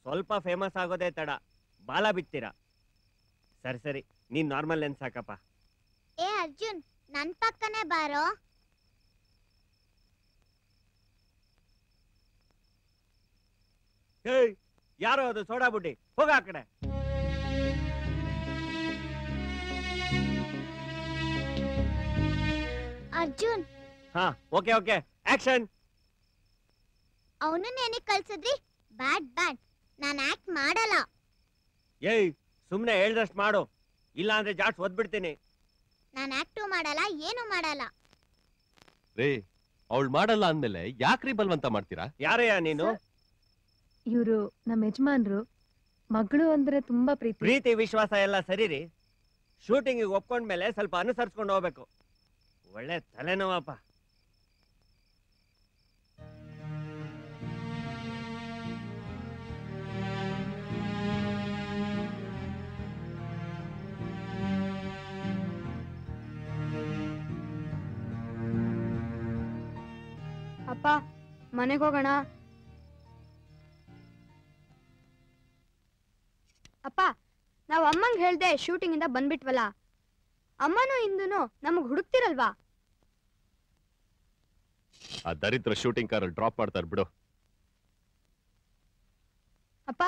ಸ್ವಲ್ಪ ಫೇಮಸ್ ಆಗೋದೇ ತಡ. ಬಾಲ ಬಿಡ್ತೀರಾ ಸರಿ ಸರಿ. ನೀನ್ ನಾರ್ಮಲ್ ಲೆನ್ಸ್ ಹಾಕಪ್ಪ ಏ ಅರ್ಜುನ್ ನನ್ ಪಕ್ಕನೆ ಬಾರೋ. ಏಯ್ ಯಾರೋ ಅದು ಸೋಡಾ ಬುಡ್ಡಿ. ಹೋಗ ಆ ಕಡೆ. ಅರ್ಜುನ್. ಹಾ ಓಕೆ ಓಕೆ. ಆಕ್ಷನ್. ಅವನು ಏನಕ್ಕೆ ಕಳ್ಸಿದ್ರಿ? ಬ್ಯಾಡ್ ಬ್ಯಾಡ್. ನಾನ್ ಆಕ್ಟ್ ಮಾಡಲ್ಲ. ಏಯ್ ಸುಮ್ನೆ ಹೇಳ್ದಷ್ಟು ಮಾಡು. ಇಲ್ಲ ಅಂದ್ರೆ ಜಾಸ್ತಿ ಒದ್ಬಿಡ್ತೀನಿ. ನಾನ್ ಆಕ್ಟು ಮಾಡಲ್ಲ ಏನು ಮಾಡಲ್ಲ. ರೇ ಅವಳು ಮಾಡಲ್ಲ ಅಂದ್ಮೇಲೆ ಯಾಕ್ರಿ ಬಲ್ವಂತ ಮಾಡ್ತೀರಾ? ಯಾರಯ್ಯ ನೀನು? ಇವರು ನಮ್ಮ ಯಜಮಾನ್ರು ಮಗಳು ಅಂದ್ರೆ ತುಂಬಾ ಪ್ರೀತಿ. ಪ್ರೀತಿ ವಿಶ್ವಾಸ ಎಲ್ಲ ಸರಿ ರೀ ಶೂಟಿಂಗ್ ಒಪ್ಕೊಂಡ್ಮೇಲೆ ಸ್ವಲ್ಪ ಅನುಸರಿಸ್ಕೊಂಡು ಹೋಗ್ಬೇಕು. ಒಳ್ಳೆ ತಲೆನೋವಪ್ಪ. ಅಪ್ಪ ಮನೆಗೆ ಹೋಗೋಣ. ಅಪ್ಪ ನಾವು ಅಮ್ಮಂಗ್ ಹೇಳ್ದೆ ಶೂಟಿಂಗ್ ಇಂದ ಬಂದ್ಬಿಟ್ವಲ್ಲ. ಅಮ್ಮನೂ ಇಂದುನು ನಮಗ್ ಹುಡುಕ್ತಿರಲ್ವಾ? ಆ ದರಿದ್ರ ಶೂಟಿಂಗ್ ಕಾರಲ್ಲಿ ಡ್ರಾಪ್ ಮಾಡ್ತಾರೆ ಬಿಡು. ಅಪ್ಪ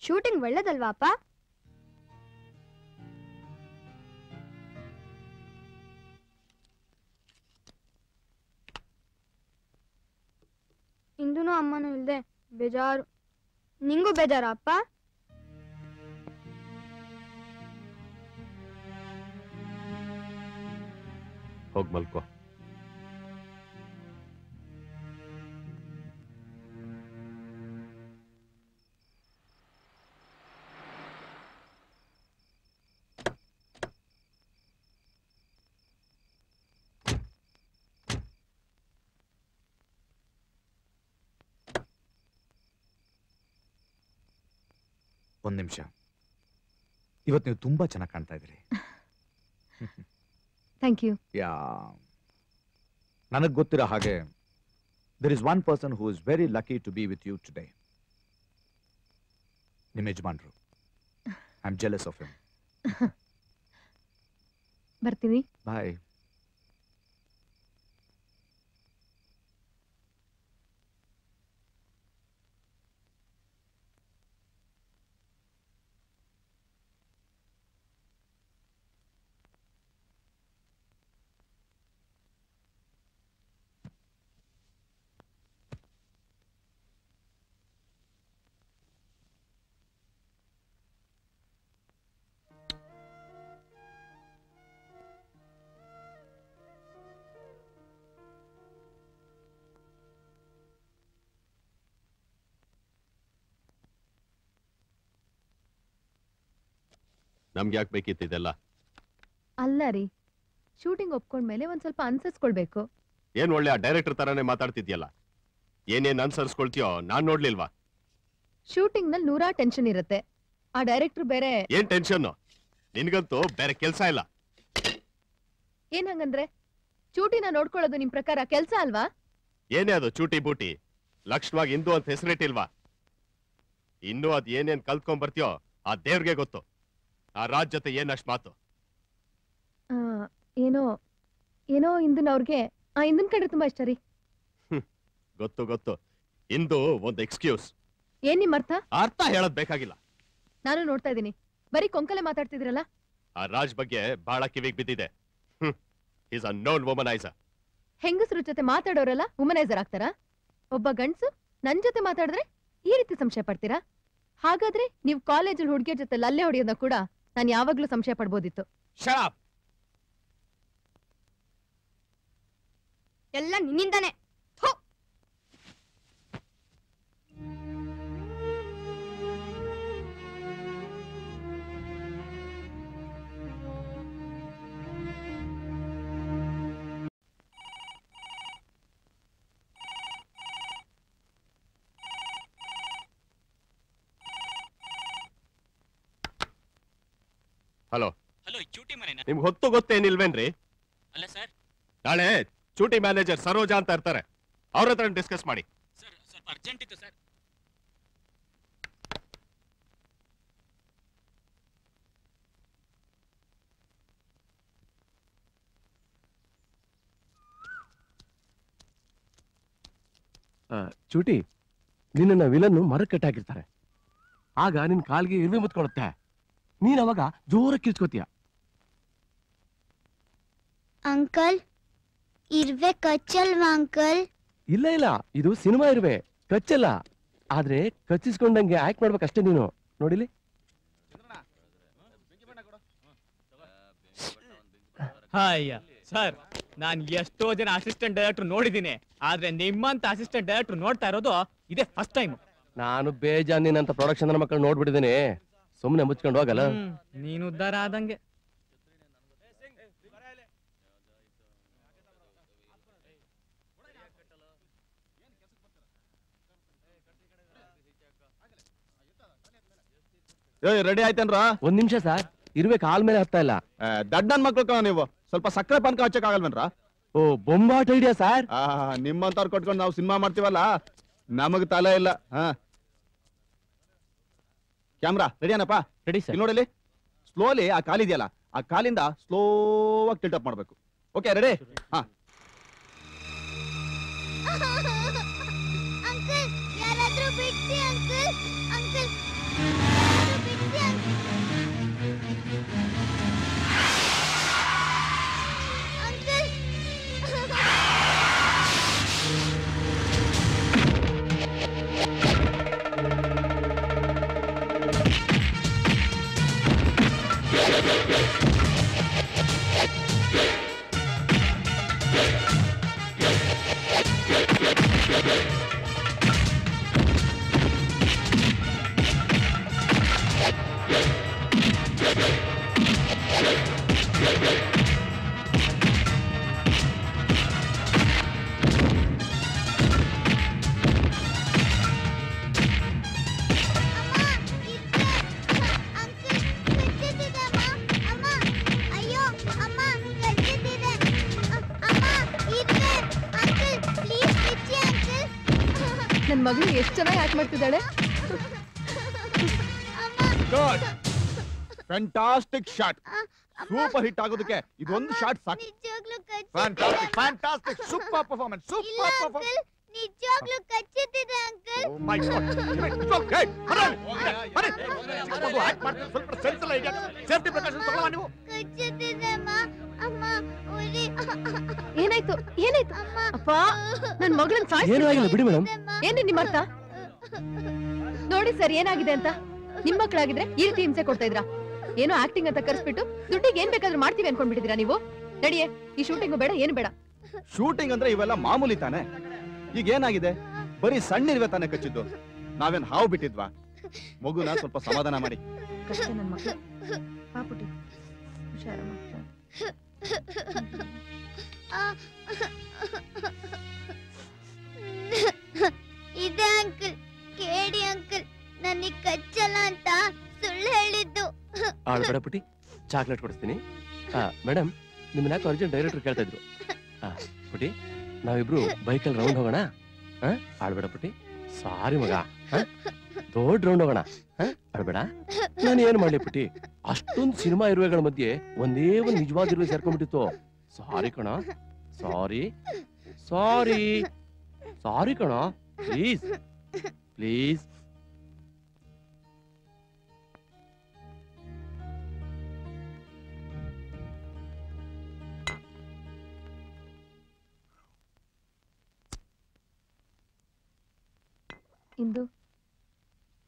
ಶೂಟಿಂಗ್ ಒಳ್ಳೇದಲ್ವಾ ಅಪ್ಪ? ಇಂದುನು ಅಮ್ಮನೂ ಇಲ್ದೆ ಬೇಜಾರು. ನಿಂಗೂ ಬೇಜಾರ ಅಪ್ಪ? ಹೋಗಿ ಮಲ್ಕೋ. ಒಂದ್ ನಿಮಿಷ. ಇವತ್ತು ನೀವು ತುಂಬಾ ಚೆನ್ನಾಗಿ ಕಾಣ್ತಾ ಇದ್ದೀರಿ. ಥ್ಯಾಂಕ್ ಯು ಯಾ ನನಗೆ ಗೊತ್ತಿರೋ ಹಾಗೆ there is one person who is very lucky to be with you today ನಿಮ್ಮ ಯಜಮಾನ್ರು. I am jealous of him ಬರ್ತೀನಿ. ಬಾಯ್ ನಮ್ಗೆ ಯಾಕೆ ಬೇಕಿತ್ತು ಇದೆಲ್ಲ? ಅಲ್ಲ ರೀ ಶೂಟಿಂಗ್ ಒಪ್ಕೊಂಡ್ಮೇಲೆ ಒಂದ್ ಸ್ವಲ್ಪ ಅನ್ಸರ್ಸ್ಕೊಳ್ಬೇಕು ಏನ್ ಒಳ್ಳೆ ಆ ಡೈರೆಕ್ಟರ್ ತರಾನೇ ಮಾತಾಡ್ತಿದ್ಯಲ್ಲ? ಏನೇನ್ ಅನ್ಸರ್ಸ್ಕೊಳ್ತೀಯೋ ನಾನ್ ನೋಡ್ಲಿಲ್ವಾ? ಶೂಟಿಂಗ್ನಲ್ಲಿ ನೂರಾ ಟೆನ್ಷನ್ ಇರುತ್ತೆ. ಆ ಡೈರೆಕ್ಟರ್ ಬೇರೆ ಏನ್ ಟೆನ್ಷನ್ ನಿನ್ಗಂತೂ ಬೇರೆ ಕೆಲ್ಸ ಇಲ್ಲ. ಏನ್ ಹಂಗಂದ್ರೆ ಚೂಟಿನ ನೋಡ್ಕೊಳ್ಳೋದು ನಿಮ್ ಪ್ರಕಾರ ಕೆಲ್ಸ ಅಲ್ವಾ? ಏನೇ ಅದು ಚೂಟಿ ಬೂಟಿ ಲಕ್ಷ್ಮವಾಗಿ ಇಂದು ಅಂತ ಹೆಸರಿಟ್ಟಿಲ್ವಾ? ಇನ್ನೂ ಅದ್ ಏನೇನ್ ಕಲ್ತ್ಕೊಂಡ್ ಬರ್ತೀಯೋ ಆ ದೇವ್ರಿಗೆ ಗೊತ್ತು. ಆ ರಾಜ್ ಜೊತೆ ಏನ್ ಅಷ್ಟ್ ಮಾತು? ಆ, ಏನೋ ಏನೋ ಇಂದನ್ ಅವ್ರಿಗೆ ಆ ಇಂದನ್ ಕಂಡ್ರೆ ತುಂಬಾ ಇಷ್ಟ ರೀ. ಗೊತ್ತು ಗೊತ್ತು. ಇಂದು ಒಂದು ಎಕ್ಸ್ಕ್ಯೂಸ್. ಏನ್ ನಿಮ್ ಅರ್ಥ? ಅರ್ಥ ಹೇಳದ್ ಬೇಕಾಗಿಲ್ಲ. ನಾನು ನೋಡ್ತಾ ಇದೀನಿ ಬರೀ ಕೊಂಕಲೆ ಮಾತಾಡ್ತಿದ್ರಲ್ಲ ಆ ರಾಜ್ ಬಗ್ಗೆ ಬಹಳ ಕಿವಿಗ್ ಬಿದ್ದಿದೆ. ಈಸ್ ಅ ನೋನ್ ವುಮನೈಸರ್ ಹೆಂಗಸ್ರ ಜೊತೆ ಮಾತಾಡೋರೆಲ್ಲ ವುಮನೈಸರ್ ಆಗ್ತಾರಾ? ಒಬ್ಬ ಗಂಡ್ಸು ನನ್ ಜೊತೆ ಮಾತಾಡಿದ್ರೆ ಈ ರೀತಿ ಸಂಶಯ ಪಡ್ತೀರಾ? ಹಾಗಾದ್ರೆ ನೀವು ಕಾಲೇಜಲ್ಲಿ ಹುಡುಗಿಯ ಜೊತೆ ಲಲ್ಲೆ ಹೊಡೆಯೋದ ಕೂಡ ನಾನು ಯಾವಾಗ್ಲೂ ಸಂಶಯ ಪಡ್ಬೋದಿತ್ತು. ಎಲ್ಲ ನಿನ್ನಿಂದಾನೆ. ಹಲೋ. ಹಲೋ ಚೂಟಿ ಮನೆನಾ? ನಿಮ್ಗೆ ಹೊತ್ತು ಗೊತ್ತೇನಿಲ್ವೇನ್ರಿ? ಅಲ್ಲ ಸರ್. ನಾಳೆ ಚೂಟಿ ಮ್ಯಾನೇಜರ್ ಸರೋಜಾ ಅಂತ ಇರ್ತಾರೆ. ಅವ್ರ ಹತ್ರ ಡಿಸ್ಕಸ್ ಮಾಡಿ. ಸರ್ ಸ್ವಲ್ಪ ಅರ್ಜೆಂಟ್ ಇತ್ತು ಸರ್. ಆ, ಚೂಟಿ ನಿನ್ನ ವಿಲನ್ನು ಮರಕ್ಕೆ ಕಟ್ಟಾಕಿರ್ತಾರೆ. ಆಗ ನಿನ್ ಕಾಲ್ಗೆ ಇರುವೆ ಮುತ್ಕೊಳುತ್ತೆ. ನೀನ್ ಅವಾಗ ಜೋರ ಕಿರ್ಚ್ಕೋತೀಯ. Uncle ಇರ್ವೆ ಕಚ್ಚಲ್ವಾ uncle? ಇಲ್ಲ ಇಲ್ಲ ಇದು ಸಿನಿಮಾ ಇರುವೆ ಕಚ್ಚಲ್ಲ. ಆದ್ರೆ ಕಚ್ಚಿಸ್ಕೊಂಡಂಗೆ ಆಕ್ಟ್ ಮಾಡ್ಬೇಕಷ್ಟೇ ನೀನು. ನೋಡಿಲಿ? ಅಯ್ಯ ಸರ್ ನಾನ್ ಎಷ್ಟೋ ಜನ ಅಸಿಸ್ಟೆಂಟ್ ಡೈರೆಕ್ಟರ್ ನೋಡಿದ್ದೀನಿ. ಆದ್ರೆ ನಿಮ್ಮಂತ ಅಸಿಸ್ಟೆಂಟ್ ಡೈರೆಕ್ಟರ್ ನೋಡ್ತಾ ಇರೋದು ಇದೇ ಫಸ್ಟ್ ಟೈಮ್. ನಾನು ಬೇಜಾನಿನಂತ ನಿನ್ನಂತ ಪ್ರೊಡಕ್ಷನ್ ಮಕ್ಕಳು ನೋಡ್ಬಿಟ್ಟಿದ್ದೀನಿ. ಸುಮ್ಮನೆ ಮುಚ್ಕೊಂಡು ಹೋಗಲ್ಲ? ನೀನು ಉದ್ದಾರ ಆದಂಗೆ ಏಯ್ ರೆಡಿ ಆಯ್ತೇನ್ರ? ಒಂದ್ ನಿಮಿಷ ಸರ್. ಇರ್ಬೇಕು ಆಲ್ ಮೇಲೆ ಹತ್ತಾ ಇಲ್ಲ. ದಡ್ಡ ನನ್ ಮಕ್ಳು ಕಣ ನೀವು. ಸ್ವಲ್ಪ ಸಕ್ಕರೆ ಪಾನಕ ಹಚ್ಚಕ್ ಆಗಲ್ವೇನ್ರ? ಓ ಬೊಂಬಾಟ್ ಐಡಿಯಾ ಸರ್? ನಿಮ್ಮಂತವ್ರು ಕೊಟ್ಕೊಂಡು ನಾವು ಸಿನಿಮಾ ಮಾಡ್ತೀವಲ್ಲ? ನಮಗ್ ತಲೆ ಇಲ್ಲ. ಹಾ. ಕ್ಯಾಮ್ರಾ ರೆಡಿಯಾನಪ್ಪ ರೆಡಿ ಸರ್ ನೋಡಲಿ ಸ್ಲೋಲಿ ಆ ಕಾಲಿದೆಯಲ್ಲ ಆ ಕಾಲಿಂದ ಸ್ಲೋ ಆಗಿ ಮಾಡಬೇಕು. ಅಪ್ ಮಾಡ್ಬೇಕು ಓಕೆ ರೆಡಿ ಹಾ. ಚೆನ್ನಾಗಿ ಆಕ್ಟ್ ಮಾಡ್ತಿದ್ದಾಳೆ. Good fantastic shot super hit ಆಗೋದಕ್ಕೆ ಇದೊಂದು ಶಾಟ್ ಸಾಕು. ನಿಜವಾಗ್ಲೂ ಫ್ಯಾಂಟಾಸ್ಟಿಕ್ ಫ್ಯಾಂಟಾಸ್ಟಿಕ್ ಸೂಪರ್ ಪರ್ಫಾರ್ಮೆನ್ಸ್ ಇಲ್ಲ ಸೂಪರ್ ಅಂಕಲ್ ಪರ್ಫಾರ್ಮೆನ್ಸ್ ನಿಜವಾಗ್ಲೂ ಕಚ್ಚುತ್ತಿದೆ uncle Oh my God. Stop. Hey, ಬನ್ನಿ. ಬನ್ನಿ. ಚಿಕ್ಕ ಮಗು act ಮಾಡ್ತಿದೆ, ಸ್ವಲ್ಪ sense ಎಲ್ಲ ಇದೆಯಾ? Safety precautions ತಗೊಳ್ಳೋಣ ನೀವು? ಕಚ್ಚುತ್ತಿದೆ ಅಮ್ಮ. ಅಮ್ಮ ಉರಿ ಏನಾಯ್ತು? ಏನಾಯ್ತು? ಅಪ್ಪ ನನ್ ಮಗಳನ್ ಏನೂ ಆಗಿಲ್ಲ ಬಿಡಿ ಮೇಡಮ್. ಏನ್ರಿ ನಿಮ್ಮ ಅರ್ಥ? ನೋಡಿ ಸರ್ ಏನಾಗಿದೆ ಅಂತ? ನಿಮ್ ಮಕ್ಳಾಗಿದ್ರೆ ಈ ರೀತಿ ಹಿಂಸೆ ಕೊಡ್ತಾ ಇದ್ರಾ? ಏನೋ ಆಕ್ಟಿಂಗ್ ಅಂತ ಕರ್ಸ್ಬಿಟ್ಟು ದುಡ್ಡಿಗೆ ಏನ್ ಬೇಕಾದ್ರೂ ಮಾಡ್ತೀವಿ ಅನ್ಕೊಂಡ್ಬಿಟ್ಟಿದ್ದೀರಾ ನೀವು? ನಡಿಯೇ ಈ ಶೂಟಿಂಗ್ ಬೇಡ ಏನು ಬೇಡ. ಶೂಟಿಂಗ್ ಅಂದ್ರೆ ಇವೆಲ್ಲ ಮಾಮೂಲಿ ತಾನೆ. ಈಗ ಏನಾಗಿದೆ? ಬರೀ ಸಣ್ಣ ಇರುವೆ ತಾನೆ ಕಚ್ಚಿದ್ದು. ನಾವೇನ್ ಹಾವು ಬಿಟ್ಟಿದ್ವಾ? ಮಗುನ ಸ್ವಲ್ಪ ಸಮಾಧಾನ ಮಾಡಿ. ಕಷ್ಟ ನನ್ ಮಕ್ಳು. ಪಾಪುಟಿ ಹುಷಾರಮ್ಮ ಇದೆ ಅಂಕಲ್. ನನಗ್ ಕಚ್ಚಲ್ಲ ಅಂತ ಸುಳ್ಳು ಹೇಳಿದ್ದು. ಆಳ್ಬೇಡ ಪುಟಿ ಚಾಕ್ಲೇಟ್ ಕೊಡಿಸ್ತೀನಿ. ಮೇಡಮ್ ನಿಮ್ಮ ಯಾಕೆ ಅರ್ಜೆಂಟ್ ಡೈರೆಕ್ಟರ್ ಕೇಳ್ತಾ ಇದ್ರು? ಪುಟಿ ನಾವಿಬ್ರು ಬೈಕಲ್ಲಿ ರೌಂಡ್ ಹೋಗೋಣ? ಆಳ್ಬೇಡ ಪುಟಿ ಸಾರಿ ಮಗ? ದೊಡ್ಡ ರೌಂಡ್ ಹೋಗೋಣ? ಆಳ್ಬೇಡ ನಾನು ಏನ್ ಮಾಡ್ಲಿ ಪುಟಿ ಅಷ್ಟೊಂದು ಸಿನಿಮಾ ಇರುವೆಗಳ ಮಧ್ಯೆ ಒಂದೇ ಒಂದು ನಿಜವಾದ ಇರುವೆ ಸೇರ್ಕೊಂಡ್ಬಿಟ್ಟಿತ್ತು. ಸಾರಿ ಕಣ, ಸಾರಿ ಸಾರಿ ಸಾರಿ ಕಣ ಪ್ಲೀಸ್ ಪ್ಲೀಸ್ ಇಂದು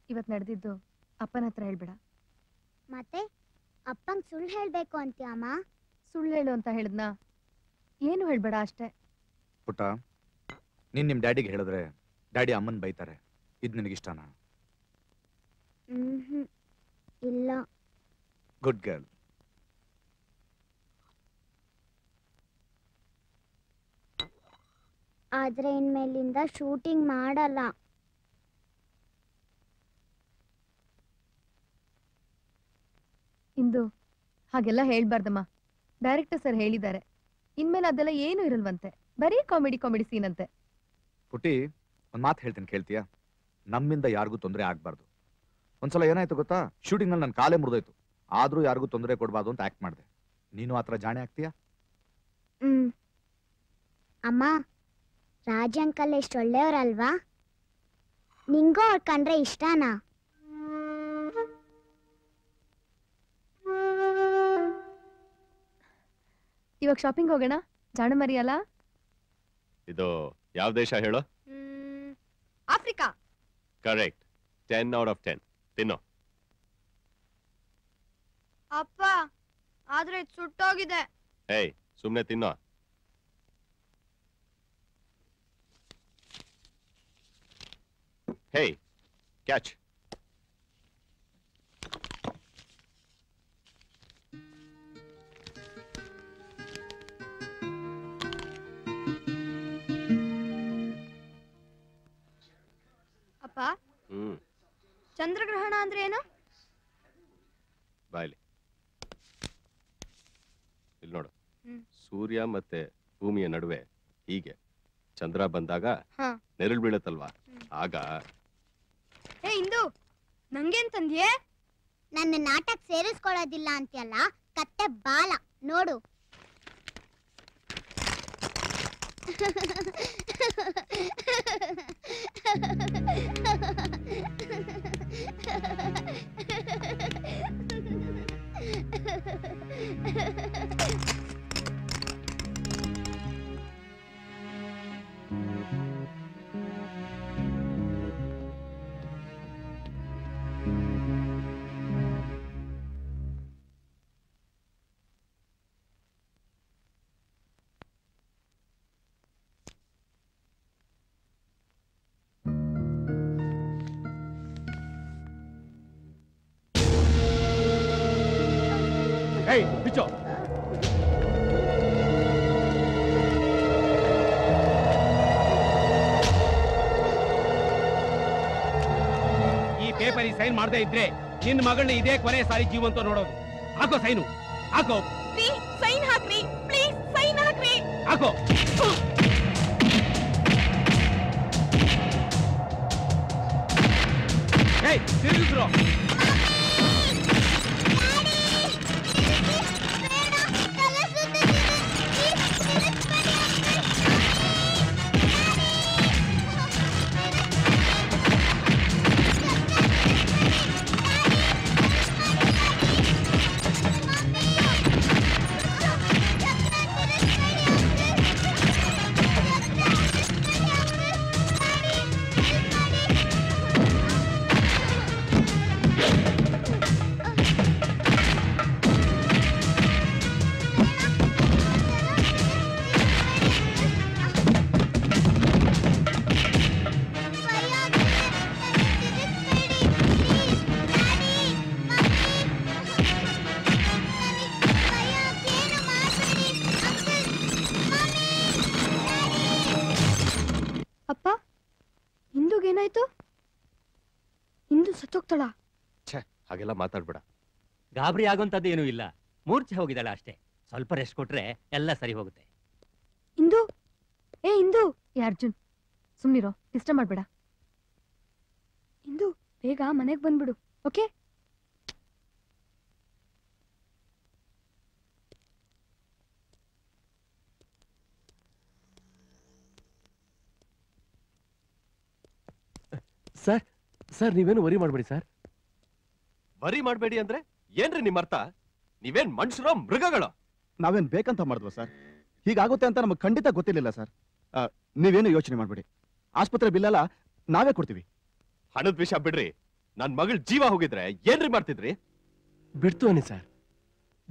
ಇವತ್ ನಡೆದಿದ್ದು ಅಪ್ಪನ ಹತ್ರ ಹೇಳ್ಬೇಡ. ಮತ್ತೆ? ಅಪ್ಪಂಗ್ ಸುಳ್ಳು ಹೇಳ್ಬೇಕು ಅಂತೀಯ ಅಮ್ಮ? ಸುಳ್ಳು ಹೇಳು ಅಂತ ಹೇಳಿದ್ನ? ಏನು ಹೇಳ್ಬೇಡ ಅಷ್ಟೇ. ಪುಟ್ಟ ನೀನ್ ನಿಮ್ ಡ್ಯಾಡಿಗೆ ಹೇಳಿದ್ರೆ ಡ್ಯಾಡಿ ಅಮ್ಮನ್ ಬೈತಾರೆ. ಇದ್ ನಿನಗಿಷ್ಟನಾ ಹ್ಮ್ ಇಲ್ಲ. Good girl. ಆದ್ರೆ ಇನ್ಮೇಲಿಂದ ಶೂಟಿಂಗ್ ಮಾಡಲ್ಲ. ಇಂದು ಹಾಗೆಲ್ಲ ಹೇಳ್ಬಾರ್ದಮ್ಮ. ಡೈರೆಕ್ಟರ್ ಸರ್ ಹೇಳಿದ್ದಾರೆ. ಇನ್ಮೇಲೆ ಅದೆಲ್ಲ ಏನು ಇರಲ್ವಂತೆ. ಬರೀ ಕಾಮಿಡಿ ಕಾಮಿಡಿ ಸೀನ್ ಅಂತೆ. ಪುಟ್ಟಿ ಒಂದ್ ಮಾತು ಹೇಳ್ತೀನಿ ಕೇಳ್ತೀಯಾ? ನಮ್ಮಿಂದ ಯಾರಿಗೂ ತೊಂದರೆ ಆಗ್ಬಾರ್ದು. ಒಂದ್ಸಲ ಏನಾಯ್ತು ಗೊತ್ತಾ? ಶೂಟಿಂಗ್ನಲ್ಲಿ ನನ್ನ ಕಾಲೇ ಮುರಿದೋಯ್ತು. ಆದ್ರೂ ಯಾರಿಗೂ ತೊಂದರೆ ಕೊಡಬಾರ್ದು ಅಂತ ಆಕ್ಟ್ ಮಾಡಿದೆ. ನೀನು ಆತರ ಜಾಣೆ ಆಗ್ತೀಯಾ? ಹ್ಮ್. ಅಮ್ಮ ರಾಜ್ ಅಂಕಲ್ ಎಷ್ಟು ಒಳ್ಳೆಯವರಲ್ವಾ? ನಿಂಗೂ ಅವ್ರ ಕಂಡ್ರೆ ಇಷ್ಟನಾ? ಇವಾಗ ಶಾಪಿಂಗ್ ಹೋಗೋಣ? ಜಾಣ ಮರಿಯಲ್ಲ? ಇದು ಯಾವ ದೇಶ ಹೇಳು? Africa. Correct ten out of ten ತಿನ್ನೋ. ಅಪ್ಪ ಆದ್ರೆ ಸುಟ್ಟೋಗಿದೆ. ಏಯ್ ಸುಮ್ನೆ ತಿನ್ನೋ. ಹೇಯ್ ಕ್ಯಾಚ್ ಹ್ಮ್. ಚಂದ್ರಗ್ರಹಣ ಅಂದ್ರೆ ಏನು? ಬಾಯ್ಲಿ. ಇಲ್ಲಿ ನೋಡು. ಹ್ಮ್. ಸೂರ್ಯ ಮತ್ತೆ ಭೂಮಿಯ ನಡುವೆ ಹೀಗೆ. ಚಂದ್ರ ಬಂದಾಗ ಹಾ. ನೆರಳು ಬೀಳತ್ತಲ್ವಾ? ಆಗ ಏ ಇಂದು ನಂಗೇನ್ ತಂದ್ಯೆ? ನನ್ನ ನಾಟಕ ಸೇರಿಸ್ಕೊಳ್ಳೋದಿಲ್ಲ ಅಂತ್ಯಲ್ಲ ಕತ್ತೆ ಬಾಲ ನೋಡು. ಏಯ್ ಮಾಡದೇ ಇದ್ರೆ ನಿನ್ ಮಗಳನ್ನ ಇದೇ ಕೊನೆ ಸಾರಿ ಜೀವಂತ ನೋಡೋದು. ಹಾಕೋ ಸೈನು. ಹಾಕೋ. ಸೈನ್ ಹಾಕ್ರಿ. ಪ್ಲೀಸ್ ಸೈನ್ ಹಾಕ್ರಿ. ಹಾಕೋ. ಏಯ್ ತಿರುಗಿದ್ರು ಗಾಬರಿ ಆಗುವಂತದ್ದು ಏನೂ ಇಲ್ಲ. ಮೂರ್ಛೆ ಹೋಗಿದಳ ಅಷ್ಟೇ. ಸ್ವಲ್ಪ ರೆಸ್ಟ್ ಕೊಟ್ರೆ ಎಲ್ಲ ಸರಿ ಹೋಗುತ್ತೆ. ಇಂದು? ಏ ಇಂದು? ಏ ಅರ್ಜುನ್ ಸುಮ್ನಿರೋ. ಡಿಸ್ಟರ್ಬ್ ಮಾಡ್ಬೇಡ. ಇಂದು ಬೇಗ ಮನೆಗೆ ಬಂದ್ಬಿಡು ಓಕೆ? ಸರ್ ಸರ್ ನೀವೇನು ವರಿ ಮಾಡಬೇಡಿ ಸರ್. ವರಿ ಮಾಡಬೇಡಿ ಅಂದ್ರೆ? ಏನ್ರಿ ನಿಮ್ಮ ಅರ್ಥ? ನೀವೇನ್ ಮನುಷ್ಯರ ಮೃಗಗಳು? ನಾವೇನ್ ಬೇಕಂತ ಮಾಡಿದ್ವ ಸರ್? ಹೀಗಾಗುತ್ತೆ ಅಂತ ನಮಗೆ ಖಂಡಿತ ಗೊತ್ತಿರಲಿಲ್ಲ ಸರ್. ಆ, ನೀವೇನು ಯೋಚನೆ ಮಾಡಬೇಡಿ. ಆಸ್ಪತ್ರೆ ಬಿಲ್ಲಲ್ಲ ನಾವೇ ಕೊಡ್ತೀವಿ. ಹಣದ ವಿಷಯ ಬಿಡ್ರಿ. ನನ್ ಮಗಳ ಜೀವ ಹೋಗಿದ್ರೆ ಏನ್ರಿ ಮಾಡ್ತಿದ್ರಿ? ಬಿಡ್ತು ಅನ್ನಿ ಸರ್.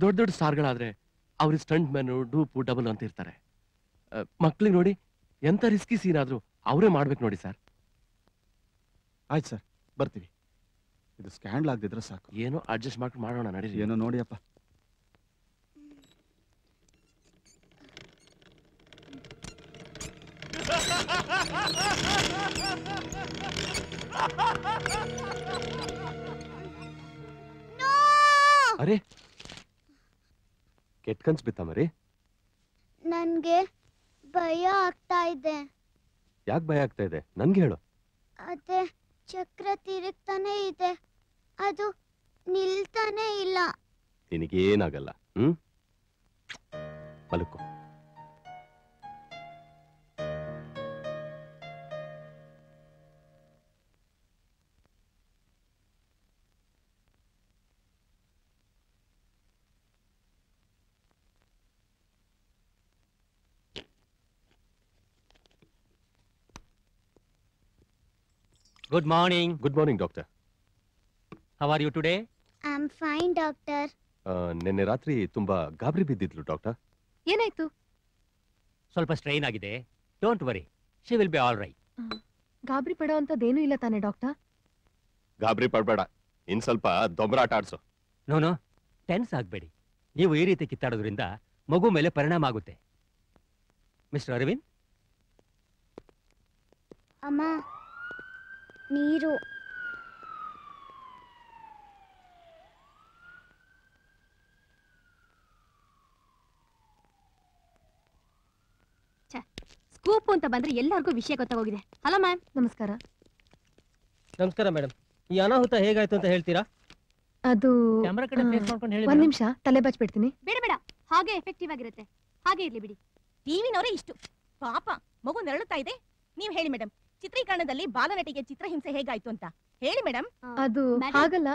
ದೊಡ್ಡ ದೊಡ್ಡ ಸ್ಟಾರ್ಗಳಾದ್ರೆ ಅವ್ರಿಗೆ ಸ್ಟಂಟ್ ಮ್ಯಾನು ಡೂಪು ಡಬಲ್ ಅಂತ ಇರ್ತಾರೆ. ಮಕ್ಳಿಗೆ ನೋಡಿ ಎಂತ ರಿಸ್ಕಿ ಸೀನ್ ಆದ್ರೂ ಅವರೇ ಮಾಡ್ಬೇಕು ನೋಡಿ ಸರ್. ಆಯ್ತು ಸರ್. ಬರ್ತೀವಿ. ಇದು ಸ್ಕ್ಯಾಂಡಲ್ ಆಗದಿದ್ರೆ ಸಾಕು. ಏನೋ ಅಡ್ಜಸ್ಟ್ ಮಾಡ್ಕೊಂಡು ಮಾಡೋಣ ನಡೀರಿ. ಏನೋ ನೋಡಿಯಪ್ಪ. ಅರೆ ಕೆಟ್ ಕನ್ಸ್ ಬಿತ್ತ ಮರಿ ನನ್ಗೆ ಭಯ ಆಗ್ತಾ ಇದೆ. ಯಾಕೆ ಭಯ ಆಗ್ತಾ ಇದೆ? ನನ್ಗೆ ಹೇಳು. ಅದೇ ಚಕ್ರ ತಿರುಗ್ತಾನೆ ಇದೆ. ಅದು ನಿಲ್ತಾನೆ ಇಲ್ಲ. ನಿನಗೇನಾಗಲ್ಲ ಹ್ಮ್? ಮಲಕ್ಕೋ good morning good morning doctor how are you today I am fine doctor ನಿನ್ನೆ ರಾತ್ರಿ ತುಂಬಾ ಗಾಬರಿ ಬಿದ್ದಿದ್ಲು ಡಾಕ್ಟರ್ ಏನಾಯ್ತು? ಸ್ವಲ್ಪ ಸ್ಟ್ರೈನ್ ಆಗಿದೆ. Don't worry she will be all right ಗಾಬರಿ ಪಡೋ ಅಂತದೇನೂ ಇಲ್ಲ ತಾನೆ ಡಾಕ್ಟರ್ ಗಾಬರಿ ಪಡಬೇಡ. ಇನ್ ಸ್ವಲ್ಪ ದೊಂಬರಾಟ ಆಡ್ಸು. ನೋ ಟೆನ್ಸ್ ಆಗಬೇಡಿ. ನೀವು ಈ ರೀತಿ ಕಿತ್ತಾಡೋದ್ರಿಂದ ಮಗು ಮೇಲೆ ಪರಿಣಾಮ ಆಗುತ್ತೆ. ಮಿಸ್ಟರ್ ಅರವಿಂದ್ ಅಮ್ಮ ನೀರು. ಸ್ಕೂಪ್ ಅಂತ ಬಂದ್ರೆ ಎಲ್ಲರಿಗೂ ವಿಷಯ ಗೊತ್ತಾಗೋಗಿದೆ. Hello ma'am. ನಮಸ್ಕಾರ. ನಮಸ್ಕಾರ ಮೇಡಮ್. ಈ ಅನಾಹುತ ಹೇಗಾಯ್ತು ಅಂತ ಹೇಳ್ತೀರಾ? ಅದು ಕ್ಯಾಮೆರಾ ಕಡೆ ಫೇಸ್ ಮಾಡ್ಕೊಂಡು ಹೇಳಿ ಒಂದ್ ನಿಮಿಷ ತಲೆ ಬಚ್ಬಿಡ್ತೀನಿ. ಬೇಡ ಬೇಡ. ಹಾಗೆ ಎಫೆಕ್ಟಿವ್ ಆಗಿರುತ್ತೆ. ಹಾಗೆ ಇರ್ಲಿ ಬಿಡಿ. ಟಿವಿನವರೇ ಇಷ್ಟು. ಪಾಪ ಮಗು ನರಳುತ್ತಾ ಇದೆ. ನೀವ್ ಹೇಳಿ ಮೇಡಮ್. ಚಿತ್ರೀಕರಣದಲ್ಲಿ ಬಾಲನಟಿಗೆ ಚಿತ್ರಹಿಂಸೆ ಹೇಗಾಯ್ತು ಅಂತ. ಹೇಳಿ ಮೇಡಮ್ ಅದು ಹಾಗಲ್ಲ.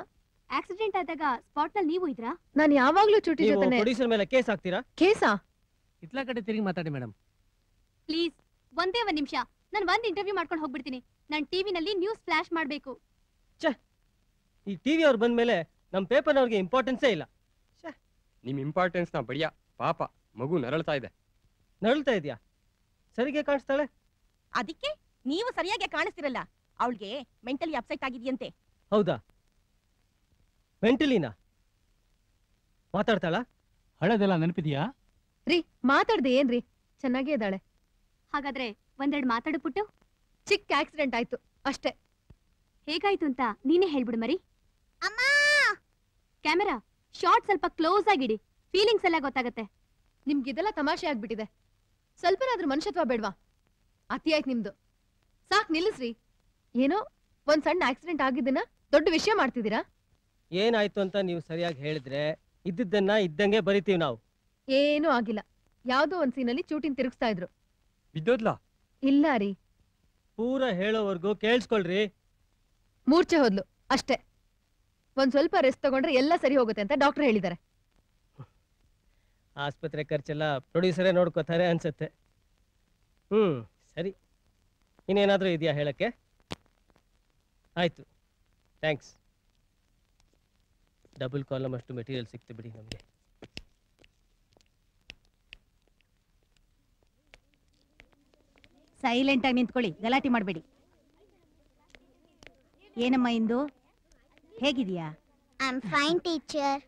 ಆಕ್ಸಿಡೆಂಟ್ ಆದಾಗ ಸ್ಪಾಟ್ನಲ್ಲಿ ನೀವು ಇದ್ರಾ? ನಾನು ಯಾವಾಗ್ಲೂ ಚುಟಿ ನೀವು ಜೊತೆನೆ ಪ್ರೊಡ್ಯೂಸರ್ ಮೇಲೆ ಕೇಸ್ ಹಾಕ್ತೀರಾ? ಕೇಸಾ? ಇತ್ಲ ಕಡೆ ತಿರುಗಿ ಮಾತಾಡಿ ಮೇಡಮ್ ಪ್ಲೀಸ್ ಒಂದೇ ಒಂದ್ ನಿಮಿಷ. ನಾನು ಒಂದ್ ಇಂಟರ್ವ್ಯೂ ಮಾಡ್ಕೊಂಡು ಹೋಗ್ಬಿಡ್ತೀನಿ. ನಾನು ಟಿವಿನಲ್ಲಿ ನ್ಯೂಸ್ ಫ್ಲಾಶ್ ಮಾಡ್ಬೇಕು. ಈ ಟಿವಿ ಅವ್ರು ಬಂದ್ಮೇಲೆ ನಮ್ ಪೇಪರ್ ಅವ್ರಿಗೆ ಇಂಪಾರ್ಟೆನ್ಸೇ ಇಲ್ಲ. ನಿಮ್ ಇಂಪಾರ್ಟೆನ್ಸ್ನ ಬಡಿಯ. ಪಾಪ ಮಗು ನರಳ್ತಾ ಇದೆ. ನರಳ್ತಾ ಇದೆಯಾ? ಸರಿಗೆ ಕಾಣಿಸ್ತಾಳೆ? ಅದಕ್ಕೆ? ನೀವು ಸರಿಯಾಗಿ ಕಾಣಿಸ್ತಿರಲ್ಲ ಅವಳಿಗೆ ಮೆಂಟಲಿ ಅಪ್ಸೆಟ್ ಆಗಿದೆಯಂತೆ. ಹೌದಾ? ಮೆಂಟಲಿನಾ ಮಾತಾಡ್ತಾಳ? ಹಳದೆಲ್ಲ ನೆನಪಿದ್ಯಾ? ರೀ ಮಾತಾಡ್ದೆ ಏನ್ರಿ? ಚೆನ್ನಾಗೇ ಇದ್ದಾಳೆ. ಹಾಗಾದ್ರೆ ಒಂದೆರಡು ಮಾತಾಡ್ಬಿಟ್ಟು ಚಿಕ್ಕ ಆಕ್ಸಿಡೆಂಟ್ ಆಯ್ತು ಅಷ್ಟೇ. ಹೇಗಾಯ್ತು ಅಂತ ನೀನೇ ಹೇಳ್ಬಿಡು ಮರಿ. ಕ್ಯಾಮೆರಾ ಶಾರ್ಟ್ ಸ್ವಲ್ಪ ಕ್ಲೋಸ್ ಆಗಿಡಿ. ಫೀಲಿಂಗ್ಸ್ ಎಲ್ಲ ಗೊತ್ತಾಗತ್ತೆ. ನಿಮ್ಗಿದೆಲ್ಲ ತಮಾಷೆ ಆಗ್ಬಿಟ್ಟಿದೆ. ಸ್ವಲ್ಪನಾದ್ರೂ ಮನುಷ್ಯತ್ವ ಬೇಡ್ವಾ? ಅತಿ ಆಯ್ತು ನಿಮ್ದು. ಸಾಕ್ ನಿಲ್ಲಿಸ್ರಿ. ಏನೋ ಒಂದ್ ಸಣ್ಣ ಆಕ್ಸಿಡೆಂಟ್ ಆಗಿದ್ದನ್ನ ದೊಡ್ಡ ವಿಷಯ ಮಾಡ್ತಿದ್ದೀರಾ? ಏನಾಯ್ತು ಅಂತ ನೀವು ಸರಿಯಾಗಿ ಹೇಳಿದ್ರೆ ಇದ್ದಿದ್ದನ್ನ ಇದ್ದಂಗೆ ಬರಿತೀವಿ ನಾವು. ಏನೂ ಆಗಿಲ್ಲ. ಯಾವ್ದೋ ಒಂದ್ ಸೀನಲ್ಲಿ ಚೂಟಿನ್ ತಿರುಗಿಸ್ತಾ ಇದ್ರು. ಬಿದ್ದೋದ್ಲಾ? ಇಲ್ಲ ರೀ. ಪೂರ ಹೇಳೋವರೆಗೂ ಕೇಳಿಸ್ಕೊಳ್ರಿ. ಮೂರ್ಛೆ ಹೋದ್ಲು ಅಷ್ಟೇ. ಒಂದ್ ಸ್ವಲ್ಪ ರೆಸ್ಟ್ ತಗೊಂಡ್ರೆ ಎಲ್ಲ ಸರಿ ಹೋಗುತ್ತೆ ಅಂತ ಡಾಕ್ಟರ್ ಹೇಳಿದ್ದಾರೆ. ಆಸ್ಪತ್ರೆ ಖರ್ಚೆಲ್ಲ ಪ್ರೊಡ್ಯೂಸರೇ ನೋಡ್ಕೋತಾರೆ ಅನ್ಸುತ್ತೆ. ಹ್ಮ್ ಸರಿ. ಇನ್ನೇನಾದ್ರೂ ಇದೆಯಾ ಹೇಳಕ್ಕೆ? ಆಯ್ತು. ಥ್ಯಾಂಕ್ಸ್ ಡಬಲ್ ಕಾಲಮ್ ಅಷ್ಟು ಮೆಟೀರಿಯಲ್ ಸಿಕ್ತು ಬಿಡಿ ನಮಗೆ. ಸೈಲೆಂಟ್ ಆಗಿ ನಿಂತ್ಕೊಳ್ಳಿ. ಗಲಾಟೆ ಮಾಡಬೇಡಿ. ಏನಮ್ಮ ಇಂದು? ಹೇಗಿದೀಯಾ I am fine teacher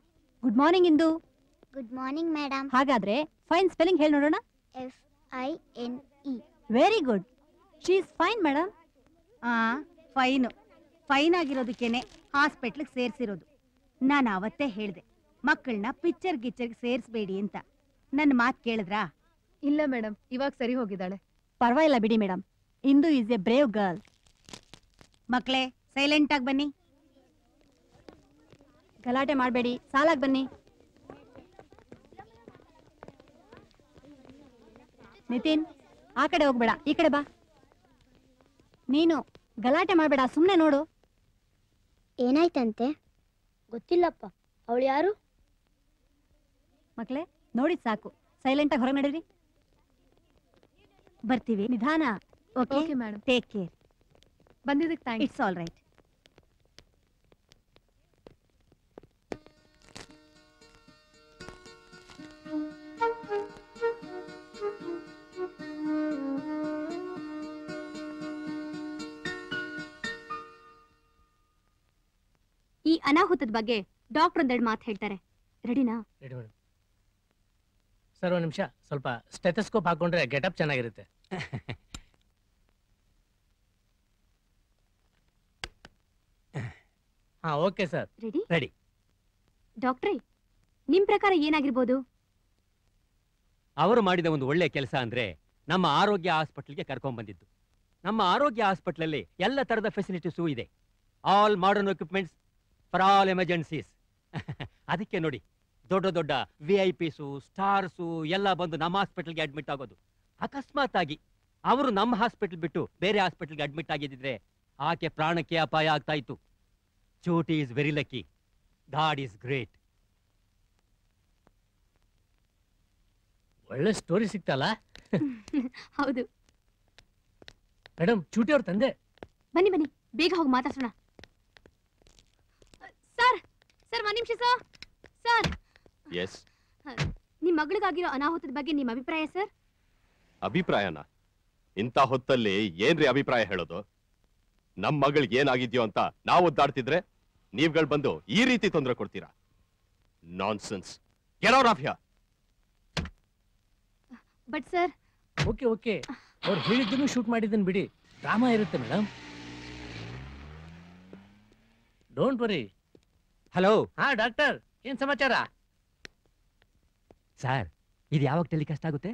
good morning Indu. Good morning madam ಹಾಗಾದ್ರೆ ಫೈನ್ ಸ್ಪೆಲ್ಲಿಂಗ್ ಹೇಳಿ ನೋಡೋಣ. F I N E very good she is fine madam ಆ ಫೈನು ಫೈನ್ ಆಗಿರೋದಕ್ಕೇನೆ ಹಾಸ್ಪಿಟ್ಲಿಗೆ ಸೇರಿಸಿರೋದು. ನಾನು ಅವತ್ತೇ ಹೇಳಿದೆ ಮಕ್ಕಳನ್ನ ಪಿಚ್ಚರ್ ಗಿಚ್ಚರ್ಗೆ ಸೇರಿಸ್ಬೇಡಿ ಅಂತ. ನನ್ನ ಮಾತು ಕೇಳಿದ್ರಾ? ಇಲ್ಲ ಮೇಡಮ್ ಇವಾಗ ಸರಿ ಹೋಗಿದ್ದಾಳೆ. ಪರವಾಗಿಲ್ಲ ಬಿಡಿ madam Indu is a brave girl ಮಕ್ಕಳೇ ಸೈಲೆಂಟ್ ಆಗಿ ಬನ್ನಿ. ಗಲಾಟೆ ಮಾಡಬೇಡಿ. ಸಾಲಾಗಿ ಬನ್ನಿ. ನಿತಿನ್ ಆ ಕಡೆ ಹೋಗ್ಬೇಡ. ಈ ಕಡೆ ಬಾ. ನೀನು ಗಲಾಟೆ ಮಾಡಬೇಡ ಸುಮ್ಮನೆ ನೋಡು. ಏನಾಯ್ತಂತೆ? ಗೊತ್ತಿಲ್ಲಪ್ಪ. ಅವಳು ಯಾರು? ಮಕ್ಕಳೇ ನೋಡಿದ್ ಸಾಕು. ಸೈಲೆಂಟ್ ಆಗಿ ಹೊರಗೆ ನಡೀರಿ. ಬರ್ತೀವಿ. ನಿಧಾನ ಓಕೆ? ಮೇಡಮ್. ಟೇಕ್ ಕೇರ್ ಬಂದಿದ್ದಕ್ಕೆ ಥ್ಯಾಂಕ್ಸ್ ಇಟ್ಸ್ ಆಲ್ ರೈಟ್ ಅನಾಹುತದ ಬಗ್ಗೆ ಡಾಕ್ಟರ್ ಒಂದೆರಡು ಮಾತು ಹೇಳ್ತಾರೆ. ರೆಡಿನಾ? ರೆಡಿ ಮೇಡಮ್ ಸರ್ ಒಂದು ನಿಮಿಷ. ಸ್ವಲ್ಪ ಸ್ಟೆಥಸ್ಕೋಪ್ ಹಾಕೊಂಡ್ರೆ ಗೆಟಪ್ ಚೆನ್ನಾಗಿರುತ್ತೆ. ಹಾ ಓಕೆ ಸರ್. ರೆಡಿ? ರೆಡಿ. ಡಾಕ್ಟ್ರೇ ನಿಮ್ ಪ್ರಕಾರ ಏನಾಗಿರ್ಬೋದು? ಅವರು ಮಾಡಿದ ಒಂದು ಒಳ್ಳೆ ಕೆಲಸ ಅಂದ್ರೆ ನಮ್ಮ ಆರೋಗ್ಯ ಹಾಸ್ಪಿಟಲ್ಗೆ ಕರ್ಕೊಂಡ್ ಬಂದಿದ್ದು. ನಮ್ಮ ಆರೋಗ್ಯ ಹಾಸ್ಪಿಟಲಲ್ಲಿ ಎಲ್ಲ ತರದ ಫೆಸಿಲಿಟೀಸು ಇದೆ. All modern equipments for all emergencies ಅದಕ್ಕೆ ನೋಡಿ ದೊಡ್ಡ ದೊಡ್ಡ ವಿ ಐ ಪಿಸು ಸ್ಟಾರ್ಸು ಎಲ್ಲ ಬಂದು ನಮ್ಮ ಹಾಸ್ಪಿಟಲ್ಗೆ ಅಡ್ಮಿಟ್ ಆಗೋದು. ಅಕಸ್ಮಾತ್ ಆಗಿ ಅವರು ನಮ್ಮ ಹಾಸ್ಪಿಟಲ್ ಬಿಟ್ಟು ಬೇರೆ ಹಾಸ್ಪಿಟಲ್ಗೆ ಅಡ್ಮಿಟ್ ಆಗಿದ್ದಿದ್ರೆ ಆಕೆ ಪ್ರಾಣಕ್ಕೆ ಅಪಾಯ ಆಗ್ತಾ ಇತ್ತು. Choti is very lucky God is great ಒಳ್ಳೆ ಸ್ಟೋರಿ ಸಿಕ್ತಲ್ಲ? ಹೌದು. ಮೇಡಮ್ ಚೂಟಿ ಅವ್ರ ತಂದೆ. ಬನ್ನಿ ಬನ್ನಿ. ಬೇಗ ಹೋಗಿ ಮಾತಾಡ್ಸೋಣ. ಸರ್ ಒಂದ್ ನಿಮಿಷ ಸರ್. ಸರ್. ಎಸ್ ನಿಮ್ ಮಗಳಿಗಾಗಿರೋ ಅನಾಹುತದ ಬಗ್ಗೆ ನಿಮ್ ಅಭಿಪ್ರಾಯ ಸರ್? ಅಭಿಪ್ರಾಯನ? ಇಂಥ ಹೊತ್ತಲ್ಲಿ ಏನ್ರಿ ಅಭಿಪ್ರಾಯ ಹೇಳೋದು? ನಮ್ ಮಗಳಿಗೆ ಏನಾಗಿದ್ಯೋ ಅಂತ ನಾವು ಒದ್ದಾಡ್ತಿದ್ರೆ ನೀವ್ಗಳು ಬಂದು ಈ ರೀತಿ ತೊಂದರೆ ಕೊಡ್ತೀರಾ? Nonsense get off here but sir okay okay. ಅವ್ರು ಹೇಳಿದ್ದನ್ನು ಶೂಟ್ ಮಾಡಿದ್ದನ್ ಬಿಡಿ. ಡ್ರಾಮಾ ಇರುತ್ತೆ ಮೇಡಮ್ ಡೋಂಟ್ ವರಿ ಹಲೋ. ಹಾ ಡಾಕ್ಟರ್. ಏನ್ ಸಮಾಚಾರ? ಸರ್ ಇದು ಯಾವಾಗ ಟೆಲಿಕಾಸ್ಟ್ ಆಗುತ್ತೆ?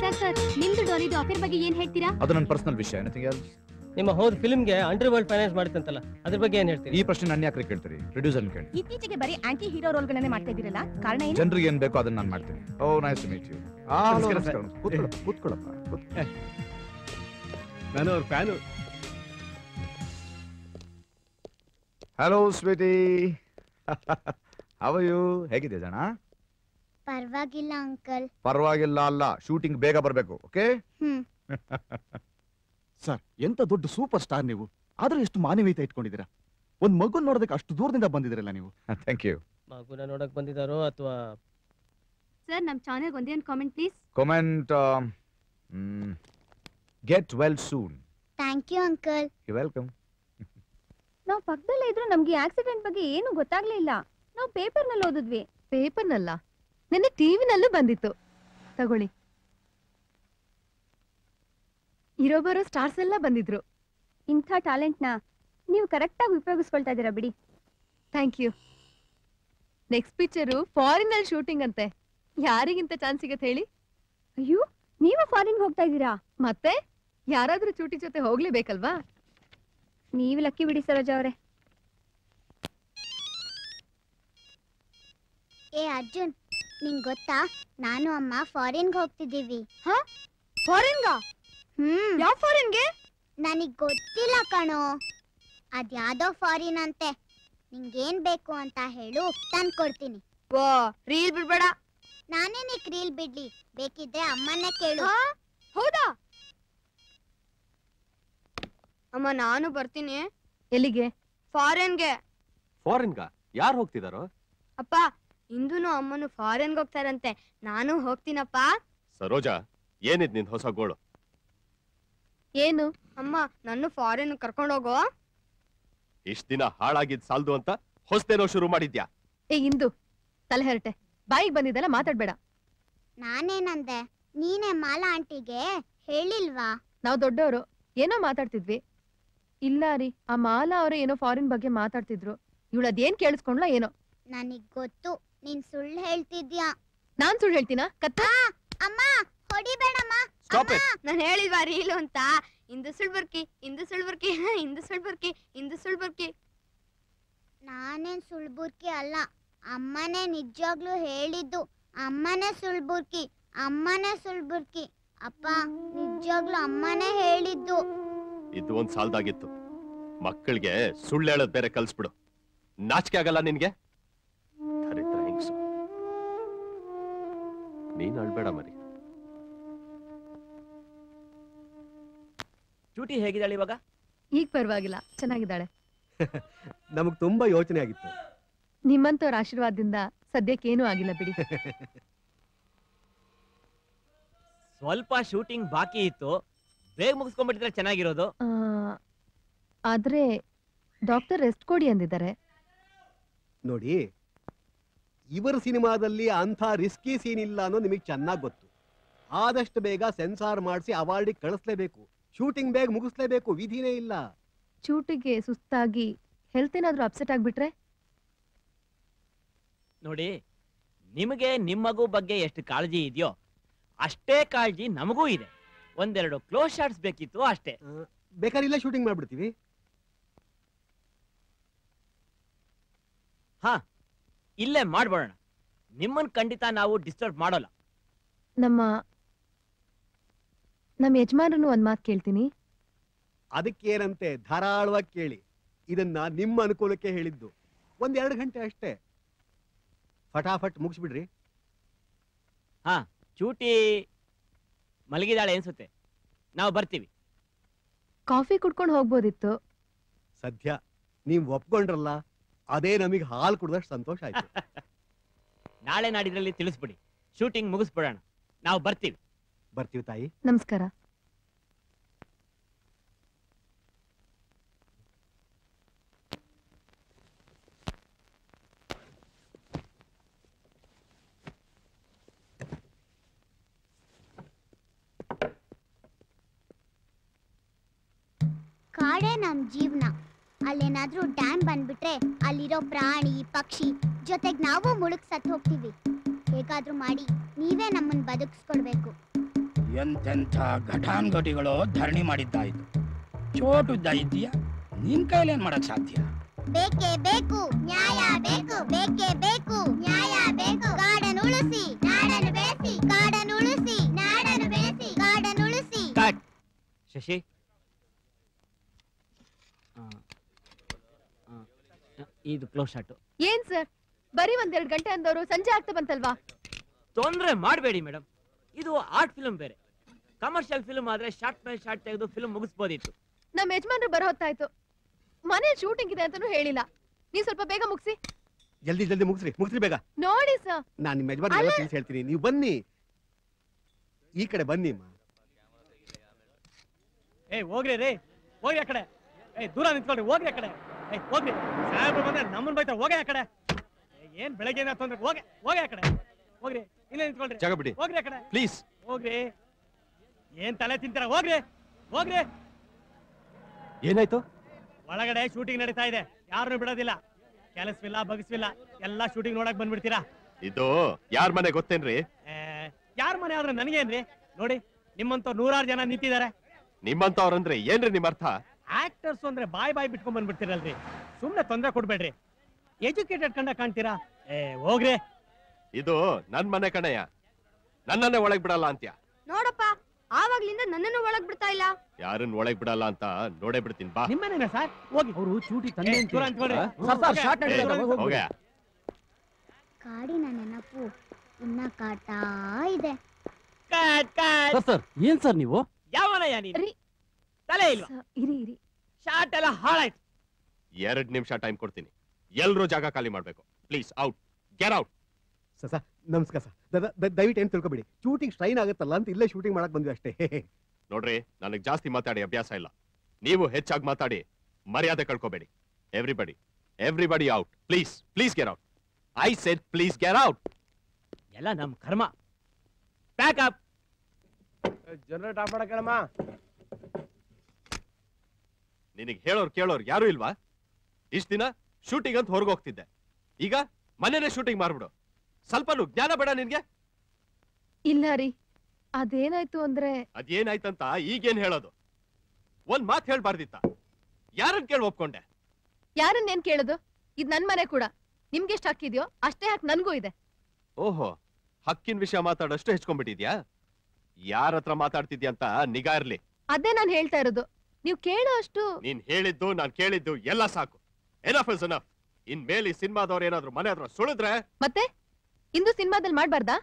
ಸರ್ ಸರ್ ನಿಮ್ದು ಡಾಲಿದು ಅಫೇರ್ ಬಗ್ಗೆ ಏನ್ ಹೇಳ್ತೀರಾ? ಅದು ನನ್ನ ಪರ್ಸನಲ್ ವಿಷಯ. ಎನಿಥಿಂಗ್ ಎಲ್ಸ್ ನಿಮ್ಮ ಹೋದ ಫಿಲ್ಮ್ಗೆ ಅಂಡರ್ ವರ್ಲ್ಡ್ ಫೈನಾನ್ಸ್ ಮಾಡ್ತಂತಲ್ಲ ಅದ್ರ ಬಗ್ಗೆ ಏನ್ ಹೇಳ್ತೀರಿ? ಈ ಪ್ರಶ್ನೆ ನಾನು ಯಾಕೆ ಕೇಳ್ತೀರಿ? ಪ್ರೊಡ್ಯೂಸರ್ ಕೇಳಿ ಇತ್ತೀಚೆಗೆ ಬರೀ ಆಂಟಿ ಹೀರೋ ರೋಲ್ಗಳನ್ನೇ ಮಾಡ್ತಾ ಇದ್ದೀರಲ್ಲ ಕಾರಣ ಏನು? ಜನರಿಗೆ ಏನ್ ಬೇಕೋ ಅದನ್ನ ನಾನು ಮಾಡ್ತೀನಿ. ಓ nice to meet you sir. ಕೂತ್ಕೊಳ್ಳಪ್ಪ ನಾನು ಅವ್ರ fan. Hello sweetie how you ಹೇಗಿದೆ ಜನ? ಪರವಾಗಿಲ್ಲ ಅಂಕಲ್ ಪರವಾಗಿಲ್ಲ ಅಲ್ಲ ಶೂಟಿಂಗ್ ಬೇಗ ಬರಬೇಕು ಓಕೆ ಹ್ಮ್. ಸರ್ ಎಂತ ದೊಡ್ಡ ಸೂಪರ್ ಸ್ಟಾರ್ ನೀವು. ಆದ್ರೆ ಎಷ್ಟು ಮಾನವೀಯತೆ ಇಟ್ಕೊಂಡಿದ್ದೀರಾ. ಒಂದ್ ಮಗು ನೋಡೋದಕ್ಕೆ ಅಷ್ಟು ದೂರದಿಂದ ಬಂದಿದ್ದೀರಲ್ಲ ನೀವು. ಥ್ಯಾಂಕ್ ಯು ಮಗುನ ನೋಡಕ್ ಬಂದಿದ್ದಾರೋ ಅಥವಾ? ಸರ್ ನಮ್ಮ ಚಾನೆಲ್ ಒಂದೇ ಒಂದು comment please comment get well soon thank you uncle you welcome ನಾವು ಪಕ್ಕದಲ್ಲೇ ಇದ್ರು ನಮಗೆ ಆಕ್ಸಿಡೆಂಟ್ ಬಗ್ಗೆ ಏನು ಗೊತ್ತಾಗ್ಲಿಲ್ಲ. ನಾವು ಪೇಪರ್ನಲ್ಲಿ ಓದಿದ್ವಿ. ಪೇಪರ್ನಲ್ಲ ನಿನ್ನೆ ಟಿವಿನಲ್ಲೂ ಬಂದಿತ್ತು. ತಗೊಳ್ಳಿ. ಇರೋ ಬರೋ ಸ್ಟಾರ್ಸ್ ಎಲ್ಲ ಬಂದಿದ್ರು. ಇಂಥ ಟ್ಯಾಲೆಂಟ್ನ ನೀವು ಕರೆಕ್ಟಾಗಿ ಉಪಯೋಗಿಸ್ಕೊಳ್ತಾ ಇದ್ದೀರಾ ಬಿಡಿ. Thank you next picture foreign ಅಲ್ಲಿ ಶೂಟಿಂಗ್ ಅಂತೆ. ಯಾರಿಗಿಂತ ಚಾನ್ಸ್ ಸಿಗತ್ತೆ ಹೇಳಿ? ಅಯ್ಯೋ ನೀವು ಫಾರಿನ್ ಹೋಗ್ತಾ ಇದ್ದೀರಾ? ಮತ್ತೆ? ಯಾರಾದ್ರೂ ಚೂಟಿ ಜೊತೆ ಹೋಗ್ಲೇಬೇಕಲ್ವಾ? ನೀವು ಲಕ್ಕಿ ಬಿಡಿ ಸರೋಜ ಅವರೇ. ಏ ಅರ್ಜುನ್ ನಿಂಗ್ ಗೊತ್ತಾ? ನಾನು ಅಮ್ಮ ಫಾರಿನ್ಗೆ ಹೋಗ್ತಿದ್ದೀವಿ. ಹಾ? ಫಾರಿನ್ಗಾ ಯಾವ ಫಾರಿನ್ಗೆ? ನನಗ್ ಗೊತ್ತಿಲ್ಲ ಕಣೋ. ಅದ್ಯಾವ್ದೋ ಫಾರಿನ್ ಅಂತೆ. ನಿಂಗೇನ್ ಬೇಕು ಅಂತ ಹೇಳು ತಂದ್ಕೊಡ್ತೀನಿ ಓ ರೀಲ್ ಬಿಡ್ಬೇಡ. ನಾನೇ ನಿಕ್ ರೀಲ್ ಬಿಡ್ಲಿ? ಬೇಕಿದ್ರೆ ಅಮ್ಮನ್ನೇ ಕೇಳು. ಹೌದಾ? ಅಮ್ಮ ನಾನು ಬರ್ತೀನಿ. ಎಲ್ಲಿಗೆ? ಫಾರಿನ್ಗೆ. ಫಾರಿನ್ಗ? ಯಾರು ಹೋಗ್ತಿದಾರೋ? ಅಪ್ಪ ಇಂದೂನು ಅಮ್ಮನು ಫಾರಿನ್ಗೆ ಹೋಗ್ತಾರಂತೆ. ನಾನು ಹೋಗ್ತೀನಪ್ಪ. ಸರೋಜಾ ಏನಿದ್ ನಿನ್ ಹೊಸ ಗೋಳು? ಏನು? ಅಮ್ಮ ನನ್ನ ಫಾರಿನ್ ಕರ್ಕೊಂಡೋಗೋ ಇಷ್ಟ ದಿನ ಹಾಳಾಗಿದ್ ಸಾಲ್ದು ಅಂತ ಹೊಸ್ತೇನೋ ಶುರು ಮಾಡಿದ್ಯಾ? ಏ ಇಂದು. ತಲೆ ಹೆರಟೆ. ಬಾಯಿಗೆ ಬಂದಿದ್ದೆಲ್ಲ ಮಾತಾಡ್ಬೇಡ. ನಾನೇನಂದೆ? ನೀನೇ ಮಾಲಾ ಆಂಟಿಗೆ ಹೇಳಿಲ್ವಾ? ನಾವು ದೊಡ್ಡವರು. ಏನೋ ಮಾತಾಡ್ತಿದ್ವಿ. ಇಲ್ಲ ರೀ ಆ ಮಾಲಾ ಅವರು ಏನೋ ಫಾರಿನ್ ಬಗ್ಗೆ ಮಾತಾಡ್ತಿದ್ರು. ಇವಳು ಅದೇನ್ ಕೇಳಿಸ್ಕೊಂಡ್ಲ ಏನೋ? ನನಗ್ ಗೊತ್ತು. ನೀನ್ ಸುಳ್ಳು ಹೇಳ್ತಿದ್ಯಾ? ನಾನ್ ಸುಳ್ಳು ಹೇಳ್ತೀನಾ? ಕತ್ತ ಅಮ್ಮ! ಹೊಡಿಬೇಡಮ್ಮ ಸ್ಟಾಪ್ ಇಟ್ ನಾನು ಹೇಳಿದ್ವಾ ರೀಲು ಅಂತ? ಇಂದು ಸುಳ್ಬರ್ಕಿ ಇಂದು ಸುಳ್ಬರ್ಕಿ ಇಂದು ಸುಳ್ಬರ್ಕಿ ಇಂದು ಸುಳ್ಬರ್ಕಿ ನಾನೇನ್ ಸುಳ್ಬುರ್ಕಿ ಅಲ್ಲ ಅಮ್ಮನೇ ನಿಜವಾಗ್ಲೂ ಹೇಳಿದ್ದು. ಅಮ್ಮನೇ ಸುಳ್ಬುರ್ಕಿ ಅಮ್ಮನೇ ಸುಳ್ಬುರ್ಕಿ ಅಪ್ಪ ನಿಜವಾಗ್ಲೂ ಅಮ್ಮನೇ ಹೇಳಿದ್ದು. ಇದು ಒಂದ್ ಸಾಲ್ದಾಗಿತ್ತು. ಮಕ್ಕಳಿಗೆ ಸುಳ್ಳು ಹೇಳೋದ್ ಬೇರೆ ಕಲ್ಸ್ಬಿಡು. ನಾಚಿಕೆ ಆಗಲ್ಲ ನಿನ್ಗೆ? ದರಿದ್ರ ಹೆಂಗ್ಸು. ನೀನ್ ಅಳ್ಬೇಡ ಮರಿ. ಚೂಟಿ ಹೇಗಿದ್ದಾಳೆ ಇವಾಗ? ಈಗ ಪರವಾಗಿಲ್ಲ ಚೆನ್ನಾಗಿದ್ದಾಳೆ. ನಮಗ್ ತುಂಬಾ ಯೋಚನೆ ಆಗಿತ್ತು. ನಿಮ್ಮಂತವ್ರ ಆಶೀರ್ವಾದದಿಂದ ಸದ್ಯಕ್ಕೇನೂ ಆಗಿಲ್ಲ ಬಿಡಿ. ಸ್ವಲ್ಪ ಶೂಟಿಂಗ್ ಬಾಕಿ ಇತ್ತು. ಬೇಗ ಮುಗಿಸ್ಕೊಂಡ್ಬಿಟ್ಟಿದ್ರೆ ಚೆನ್ನಾಗಿರೋದು. ಆ, ಆದ್ರೆ ಡಾಕ್ಟರ್ ರೆಸ್ಟ್ ಕೊಡಿ ಅಂದಿದ್ದಾರೆ. ನೋಡಿ ಇವರ ಸಿನಿಮಾದಲ್ಲಿ ಅಂಥ ರಿಸ್ಕಿ ಸೀನ್ ಇಲ್ಲ ಅನ್ನೋ ನಿಮಗೆ ಚೆನ್ನಾಗಿ ಗೊತ್ತು. ಆದಷ್ಟು ಬೇಗ ಸೆನ್ಸಾರ್ ಮಾಡಿಸಿ ಅವಾರ್ಡಿಗೆ ಕಳಿಸ್ಲೇಬೇಕು. ಶೂಟಿಂಗ್ ಬೇಗ ಮುಗಿಸ್ಲೇಬೇಕು ವಿಧಿನೇ ಇಲ್ಲ. ಚೂಟಿಗೆ ಸುಸ್ತಾಗಿ ಹೆಲ್ತ್ ಏನಾದ್ರೂ ಅಪ್ಸೆಟ್ ಆಗ್ಬಿಟ್ರೆ? ನೋಡಿ ನಿಮಗೆ ನಿಮ್ಮ ಮಗು ಬಗ್ಗೆ ಎಷ್ಟು ಕಾಳಜಿ ಇದೆಯೋ ಅಷ್ಟೇ ಕಾಳಜಿ ನಮಗೂ ಇದೆ. ಒಂದೆರಡು ಕ್ಲೋಸ್ ಶಾಟ್ಸ್ ಬೇಕಿತ್ತು ಅಷ್ಟೇ. ಬೇಕಾದ್ರೆ ಇಲ್ಲೇ ಶೂಟಿಂಗ್ ಮಾಡ್ಬಿಡ್ತೀವಿ. ಹಾ ಇಲ್ಲೇ ಮಾಡ್ಬೋಣ ನಿಮ್ಮನ್ ಖಂಡಿತ ನಾವು ಡಿಸ್ಟರ್ಬ್ ಮಾಡೋಲ್ಲ. ನಮ್ಮ ನಮ್ಮ ಯಜಮಾನನು ಒಂದ್ ಮಾತು ಕೇಳ್ತೀನಿ. ಅದಕ್ಕೇನಂತೆ ಧಾರಾಳವಾಗಿ ಕೇಳಿ. ಇದನ್ನ ನಿಮ್ಮ ಅನುಕೂಲಕ್ಕೆ ಹೇಳಿದ್ದು. ಒಂದ್ ಎರಡು ಗಂಟೆ ಅಷ್ಟೇ. ಫಟಾಫಟ್ ಮುಗಿಸ್ಬಿಡ್ರಿ. ಹಾ ಚೂಟಿ ಮಲಗಿದಾಳೆ ಅನ್ಸುತ್ತೆ. ನಾವು ಬರ್ತೀವಿ. ಕಾಫಿ ಕುಡ್ಕೊಂಡು ಹೋಗ್ಬೋದಿತ್ತು. ಸದ್ಯ ನೀವು ಒಪ್ಕೊಂಡ್ರಲ್ಲ ಅದೇ ನಮಗೆ ಹಾಲು ಕುಡ್ದಷ್ಟು ಸಂತೋಷ ಆಯ್ತು. ನಾಳೆ ನಾಡಿದ್ರಲ್ಲಿ ತಿಳಿಸ್ಬಿಡಿ. ಶೂಟಿಂಗ್ ಮುಗಿಸ್ಬಿಡೋಣ. ನಾವು ಬರ್ತೀವಿ. ಬರ್ತೀವಿ ತಾಯಿ. ನಮಸ್ಕಾರ. ಕಾಡೇ ನಮ್ ಜೀವನ. ಅಲ್ಲೇನಾದ್ರೂ ಡ್ಯಾಮ್ ಬಂದ್ಬಿಟ್ರೆ ಅಲ್ಲಿರೋ ಪ್ರಾಣಿ ಪಕ್ಷಿ ಜೊತೆಗೆ ನಾವು ಮುಳುಗ್ ಸತ್ ಹೋಗ್ತೀವಿ. ಹೇಗಾದ್ರೂ ಮಾಡಿ ನೀವೇ ನಮ್ಮನ್ ಬದುಕಿಸ್ಕೊಡ್ಬೇಕು ಎಂತೆಂಥ ಘಟಾನುಘಟಿಗಳು ಧರಣಿ ಮಾಡಿದ್ದಾಯ್ತು. ಚೋಟು ದೈತ್ಯ ನಿನ್ ಕೈಲೇನ್ ಮಾಡಕ್ ಸಾಧ್ಯ? ಬೇಕೇ ಬೇಕು ನ್ಯಾಯ ಬೇಕು ಬೇಕೇ ಬೇಕು ನ್ಯಾಯ ಬೇಕು. ಕಾಡನ್ನು ಉಳಿಸಿ ನಾಡನ್ನು ಬೆಳೆಸಿ ಕಾಡನ್ನು ಉಳಿಸಿ ನಾಡನ್ನು ಬೆಳೆಸಿ ಕಾಡನ್ನು ಉಳಿಸಿ. ಕಟ್. ಶಶಿ? ಆ, ಆ, ಇದು ಕ್ಲೋಸ್ ಶಾಟ್. ಏನ್ ಸರ್? ಬರೀ ಒಂದೆರಡು ಗಂಟೆ ಅಂದವರು ಸಂಜೆ ಆಗ್ತಾ ಬಂತಲ್ವಾ? ತೊಂದ್ರೆ ಮಾಡಬೇಡಿ ಮೇಡಮ್ ಇದು ಆರ್ಟ್ ಫಿಲ್ಮ್ ಬೇರೆ. ಕಮರ್ಷಿಯಲ್ ಫಿಲ್ಮ್ ಆದ್ರೆ ಶಾರ್ಟ್ ಮೇಲೆ ಶಾರ್ಟ್ ತೆಗೆದು ಫಿಲ್ಮ್ ಮುಗಿಸ್ಬೋದಿತ್ತು. ನಮ್ಮ ಯಜಮಾನ್ರು ಬರೋ ಹೊತ್ತಾಯ್ತು. ಮನೆ ಶೂಟಿಂಗ್ ಇದೆ ಅಂತಾನೂ ಹೇಳಿಲ್ಲ. ನೀವ್ ಸ್ವಲ್ಪ ಬೇಗ ಮುಗಿಸಿ. ಜಲ್ದಿ ಜಲ್ದಿ ಮುಗಿಸ್ರಿ ಮುಗಿಸ್ರಿ ಬೇಗ. ನೋಡಿ ಸರ್ ನಾನು ನಿಮ್ಮ ಯಜಮಾನಿಗೆಲ್ಲ ತಿಳಿಸಿ ಹೇಳ್ತೀನಿ. ನೀವು ಬನ್ನಿ. ಈ ಕಡೆ ಬನ್ನಿ ಅಮ್ಮ ಏ ಹೋಗ್ರಿ ರೀ. ಹೋಗ್ರಿ ಆ ಕಡೆ. ಏ ದೂರ ನಿಂತ್ಕೊಳ್ರಿ. ಹೋಗ್ರಿ ಆ ಕಡೆ. ಏ ಹೋಗ್ರಿ. ಸಾಹೇಬ್ರು ಬಂದ್ರೆ ನಮ್ಮನ್ ಬೈತಾರೆ. ಹೋಗೇ ಆ ಕಡೆ. ಏ, ಏನ್ ಬೆಳಗ್ಗೆ ಏನಾಯ್ತು ಅಂದ್ರೆ ಹೋಗೇ ಹೋಗಿ ಆ ಕಡೆ. ಹೋಗ್ರಿ ಇಲ್ಲೇ ನಿಂತ್ಕೊಳ್ರಿ. ಜಾಗ ಬಿಡಿ. ಹೋಗ್ರಿ ಆ ಕಡೆ. ಪ್ಲೀಸ್ ಹೋಗ್ರಿ. ಏನ್ ತಲೆ ತಿಂತೀರ? ಹೋಗ್ರಿ. ಹೋಗ್ರಿ. ಏನಾಯ್ತು? ಒಳಗಡೆ ಶೂಟಿಂಗ್ ನಡೀತಾ ಇದೆ. ಯಾರನ್ನು ಬಿಡೋದಿಲ್ಲ. ಕೆಲಸವಿಲ್ಲ ಬಗಸ್ವಿಲ್ಲ. ಎಲ್ಲ ಶೂಟಿಂಗ್ ನೋಡಕ್ ಬಂದ್ಬಿಡ್ತೀರಾ? ಇದು ಯಾರ್ ಮನೆ ಗೊತ್ತೇನ್ರಿ? ಯಾರ ಮನೆ ಆದ್ರೆ ನನಗೇನ್ರಿ? ನೋಡಿ ನಿಮ್ಮಂತ ನೂರಾರು ಜನ ನಿಂತಿದ್ದಾರೆ. ನಿಮ್ಮಂತವ್ರಂದ್ರೆ ಏನ್ರಿ ನಿಮ್ ಅರ್ಥ? ಆಕ್ಟರ್ಸ್ ಅಂದ್ರೆ ಬಾಯ್ ಬಾಯ್ ಬಿಟ್ಕೊಂಡ್ ಬಂದ್ಬಿಡ್ತೀರಲ್ರಿ. ಸುಮ್ನೆ ತೊಂದ್ರೆ ಕೊಡ್ಬೇಡ್ರಿ. ಎಜುಕೇಟೆಡ್ ಕಂಡ ಕಾಣ್ತೀರಾ? ಏ ಹೋಗ್ರಿ. ಇದು ನನ್ ಮನೆ ಕಣಯ್ಯ. ನನ್ನನ್ನೇ ಒಳಗ್ ಬಿಡಲ್ಲ ಅಂತ್ಯ. ನೋಡಪ್ಪ ಆವಾಗ್ಲಿಂದ ನನ್ನನ್ನು ಒಳಗ್ ಬಿಡ್ತಾ ಇಲ್ಲ. ಯಾರನ್ನ ಒಳಗ್ ಬಿಡಲ್ಲ ಅಂತ ನೋಡೇ ಬಿಡ್ತೀನಿ ಬಾ. ನಿಮ್ಮನೇನ ಸರ್? ಹೋಗಿ. ಅವರು ಚೂಟಿ ತಂದೆ ದೂರ ನಿಂತ್ಕೊಳ್ರಿ. ಸರ್, ಸರ್, ಶಾರ್ಟ್ ಏ, ನಡೀತಾ ಇದೆ, ಹೋಗಿ, ಹೋಗ್ಯಾ? ಕಾಡಿನ ನೆನಪು ಇನ್ನ ಕಾಡ್ತಾ ಇದೆ. ಸರ್ ಸರ್ ಏನ್ ಸರ್ ನೀವು? ಯಾವನಯ್ಯ ನೀನು? ತಲೆ ಇಲ್ವಾ? ಇರಿ ಇರಿ. ಶಾರ್ಟ್ ಎಲ್ಲ ಹಾಳಾಯ್ತು. ಎರಡ್ ನಿಮಿಷ ಟೈಮ್ ಕೊಡ್ತೀನಿ. ಎಲ್ರೂ ಜಾಗ ಖಾಲಿ ಮಾಡ್ಬೇಕು. Please out. Get out. Sir sir ನಮಸ್ಕಾರ ಸರ್. ದಯವಿಟ್ಟು ಏನು ತಿಳ್ಕೊಬೇಡಿ. ಶೂಟಿಂಗ್ ಸ್ಟ್ರೈನ್ ಆಗುತ್ತಲ್ಲ ಅಂತ ಇಲ್ಲೇ ಶೂಟಿಂಗ್ ಮಾಡಕ್ ಬಂದ್ವಿ ಅಷ್ಟೇ. ನೋಡ್ರಿ ನನಗೆ ಜಾಸ್ತಿ ಮಾತಾಡಿ ಅಭ್ಯಾಸ ಇಲ್ಲ. ನೀವು ಹೆಚ್ಚಾಗಿ ಮಾತಾಡಿ ಮರ್ಯಾದೆ ಕಳ್ಕೊಬೇಡಿ. Everybody everybody out please please get out I said please get out ಎಲ್ಲ ನಮ್ ಕರ್ಮ. ಪ್ಯಾಕ್ ಅಪ್ ಜನರೇಟ್ ಆಫ್ ಮಾಡಕ್ಕಳಮ್ಮ ನಿನಗೆ ಹೇಳೋರ್ ಕೇಳೋರು ಯಾರು ಇಲ್ವಾ? ಇಷ್ಟ ದಿನ ಶೂಟಿಂಗ್ ಅಂತ ಹೊರಗೋಗ್ತಿದ್ದೆ ಈಗ ಮನೇನೆ ಶೂಟಿಂಗ್ ಮಾಡ್ಬಿಡು. ಸ್ವಲ್ಪನು ಜ್ಞಾನ ಬೇಡ ನಿನ್ಗೆ? ಇಲ್ಲ ರೀ. ಅದೇನಾಯ್ತು ಅಂದ್ರೆ ಅದೇನಾಯ್ತಂತ ಈಗೇನ್ ಹೇಳೋದು? ಒಂದ್ ಮಾತ್ ಹೇಳ್ಬಾರ್ದಿತ್ತ. ಯಾರನ್ ಕೇಳಿ ಒಪ್ಕೊಂಡೆ? ಯಾರನ್ನೇನ್ ಕೇಳೋದು? ಇದ್ ನನ್ ಮನೆ ಕೂಡ. ನಿಮ್ಗೆ ಎಷ್ಟು ಹಾಕಿದ್ಯೋ ಅಷ್ಟೇ ಹಾಕಿ ನನ್ಗೂ ಇದೆ. ಓಹೋ ಹಕ್ಕಿನ ವಿಷಯ ಮಾತಾಡೋಷ್ಟು ಹೆಚ್ಕೊಂಡ್ಬಿಟ್ಟಿದ್ಯಾ? ಯಾರ ಹತ್ರ ಮಾತಾಡ್ತಿದ್ಯಾ ಅಂತ ನಿಗಾ ಇರ್ಲಿ. ಅದೇ ನಾನ್ ಹೇಳ್ತಾ ಇರೋದು. ನೀವ್ ಕೇಳೋ ಅಷ್ಟು ನೀನ್ ಹೇಳಿದ್ದು ನಾನ್ ಕೇಳಿದ್ದು ಎಲ್ಲ ಸಾಕು. ಎನಫ್ ಇಸ್ ಎನಫ್ ಇನ್ ಮೇಲೆ ಸಿನಿಮಾದವ್ರು ಏನಾದ್ರು ಮನೆ ಹತ್ರ ಸುಳಿದ್ರೆ ಮತ್ತೆ? ಇಂದು ಸಿನಿಮಾದಲ್ಲಿ ಮಾಡ್ಬಾರ್ದಾ?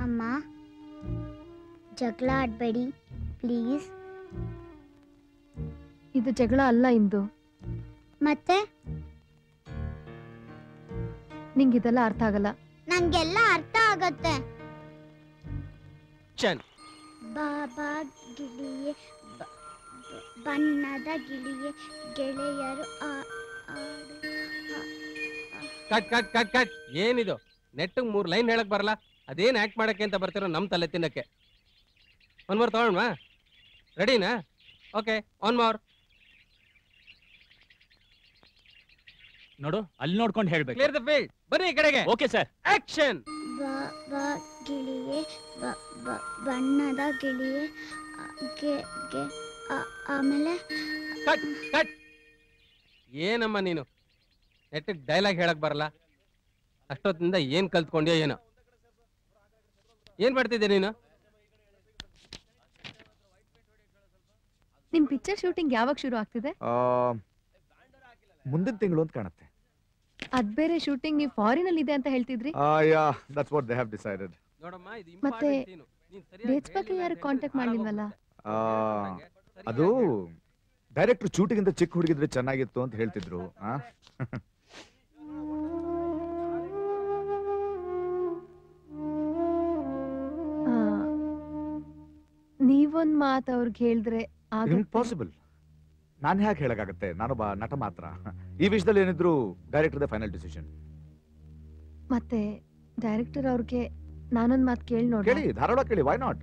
ಅಮ್ಮ ಜಗಳ ಆಡ್ಬೇಡಿ ಪ್ಲೀಸ್. ಇದು ಜಗಳ ಅಲ್ಲ ಇಂದು. ಮತ್ತೆ? ನಿಂಗೆ ಇದೆಲ್ಲ ಅರ್ಥ ಆಗಲ್ಲ. ನಂಗೆಲ್ಲ ಅರ್ಥ ಆಗತ್ತೆ. ಚನ್. ಬಾಬಾ ಗಿಳಿಯೇ ಬ- ಬ- ಬಣ್ಣದ ಗಿಳಿಯೇ ಗೆಳೆಯರು ಆ- ಆಡು ಕಟ್ ಕಟ್ ಕಟ್ ಕಟ್. ಏನಿದು? ನೆಟ್ಟಿಗೆ ಮೂರ್ ಲೈನ್ ಹೇಳಕ್ ಬರಲ್ಲ. ಅದೇನ್ ಆಕ್ಟ್ ಮಾಡಕ್ಕೆ ಅಂತ ಬರ್ತಿರೋ ನಮ್ ತಲೆ ತಿನ್ನಕ್ಕೆ. ಒನ್ ಮೋರ್ ತಗೊಂಡ್ವಾ? ರೆಡಿನಾ ಓಕೆ ಒನ್ ಮೋರ್ ನೋಡು ಅಲ್ಲಿ ನೋಡ್ಕೊಂಡು ಹೇಳ್ಬೇಕು. ಕ್ಲಿಯರ್ ದ ಫೀಲ್ಡ್ ಬನ್ನಿ ಈ ಕಡೆಗೆ. ಓಕೆ ಸರ್ ಆಕ್ಷನ್ ಬಾ ಗಿಳಿಯೇ ಬ- ಬ- ಬಣ್ಣದ ಗಿಳಿಯೇ ಆ, ಗೆ- ಗೆ- ಆ- ಆಮೇಲೆ ಕಟ್ ಕಟ್ ಏನಮ್ಮ ನೀನು? ನೆಟ್ಟಿಗೆ ಡೈಲಾಗ್ ಹೇಳಕ್ ಬರಲ್ಲ. ಅಷ್ಟೊತ್ತಿಂದ ಏನ್ ಕಲ್ತ್ಕೊಂಡ್ಯೋ ಏನು. ಏನ್ ಮಾಡ್ತಿದ್ದೆ ನೀನು? ನಿಮ್ ಪಿಕ್ಚರ್ ಶೂಟಿಂಗ್ ಯಾವಾಗ ಶುರು ಆಗ್ತಿದೆ? ಮುಂದಿನ ತಿಂಗಳು ಅಂತ ಕಾಣುತ್ತೆ. ಅದ್ ಬೇರೆ ಶೂಟಿಂಗ್ ನೀವು ಫಾರಿನ್ ಅಲ್ಲಿ ಇದೆ ಅಂತ ಹೇಳ್ತಿದ್ರಿ? Yeah that's what they have decided ನೋಡಮ್ಮ ಇದು ಮತ್ತೆ ಡೇಟ್ಸ್ ಬಗ್ಗೆ ಯಾರು ಕಾಂಟ್ಯಾಕ್ಟ್ ಮಾಡ್ಲಿಲ್ವಲ್ಲ? ಅದು ಡೈರೆಕ್ಟರ್ ಚೂಟಿಗಿಂತ ಚಿಕ್ಕ ಹುಡುಗಿದ್ರೆ ಚೆನ್ನಾಗಿತ್ತು ಅಂತ ಹೇಳ್ತಿದ್ರು ಆ? ಆ, ನೀವೊಂದ್ ಮಾತ್ ಅವ್ರಿಗೆ ಹೇಳಿದ್ರೆ ಇಂಪಾಸಿಬಲ್ ನಾನು ಹೇಗೆ ಹೇಳಕ್ಕಾಗತ್ತೆ? ನಾನೊಬ್ಬ ನಟ ಮಾತ್ರ. ಈ ವಿಷಯದಲ್ಲಿ ಏನಿದ್ರು ಡೈರೆಕ್ಟರ್ ಫೈನಲ್ ಡಿಸಿಷನ್ ಮತ್ತೆ ಡೈರೆಕ್ಟರ್ ಅವ್ರಿಗೆ ನಾನೊಂದ್ ಮಾತು ಕೇಳಿ ನೋಡಿ ಕೇಳಿ ಧಾರಾಳ ಕೇಳಿ ವೈ ನಾಟ್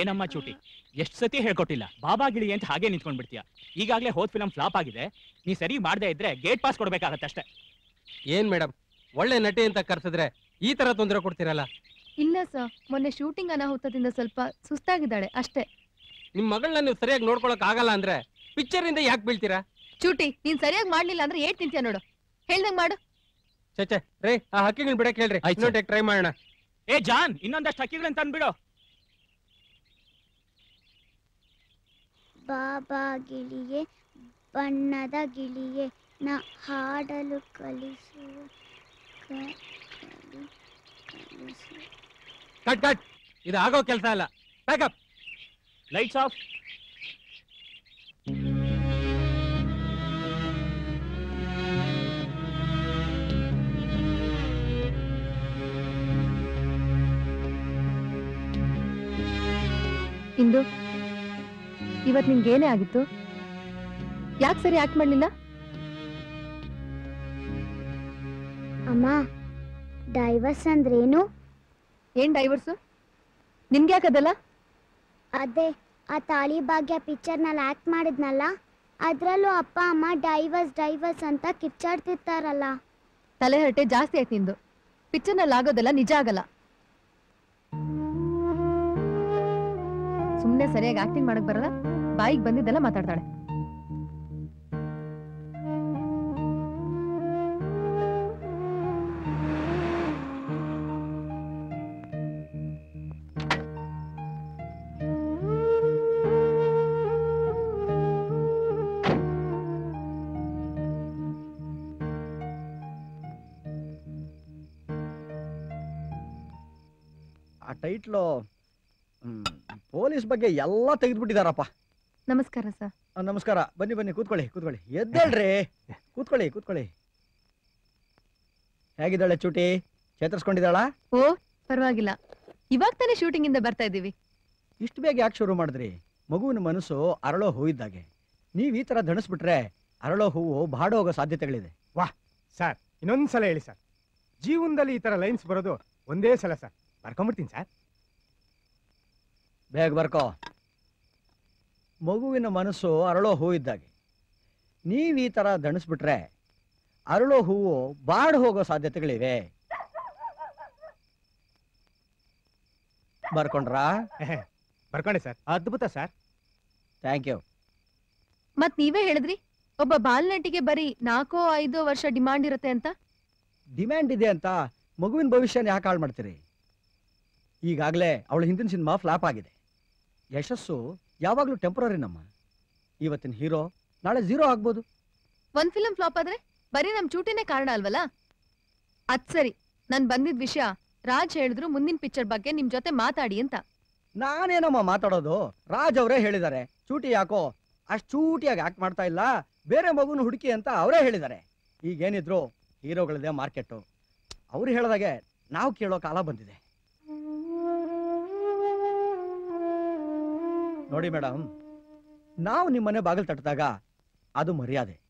ಏನಮ್ಮ ಚೂಟಿ? ಎಷ್ಟು ಸತಿ ಹೇಳ್ಕೊಟ್ಟಿಲ್ಲ? ಬಾಬಾ ಗಿಳಿ ಅಂತ ಹಾಗೆ ನಿಂತ್ಕೊಂಡ್ ಬಿಡ್ತೀಯ ಈಗಾಗ್ಲೇ ಹೋದ್ ಫಿಲಂ ಫ್ಲಾಪ್ ಆಗಿದೆ. ನೀ ಸರಿ ಮಾಡದೇ ಇದ್ರೆ ಗೇಟ್ ಪಾಸ್ ಕೊಡ್ಬೇಕಾಗತ್ತೆ ಅಷ್ಟೇ. ಏನ್ ಮೇಡಮ್ ಒಳ್ಳೆ ನಟಿ ಅಂತ ಕರ್ಸಿದ್ರೆ ಈ ತರ ತೊಂದರೆ ಕೊಡ್ತೀರಲ್ಲ? ಇಲ್ಲ ಸರ್. ಮೊನ್ನೆ ಶೂಟಿಂಗ್ ಅನಾಹುತದಿಂದ ಸ್ವಲ್ಪ ಸುಸ್ತಾಗಿದ್ದಾಳೆ. ಅಷ್ಟೇ. ನಿಮ್ ಮಗಳನ್ನ ನೀವು ಸರಿಯಾಗಿ ನೋಡ್ಕೊಳಕ್ ಆಗಲ್ಲ ಅಂದ್ರೆ ಪಿಕ್ಚರ್ ಇಂದ ಯಾಕೆ ಬೀಳ್ತೀರಾ? ಚೂಟಿ ನೀನ್ ಸರಿಯಾಗಿ ಮಾಡ್ಲಿಲ್ಲ ಅಂದ್ರೆ ಏಟ್ ತಿಂತೀಯ ನೋಡು. ಹೇಳ್ದಂಗ್ ಮಾಡು. ಚಚೆ ರೇ ಆ ಹಕ್ಕಿಗಳನ್ನ ಬಿಡಕ್ ಹೇಳ್ರಿ. ಇನ್ನೊಂದು ಟ್ರೈ ಮಾಡೋಣ. ಏ ಜಾನ್ ಇನ್ನೊಂದಷ್ಟು ಹಕ್ಕಿಗಳನ್ನ ತಂದ್ಬಿಡು. ಬಾಬಾಗಿಳಿಯೇ ಬಣ್ಣದ ಗಿಳಿಯೇ ನ ಹಾಡಲು ಕಲಿಸು ಕಟ್ ಕಟ್. ಇದು ಆಗೋ ಕೆಲಸ ಅಲ್ಲ. ಪ್ಯಾಕಪ್ ಲೈಟ್ಸ್ ಆಫ್ ಇಂದು ಇವತ್ ನಿನ್ಗೆ ಏನೇ ಆಗಿತ್ತು? ಯಾಕೆ ಸರಿ ಆಕ್ಟ್ ಮಾಡ್ಲಿಲ್ಲ? ಅಮ್ಮ ಡೈವರ್ಸ್ ಅಂದ್ರೇನು? ಏನ್ ಡೈವರ್ಸ್? ನಿನ್ಗೆ ಯಾಕದಲ್ಲ ಅದೇ ಆ ತಾಳಿ ಭಾಗ್ಯ ಪಿಕ್ಚರ್ನಲ್ಲಿ ಆಕ್ಟ್ ಮಾಡಿದ್ನಲ್ಲ ಅದ್ರಲ್ಲೂ ಅಪ್ಪ ಅಮ್ಮ ಡೈವರ್ಸ್ ಡೈವರ್ಸ್ ಅಂತ ಕಿಚ್ಚಾಡ್ತಿರ್ತಾರಲ್ಲ. ತಲೆ ಹರಟೆ ಜಾಸ್ತಿ ಆಯ್ತು ನಿಂದು. ಪಿಕ್ಚರ್ನಲ್ಲಿ ಆಗೋದಲ್ಲ ನಿಜ ಆಗಲ್ಲ. ಸುಮ್ನೆ ಸರಿಯಾಗಿ ಆಕ್ಟಿಂಗ್ ಮಾಡಕ್ ಬರಲ್ಲ? ಬಾಯಿಗೆ ಬಂದಿದ್ದೆಲ್ಲ ಮಾತಾಡ್ತಾಳೆ. ಆ ಟೈಟ್ಲು ಪೊಲೀಸ್ ಬಗ್ಗೆ ಎಲ್ಲ ತೆಗೆದ್ಬಿಟ್ಟಿದಾರಪ್ಪ. ನಮಸ್ಕಾರ ಸರ್. ಆ, ನಮಸ್ಕಾರ. ಬನ್ನಿ ಬನ್ನಿ ಕೂತ್ಕೊಳ್ಳಿ ಕೂತ್ಕೊಳ್ಳಿ. ಎದ್ದೇಳ್ರಿ. ಕೂತ್ಕೊಳ್ಳಿ ಕೂತ್ಕೊಳ್ಳಿ. ಹೇಗಿದ್ದಾಳೆ ಚೂಟಿ? ಚೇತರಿಸ್ಕೊಂಡಿದ್ದಾಳ? ಓ ಪರವಾಗಿಲ್ಲ. ಇವಾಗ ತಾನೇ ಶೂಟಿಂಗ್ ಇಂದ ಬರ್ತಾ ಇದೀವಿ ಇಷ್ಟು ಬೇಗ ಯಾಕೆ ಶುರು ಮಾಡಿದ್ರಿ? ಮಗುವಿನ ಮನಸ್ಸು ಅರಳೋ ಹೂವಿದ್ದಾಗೆ ನೀವು ಈ ತರ ಧಣಿಸ್ಬಿಟ್ರೆ ಅರಳೋ ಹೂವು ಬಾಡೋಗೋ ಹೋಗೋ ಸಾಧ್ಯತೆಗಳಿದೆ. ವಾಹ್ ಸರ್ ಇನ್ನೊಂದ್ಸಲ ಹೇಳಿ ಸರ್. ಜೀವನದಲ್ಲಿ ಈ ತರ ಲೈನ್ಸ್ ಬರೋದು ಒಂದೇ ಸಲ ಸರ್. ಬರ್ಕೊಂಬಿಡ್ತೀನಿ ಸರ್. ಬೇಗ ಬರ್ಕೋ. ಮಗುವಿನ ಮನಸ್ಸು ಅರಳೋ ಹೂವಿದ್ದಾಗೆ ನೀವು ನೀವ್ ಈ ಥರ ದಣಿಸ್ಬಿಟ್ರೆ ಅರಳೋ ಹೂವು ಬಾಡ್ ಹೋಗೋ ಸಾಧ್ಯತೆಗಳಿವೆ. ಬರ್ಕೊಂಡ್ರಾ? ಬರ್ಕೊಂಡೆ ಸರ್. ಅದ್ಭುತ ಸರ್. Thank you. ಮತ್ ನೀವೇ ಹೇಳಿದ್ರಿ ಒಬ್ಬ ಬಾಲ್ನಟಿಗೆ ಬರೀ ನಾಲ್ಕೋ ಐದೋ ವರ್ಷ ಡಿಮಾಂಡ್ ಇರುತ್ತೆ ಅಂತ? ಡಿಮ್ಯಾಂಡ್ ಇದೆ ಅಂತ ಮಗುವಿನ ಭವಿಷ್ಯನ ಯಾಕೆ ಹಾಳು ಮಾಡ್ತೀರಿ? ಈಗಾಗಲೇ ಅವಳ ಹಿಂದಿನ ಸಿನಿಮಾ ಫ್ಲಾಪ್ ಆಗಿದೆ. ಯಶಸ್ಸು ಯಾವಾಗಲೂ ಟೆಂಪರರಿ ನಮ್ಮ. ಇವತ್ತಿನ ಹೀರೋ ನಾಳೆ ಝೀರೋ ಆಗ್ಬೋದು. ಒಂದ್ ಫಿಲಂ ಫ್ಲಾಪ್ ಆದ್ರೆ ಬರೀ ನಮ್ ಚೂಟಿನೇ ಕಾರಣ ಅಲ್ವಲ್ಲ? ಅದ್ ಸರಿ ನಾನ್ ಬಂದಿದ್ ವಿಷಯ ರಾಜ್ ಹೇಳಿದ್ರು ಮುಂದಿನ ಪಿಕ್ಚರ್ ಬಗ್ಗೆ ನಿಮ್ ಜೊತೆ ಮಾತಾಡಿ ಅಂತ. ನಾನೇನಮ್ಮ ಮಾತಾಡೋದು? ರಾಜ್ ಅವರೇ ಹೇಳಿದ್ದಾರೆ. ಚೂಟಿ ಯಾಕೋ ಅಷ್ಟು ಚೂಟಿಯಾಗಿ ಆಕ್ಟ್ ಮಾಡ್ತಾ ಇಲ್ಲ ಬೇರೆ ಮಗುನ ಹುಡುಕಿ ಅಂತ ಅವರೇ ಹೇಳಿದ್ದಾರೆ. ಈಗೇನಿದ್ರು ಹೀರೋಗಳದೇ ಮಾರ್ಕೆಟ್ ಅವ್ರು ಹೇಳಿದಾಗೆ ನಾವು ಕೇಳೋ ಕಾಲ ಬಂದಿದೆ. ನೋಡಿ ಮೇಡಮ್ ನಾವು ನಿಮ್ಮನೆ ಬಾಗಿಲು ತಟ್ಟಿದಾಗ ಅದು ಮರ್ಯಾದೆ.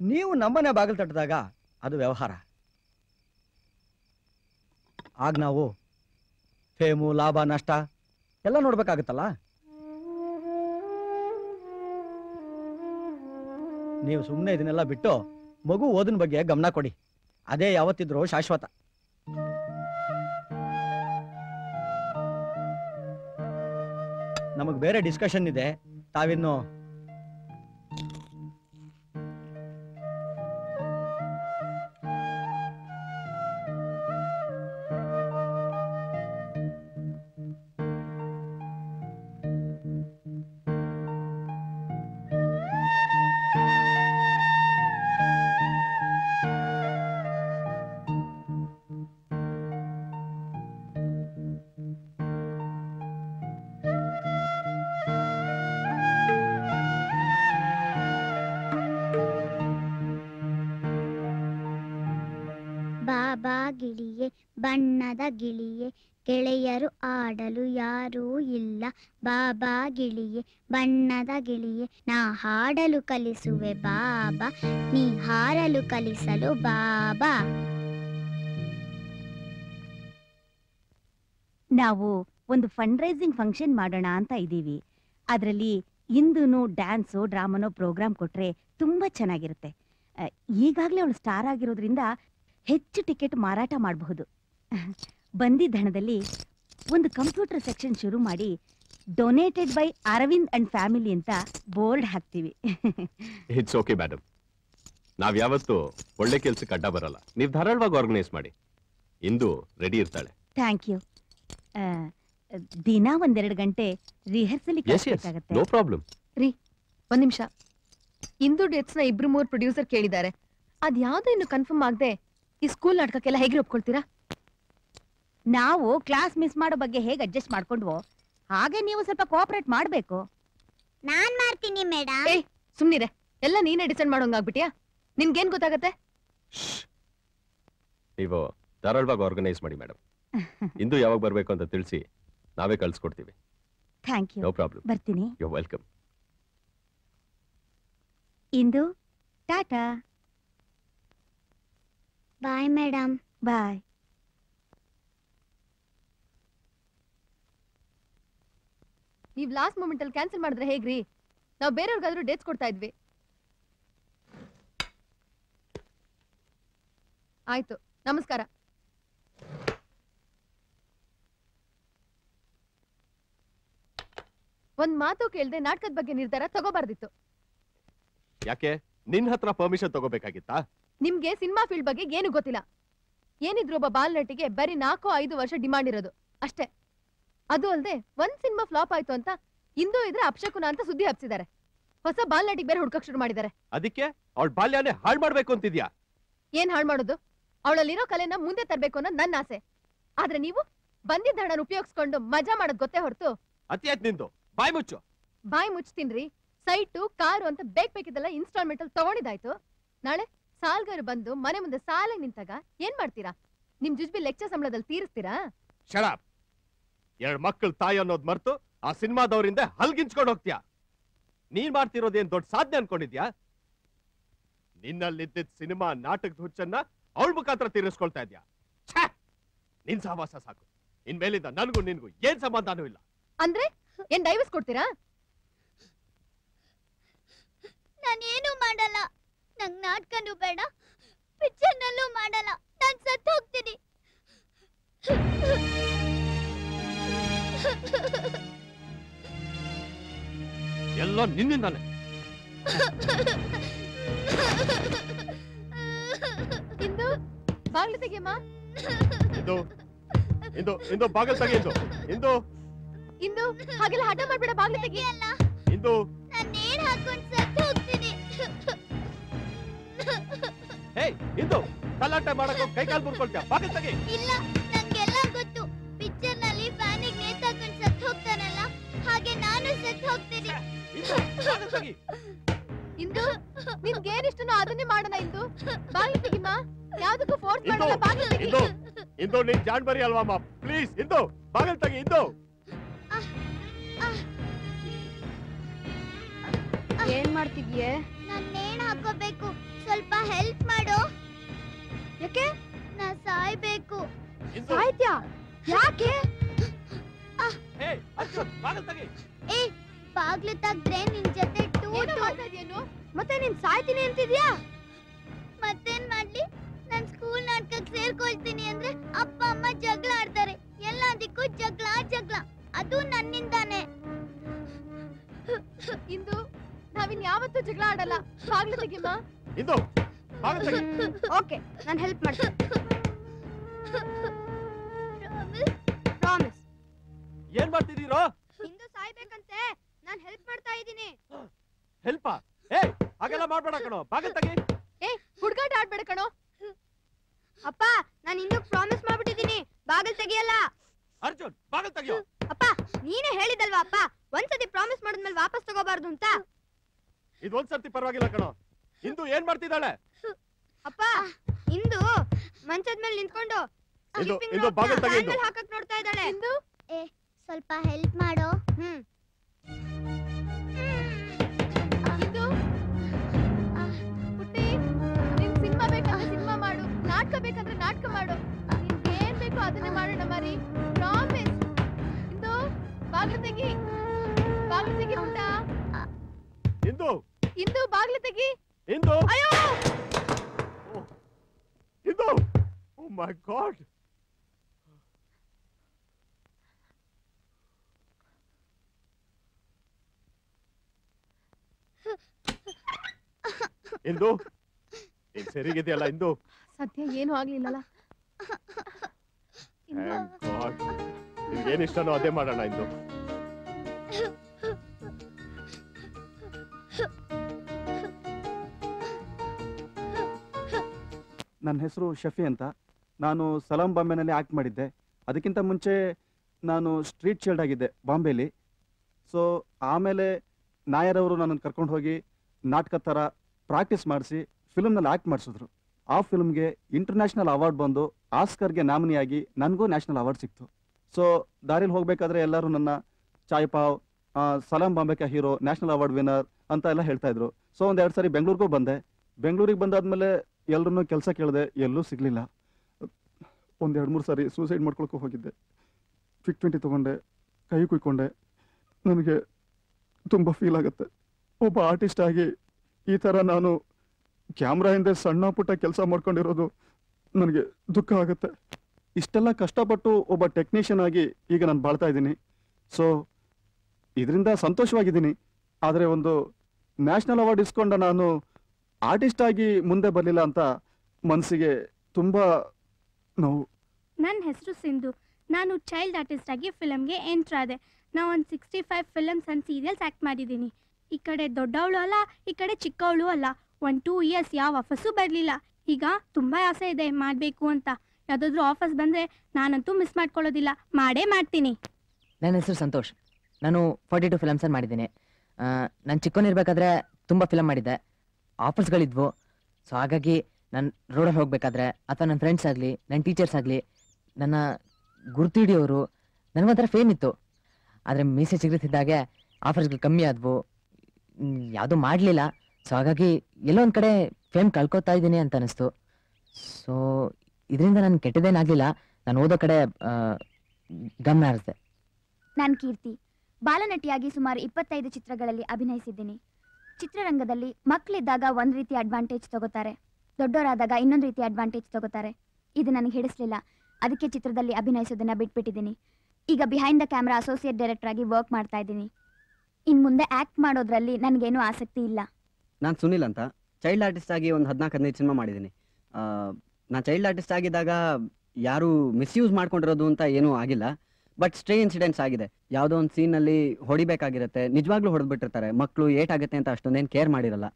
ನೀವು ನಮ್ಮನೆ ಬಾಗಿಲು ತಟ್ಟಿದಾಗ ಅದು ವ್ಯವಹಾರ. ಆಗ ನಾವು ಫೇಮು ಲಾಭ, ನಷ್ಟ ಎಲ್ಲ ನೋಡ್ಬೇಕಾಗತ್ತಲ್ಲ? ನೀವು ಸುಮ್ಮನೆ ಇದನ್ನೆಲ್ಲ ಬಿಟ್ಟು ಮಗು ಓದಿನ ಬಗ್ಗೆ ಗಮನ ಕೊಡಿ. ಅದೇ ಯಾವತ್ತಿದ್ರೂ ಶಾಶ್ವತ. ನಮಗ್ ಬೇರೆ ಡಿಸ್ಕಷನ್ ಇದೆ. ತಾವಿನ್ನು ಹಾಡಲು ಕಲಿಸುವೆ ಬಾಬಾ, ನೀ ಹಾರಲು ಕಲಿಸಲು ಬಾಬಾ. ನಾವು ಒಂದು ಫಂಡ್ ರೈಸಿಂಗ್ ಫಂಕ್ಷನ್ ಮಾಡೋಣ ಅಂತ ಇದ್ದೀವಿ. ಅದರಲ್ಲಿ ಇಂದೂ ಡ್ಯಾನ್ಸು ಡ್ರಾಮನೋ ಪ್ರೋಗ್ರಾಮ್ ಕೊಟ್ರೆ ತುಂಬಾ ಚೆನ್ನಾಗಿರುತ್ತೆ. ಈಗಾಗಲೇ ಅವಳು ಸ್ಟಾರ್ ಆಗಿರೋದ್ರಿಂದ ಹೆಚ್ಚು ಟಿಕೆಟ್ ಮಾರಾಟ ಮಾಡಬಹುದು. ಬಂದಿದ್ದ ಹಣದಲ್ಲಿ ಒಂದು ಕಂಪ್ಯೂಟರ್ ಸೆಕ್ಷನ್ ಶುರು ಮಾಡಿ donated by Arvind and family ಅಂತ ಬೋರ್ಡ್ ಹಾಕ್ತೀವಿ. ಇಟ್ಸ್ ಓಕೆ ಮೇಡಮ್ ನಾವ್ ಯಾವತ್ತು ಒಳ್ಳೆ ಕೆಲ್ಸಕ್ಕೆ ಅಡ್ಡ ಬರಲ್ಲ. ನೀವು ಧಾರಾಳವಾಗಿ ಆರ್ಗನೈಸ್ ಮಾಡಿ. ಇಂದು ರೆಡಿ ಇರ್ತಾಳೆ. ಥ್ಯಾಂಕ್ ಯು ದಿನ ಒಂದೆರಡು ಗಂಟೆ ರಿಹರ್ಸಲ್ ನೋ ಪ್ರಾಬ್ಲಮ್ ರೀ ಒಂದ್ ನಿಮಿಷ. ಇಂದು ಡೇಟ್ಸ್ನ ಇಬ್ರು ಮೂರ್ ಪ್ರೊಡ್ಯೂಸರ್ ಕೇಳಿದ್ದಾರೆ. ಅದ್ ಯಾವ್ದು ಇನ್ನು ಕನ್ಫರ್ಮ್ ಆಗದೆ ಈ ಸ್ಕೂಲ್ ನಾಟಕಕ್ಕೆಲ್ಲ ಹೇಗೆ ಒಪ್ಕೊಳ್ತೀರಾ? ನಾವು ಕ್ಲಾಸ್ ಮಿಸ್ ಮಾಡೋ ಬಗ್ಗೆ ಹೇಗೆ ಅಡ್ಜಸ್ಟ್ ಮಾಡ್ಕೊಂಡ್ವೋ ಹಾಗೆ ನೀವು ಸ್ವಲ್ಪ ಕೋಆಪರೇಟ್ ಮಾಡಬೇಕು. ನಾನ್ ಮಾಡ್ತೀನಿ ಮೇಡಮ್ ಏಯ್ ಸುಮ್ನಿರೆ. ಎಲ್ಲ ನೀನೇ ಡಿಸೈಡ್ ಮಾಡೋಂಗಾಗ್ಬಿಟ್ಯಾ ನಿನ್ಗೇನ್ ಗೊತ್ತಾಗತ್ತೆ? ನೀವು ಧಾರಾಳವಾಗಿ ಆರ್ಗನೈಸ್ ಮಾಡಿ ಮೇಡಮ್ ಇಂದು ಯಾವಾಗ ಬರಬೇಕು ಅಂತ ತಿಳಿಸಿ ನಾವೇ ಕಳ್ಸ್ಕೊಡ್ತೀವಿ. ಥ್ಯಾಂಕ್ ಯು ನೋ ಪ್ರಾಬ್ಲಮ್ ಬರ್ತೀನಿ. You welcome Indu tata. Bye madam bye ನೀವ್ ಲಾಸ್ಟ್ ಮೂಮೆಂಟ್ ಅಲ್ಲಿ ಕ್ಯಾನ್ಸಲ್ ಮಾಡಿದ್ರೆ ಹೇಗ್ರಿ? ನಾವು ಬೇರೆಯವ್ರಿಗಾದ್ರೂ ಡೇಟ್ಸ್ ಕೊಡ್ತಾ ಇದ್ವಿ. ಆಯ್ತು ನಮಸ್ಕಾರ. ಒಂದ್ ಮಾತು ಕೇಳ್ದೆ ನಾಟಕದ ಬಗ್ಗೆ ನಿರ್ಧಾರ ತಗೋಬಾರ್ದಿತ್ತು. ಯಾಕೆ? ನಿನ್ ಹತ್ರ ಪರ್ಮಿಷನ್ ತಗೋಬೇಕಾಗಿತ್ತಾ? ನಿಮ್ಗೆ ಸಿನಿಮಾ ಫೀಲ್ಡ್ ಬಗ್ಗೆ ಏನು ಗೊತ್ತಿಲ್ಲ. ಏನಿದ್ರು ಒಬ್ಬ ಬಾಲ್ ನಟಿಗೆ ಬರೀ ನಾಲ್ಕು ಐದು ವರ್ಷ ಡಿಮಾಂಡ್ ಇರೋದು. ಅಷ್ಟೇ. ಅದು ಅಲ್ಲದೆ ಒಂದ್ ಸಿನಿಮಾ ಫ್ಲಾಪ್ ಆಯ್ತು ಅಂತ ಇಂದು ಇದ್ರೆ ಅಪ್ಶಕುನ ಅಂತ ಸುದ್ದಿ ಹಬ್ಸಿದ್ದಾರೆ. ಹೊಸ ಬಾಲ್ ನಟಿಗೆ ಬೇರೆ ಹುಡ್ಕಕ್ ಶುರು ಮಾಡಿದ್ದಾರೆ. ಅದಕ್ಕೆ ಅವಳ ಬಾಲ್ಯನೇ ಹಾಳು ಮಾಡ್ಬೇಕು ಅಂತಿದ್ಯಾ? ಏನ್ ಹಾಳು ಮಾಡೋದು? ಅವಳಲ್ಲಿರೋ ಕಲೆನ ಮುಂದೆ ತರಬೇಕು ಅನ್ನೋ ನನ್ನ ಆಸೆ. ಆದ್ರೆ ನೀವು ಬಂದಿದ್ದ ಹಣನ ಉಪಯೋಗಿಸ್ಕೊಂಡು ಮಜಾ ಮಾಡೋದ್ ಗೊತ್ತೇ ಹೊರತು. ಅತಿ ಆಯ್ತು ನಿಂದು. ಬಾಯ್ ಮುಚ್ಚು. ಬಾಯಿ ಮುಚ್ತೀನ್ರಿ. ಸೈಟು ಕಾರು ಅಂತ ಬೇಕ್ ಬೇಕಿದ್ದೆಲ್ಲ ಇನ್ಸ್ಟಾಲ್ಮೆಂಟ್ ಅಲ್ಲಿ ತಗೊಂಡಿದ್ದಾಯ್ತು. ನಾಳೆ ಸಾಲ್ಗಾರು ಬಂದು ಮನೆ ಮುಂದೆ ಸಾಲ ನಿಂತಾಗ ಏನ್ ಮಾಡ್ತೀರಾ? ನಿಮ್ ಜುಜ್ಬಿ ಲೆಕ್ಚರ್ ಸಂಬಳದಲ್ಲಿ ತೀರಿಸ್ತೀರಾ? ಶರಾಬ್ ಎರಡ್ ಮಕ್ಕಳ ತಾಯಿ ಅನ್ನೋದ್ ಮರ್ತು ಆ ಸಿನಿಮಾದವರಿಂದ ಹಲ್ಗಿಂಚ್ಕೊಂಡು ಹೋಗ್ತೀಯಾ? ನೀನ್ ಮಾಡ್ತಿರೋದೇನ್ ದೊಡ್ಡ ಸಾಧನೆ ಅನ್ಕೊಂಡಿದ್ಯಾ? ನಿನ್ನಲ್ಲಿದ್ದ ಸಿನಿಮಾ ನಾಟಕದ ಹುಚ್ಚನ್ನ ಅವಳ ಮುಖಾಂತರ ತೀರಿಸ್ಕೊಳ್ತಾ ಇದ್ಯಾ! ನಿನ್ ಸಹವಾಸ ಸಾಕು. ಇನ್ಮೇಲಿಂದ ನನಗೂ ನಿನ್ಗೂ ಏನ್ ಸಂಬಂಧನೂ ಇಲ್ಲ. ಅಂದ್ರೆ ಏನ್ ಡೈವರ್ಸ್ ಕೊಡ್ತೀರಾ? ನಾನೇನು ಮಾಡಲ್ಲ. ನಂಗ್ ನಾಟಕನೂ ಬೇಡ. ಪಿಕ್ಚರ್ನಲ್ಲೂ ಮಾಡಲ್ಲ. ನಾನ್ ಸತ್ತು ಹೋಗ್ತೀನಿ ಎಲ್ಲ ನಿನ್ನಿಂದಾನೆ. ಇಂದು ಬಾಗಿಲು ತೆಗೆಯಮ್ಮ. ಇಂದು ಇಂದು ಇಂದು ಬಾಗಿಲು ತೆಗಿ ಇಂದು. ಇಂದು. ಇಂದು ಹಾಗೆಲ್ಲ ಹಠ ಮಾಡ್ಬೇಡ ಬಾಗಿಲು ತೆಗೆಯಲ್ಲ ಇಂದು. ನಾನ್ ಹಾಕೊಂಡು ಸತ್ತು ಹೋಗ್ತೀನಿ. ಹೇ ಇಂದು. ತಲಾಟೆ ಮಾಡಕ್ಕೆ ಕೈ ಕಾಲ್ ಮುರ್ಕೊಳ್ತೀಯ. ಬಾಗಲ್ ತೆಗಿ ಇಲ್ಲ. ಇಂದು ನಿನ್ಗೆ ಅದನ್ನೇ ಮಾಡೋಣ ಇಂದು? ಬಾಗ್ಲು ತೆಗಿಮ್ಮ ಯಾವ್ದಕ್ಕೂ ಫೋರ್ಸ್ ಮಾಡಲ್ಲ ಬಾಗ್ಲು ತೆಗಿ. ಇಂದು ಇಂದು ನೀನ್ ಜಾಣ್ ಬರಿ ಅಲ್ವಮ್ಮ ಪ್ಲೀಸ್ ಇಂದು ಬಾಗಲ್ ತೆಗಿ ಇಂದು. ಏನ್ ಮಾಡ್ತಿದ್ಯೆ? ನಾನು ನೇಣ ಹಾಕೋಬೇಕು ಇಂದು? ಏನ್ ಸರಿಗಿದೆಯಲ್ಲ ಇಂದು? ಸದ್ಯ ಏನು ಆಗ್ಲಿಲ್ಲಲ್ಲ. ಇಷ್ಟನೋ ಅದೇ ಮಾಡೋಣ ಇಂದು. ನನ್ನ ಹೆಸರು ಶಫಿ ಅಂತ. ನಾನು ಸಲಾಂ ಬಾಂಬೆನಲ್ಲಿ ಆಕ್ಟ್ ಮಾಡಿದ್ದೆ. ಅದಕ್ಕಿಂತ ಮುಂಚೆ ನಾನು ಸ್ಟ್ರೀಟ್ ಚೈಲ್ಡ್ ಆಗಿದ್ದೆ ಬಾಂಬೆಲಿ. ಸೊ ಆಮೇಲೆ ನಾಯರವರು ಅವರು ನನ್ನನ್ನು ಕರ್ಕೊಂಡು ಹೋಗಿ ನಾಟಕ ಥರ ಪ್ರಾಕ್ಟೀಸ್ ಮಾಡಿಸಿ ಫಿಲ್ಮ್ನಲ್ಲಿ ಆ್ಯಕ್ಟ್ ಮಾಡಿಸಿದ್ರು. ಆ ಫಿಲ್ಮ್ಗೆ ಇಂಟರ್ನ್ಯಾಷನಲ್ ಅವಾರ್ಡ್ ಬಂದು ಆಸ್ಕರ್ಗೆ ನಾಮಿನಿಯಾಗಿ ನನಗೂ ನ್ಯಾಷನಲ್ ಅವಾರ್ಡ್ ಸಿಕ್ತು. ಸೊ ದಾರಿಲಿ ಹೋಗಬೇಕಾದ್ರೆ ಎಲ್ಲರೂ ನನ್ನ ಚಾಯ್ ಪಾವ್ ಸಲಾಂ ಬಾಂಬೆಕ ಹೀರೋ, ನ್ಯಾಷನಲ್ ಅವಾರ್ಡ್ ವಿನ್ನರ್ ಅಂತ ಎಲ್ಲ ಹೇಳ್ತಾ ಇದ್ರು. ಸೊ ಒಂದು ಎರಡು ಸಾರಿ ಬೆಂಗಳೂರಿಗೂ ಬಂದೆ. ಬೆಂಗಳೂರಿಗೆ ಬಂದಾದ್ಮೇಲೆ ಎಲ್ಲರೂ ಕೆಲಸ ಕೇಳಿದೆ, ಎಲ್ಲೂ ಸಿಗಲಿಲ್ಲ. ಒಂದು ಎರಡು ಮೂರು ಸಾರಿ ಸೂಸೈಡ್ ಮಾಡ್ಕೊಳಕ್ಕೂ ಹೋಗಿದ್ದೆ. ಫಿಕ್ ಟ್ವೆಂಟಿ ತೊಗೊಂಡೆ, ಕೈ ಕುಯ್ಕೊಂಡೆ. ನನಗೆ ತುಂಬ ಫೀಲ್ ಆಗುತ್ತೆ. ಒಬ್ಬ ಆರ್ಟಿಸ್ಟ್ ಆಗಿ ಈ ಥರ ನಾನು ಕ್ಯಾಮ್ರಾ ಹಿಂದೆ ಸಣ್ಣ ಪುಟ್ಟ ಕೆಲಸ ಮಾಡ್ಕೊಂಡಿರೋದು ನನಗೆ ದುಃಖ ಆಗುತ್ತೆ. ಇಷ್ಟೆಲ್ಲ ಕಷ್ಟಪಟ್ಟು ಒಬ್ಬ ಟೆಕ್ನಿಷಿಯನ್ ಆಗಿ ಈಗ ನಾನು ಬಾಳ್ತಾ ಇದ್ದೀನಿ. ಸೊ ಇದರಿಂದ ಸಂತೋಷವಾಗಿದ್ದೀನಿ. ಆದರೆ ಒಂದು ನ್ಯಾಷನಲ್ ಅವಾರ್ಡ್ ಇಸ್ಕೊಂಡ ನಾನು ಆರ್ಟಿಸ್ಟ್ ಆಗಿ ಮುಂದೆ ಬರಲಿಲ್ಲ ಅಂತ ಮನಸ್ಸಿಗೆ ತುಂಬ ನೋವು. ನನ್ನ ಹೆಸರು ಸಿಂಧು. ನಾನು ಚೈಲ್ಡ್ ಆರ್ಟಿಸ್ಟ್ ಆಗಿ ಫಿಲಮ್ಗೆ ಎಂಟ್ರ್ ಆದೆ. ನಾವು ಒಂದು sixty five films and serials act ಮಾಡಿದ್ದೀನಿ. ಈ ಕಡೆ ದೊಡ್ಡವಳು ಅಲ್ಲ, ಈ ಕಡೆ ಚಿಕ್ಕವಳು ಅಲ್ಲ. ಒನ್ ಟೂ ಇಯರ್ಸ್ ಯಾವ ಆಫರ್ಸು ಬರಲಿಲ್ಲ. ಈಗ ತುಂಬ ಆಸೆ ಇದೆ ಮಾಡಬೇಕು ಅಂತ. ಯಾವುದಾದ್ರೂ ಆಫರ್ಸ್ ಬಂದರೆ ನಾನಂತೂ ಮಿಸ್ ಮಾಡ್ಕೊಳ್ಳೋದಿಲ್ಲ. ಮಾಡೇ ಮಾಡ್ತೀನಿ. ನನ್ನ ಹೆಸರು ಸಂತೋಷ್. ನಾನು ಫಾರ್ಟಿ ಟು ಫಿಲಮ್ಸಲ್ಲಿ ಮಾಡಿದ್ದೀನಿ. ನಾನು ಚಿಕ್ಕವನಿರ್ಬೇಕಾದ್ರೆ ತುಂಬ ಫಿಲಮ್ ಮಾಡಿದ್ದೆ. ಆಫರ್ಸ್ಗಳಿದ್ವು ಸೊ ಹಾಗಾಗಿ ನಾನು ರೋಡಲ್ಲಿ ಹೋಗಬೇಕಾದ್ರೆ, ಅಥವಾ ನನ್ನ ಫ್ರೆಂಡ್ಸ್ ಆಗಲಿ ನನ್ನ ಟೀಚರ್ಸ್ ಆಗಲಿ, ನನ್ನ ಗುರುತು ಹಿಡಿಯೋರು, ನನಗೊಂಥರ ಫೇಮ್ ಇತ್ತು. ಆದರೆ ಮೀಸೆ ಸಿಗುತ್ತಿದ್ದಾಗೆ ಆಫರ್ಸ್ಗಳು ಕಮ್ಮಿ ಆದವು. ಯಾವುದೂ ಮಾಡಲಿಲ್ಲ. ಸೊ ಹಾಗಾಗಿ ಎಲ್ಲೋ ಒಂದು ಕಡೆ ಫೇಮ್ ಕಳ್ಕೊತಾ ಇದ್ದೀನಿ ಅಂತ ಅನಿಸ್ತು. ಸೊ ಇದರಿಂದ ನಾನು ಕೆಟ್ಟದೇನಾಗಲಿಲ್ಲ. ನಾನು ಓದೋ ಕಡೆ ಗಮನ ಹರಿಸಿದೆ. ನಾನು ಕೀರ್ತಿ. ಬಾಲನಟಿಯಾಗಿ ಸುಮಾರು ಇಪ್ಪತ್ತೈದು ಚಿತ್ರಗಳಲ್ಲಿ ಅಭಿನಯಿಸಿದ್ದೀನಿ. ಚಿತ್ರರಂಗದಲ್ಲಿ ಮಕ್ಕಳಿದ್ದಾಗ ಒಂದು ರೀತಿ ಅಡ್ವಾಂಟೇಜ್ ತಗೋತಾರೆ. ದೊಡ್ಡವರಾದಾಗ ಇನ್ನೊಂದು ರೀತಿ ಅಡ್ವಾಂಟೇಜ್ ತಗೋತಾರೆ. ಇದು ನನಗೆ ಹಿಡಿಸ್ಲಿಲ್ಲ ಅದಕ್ಕೆ ಚಿತ್ರದಲ್ಲಿ ಅಭಿನಯಿಸೋದನ್ನ ಬಿಟ್ಬಿಟ್ಟಿದ್ದೀನಿ. ಈಗ behind the camera associate director ಆಗಿ ವರ್ಕ್ ಮಾಡ್ತಾ ಇದ್ದೀನಿ. ಇನ್ನು ಮುಂದೆ ಆಕ್ಟ್ ಮಾಡೋದ್ರಲ್ಲಿ ನನಗೇನು ಆಸಕ್ತಿ ಇಲ್ಲ. ನಾನು ಸುನಿಲ್ ಅಂತ. ಚೈಲ್ಡ್ ಆರ್ಟಿಸ್ಟ್ ಆಗಿ ಒಂದು ಹದಿನಾಲ್ಕು, ಹದಿನೈದು ಸಿನಿಮಾ ಮಾಡಿದ್ದೀನಿ ನಾನು ಚೈಲ್ಡ್ ಆರ್ಟಿಸ್ಟ್ ಆಗಿದ್ದಾಗ ಯಾರು ಮಿಸ್ಯೂಸ್ ಮಾಡ್ಕೊಂಡಿರೋದು ಅಂತ ಏನೂ ಆಗಿಲ್ಲ. ಬಟ್ ಸ್ಟ್ರೇ ಇನ್ಸಿಡೆಂಟ್ಸ್ ಆಗಿದೆ. ಯಾವುದೋ ಒಂದು ಸೀನಲ್ಲಿ ಹೊಡಿಬೇಕಾಗಿರುತ್ತೆ. ನಿಜವಾಗ್ಲೂ ಹೊಡೆದ್ಬಿಟ್ಟಿರ್ತಾರೆ. ಮಕ್ಕಳು ಏಟಾಗುತ್ತೆ ಅಂತ ಅಷ್ಟೊಂದೇನು ಕೇರ್ ಮಾಡಿರಲ್ಲ.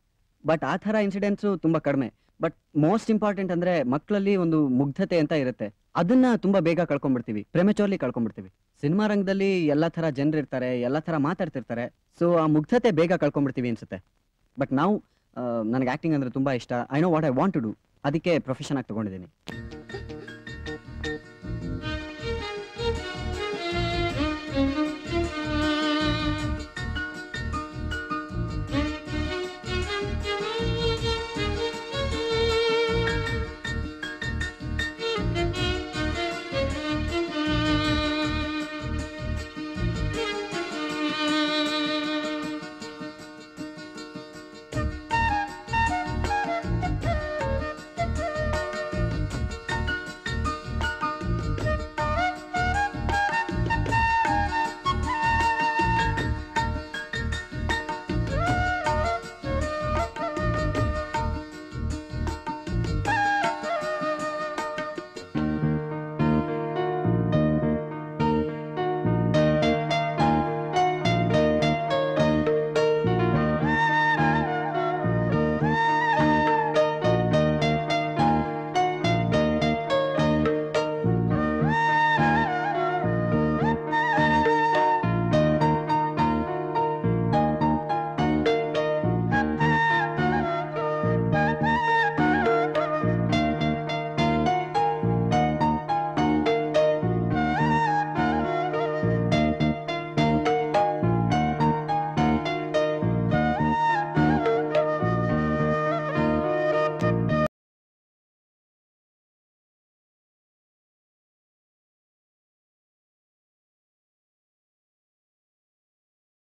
ಬಟ್ ಆ ಥರ ಇನ್ಸಿಡೆಂಟ್ಸು ತುಂಬ ಕಡಿಮೆ. ಬಟ್ ಮೋಸ್ಟ್ ಇಂಪಾರ್ಟೆಂಟ್ ಅಂದ್ರೆ ಮಕ್ಕಳಲ್ಲಿ ಒಂದು ಮುಗ್ಧತೆ ಅಂತ ಇರುತ್ತೆ. ಅದನ್ನ ತುಂಬಾ ಬೇಗ ಕಳ್ಕೊಂಡ್ಬಿಡ್ತೀವಿ. ಪ್ರೆಮೆಚೋರ್ಲಿ ಕಳ್ಕೊಂಡ್ಬಿಡ್ತೀವಿ. ಸಿನಿಮಾ ರಂಗದಲ್ಲಿ ಎಲ್ಲ ತರ ಜನರು ಇರ್ತಾರೆ, ಎಲ್ಲ ತರ ಮಾತಾಡ್ತಿರ್ತಾರೆ. ಸೊ ಆ ಮುಗ್ಧತೆ ಬೇಗ ಕಳ್ಕೊಂಡ್ಬಿಡ್ತೀವಿ ಅನ್ಸುತ್ತೆ. ಬಟ್ ನಾವು ನನಗೆ ಆಕ್ಟಿಂಗ್ ಅಂದ್ರೆ ತುಂಬಾ ಇಷ್ಟ. I know what I want to do ಅದಕ್ಕೆ ಪ್ರೊಫೆಷನ್ ಆಗಿ ತೊಗೊಂಡಿದ್ದೀನಿ.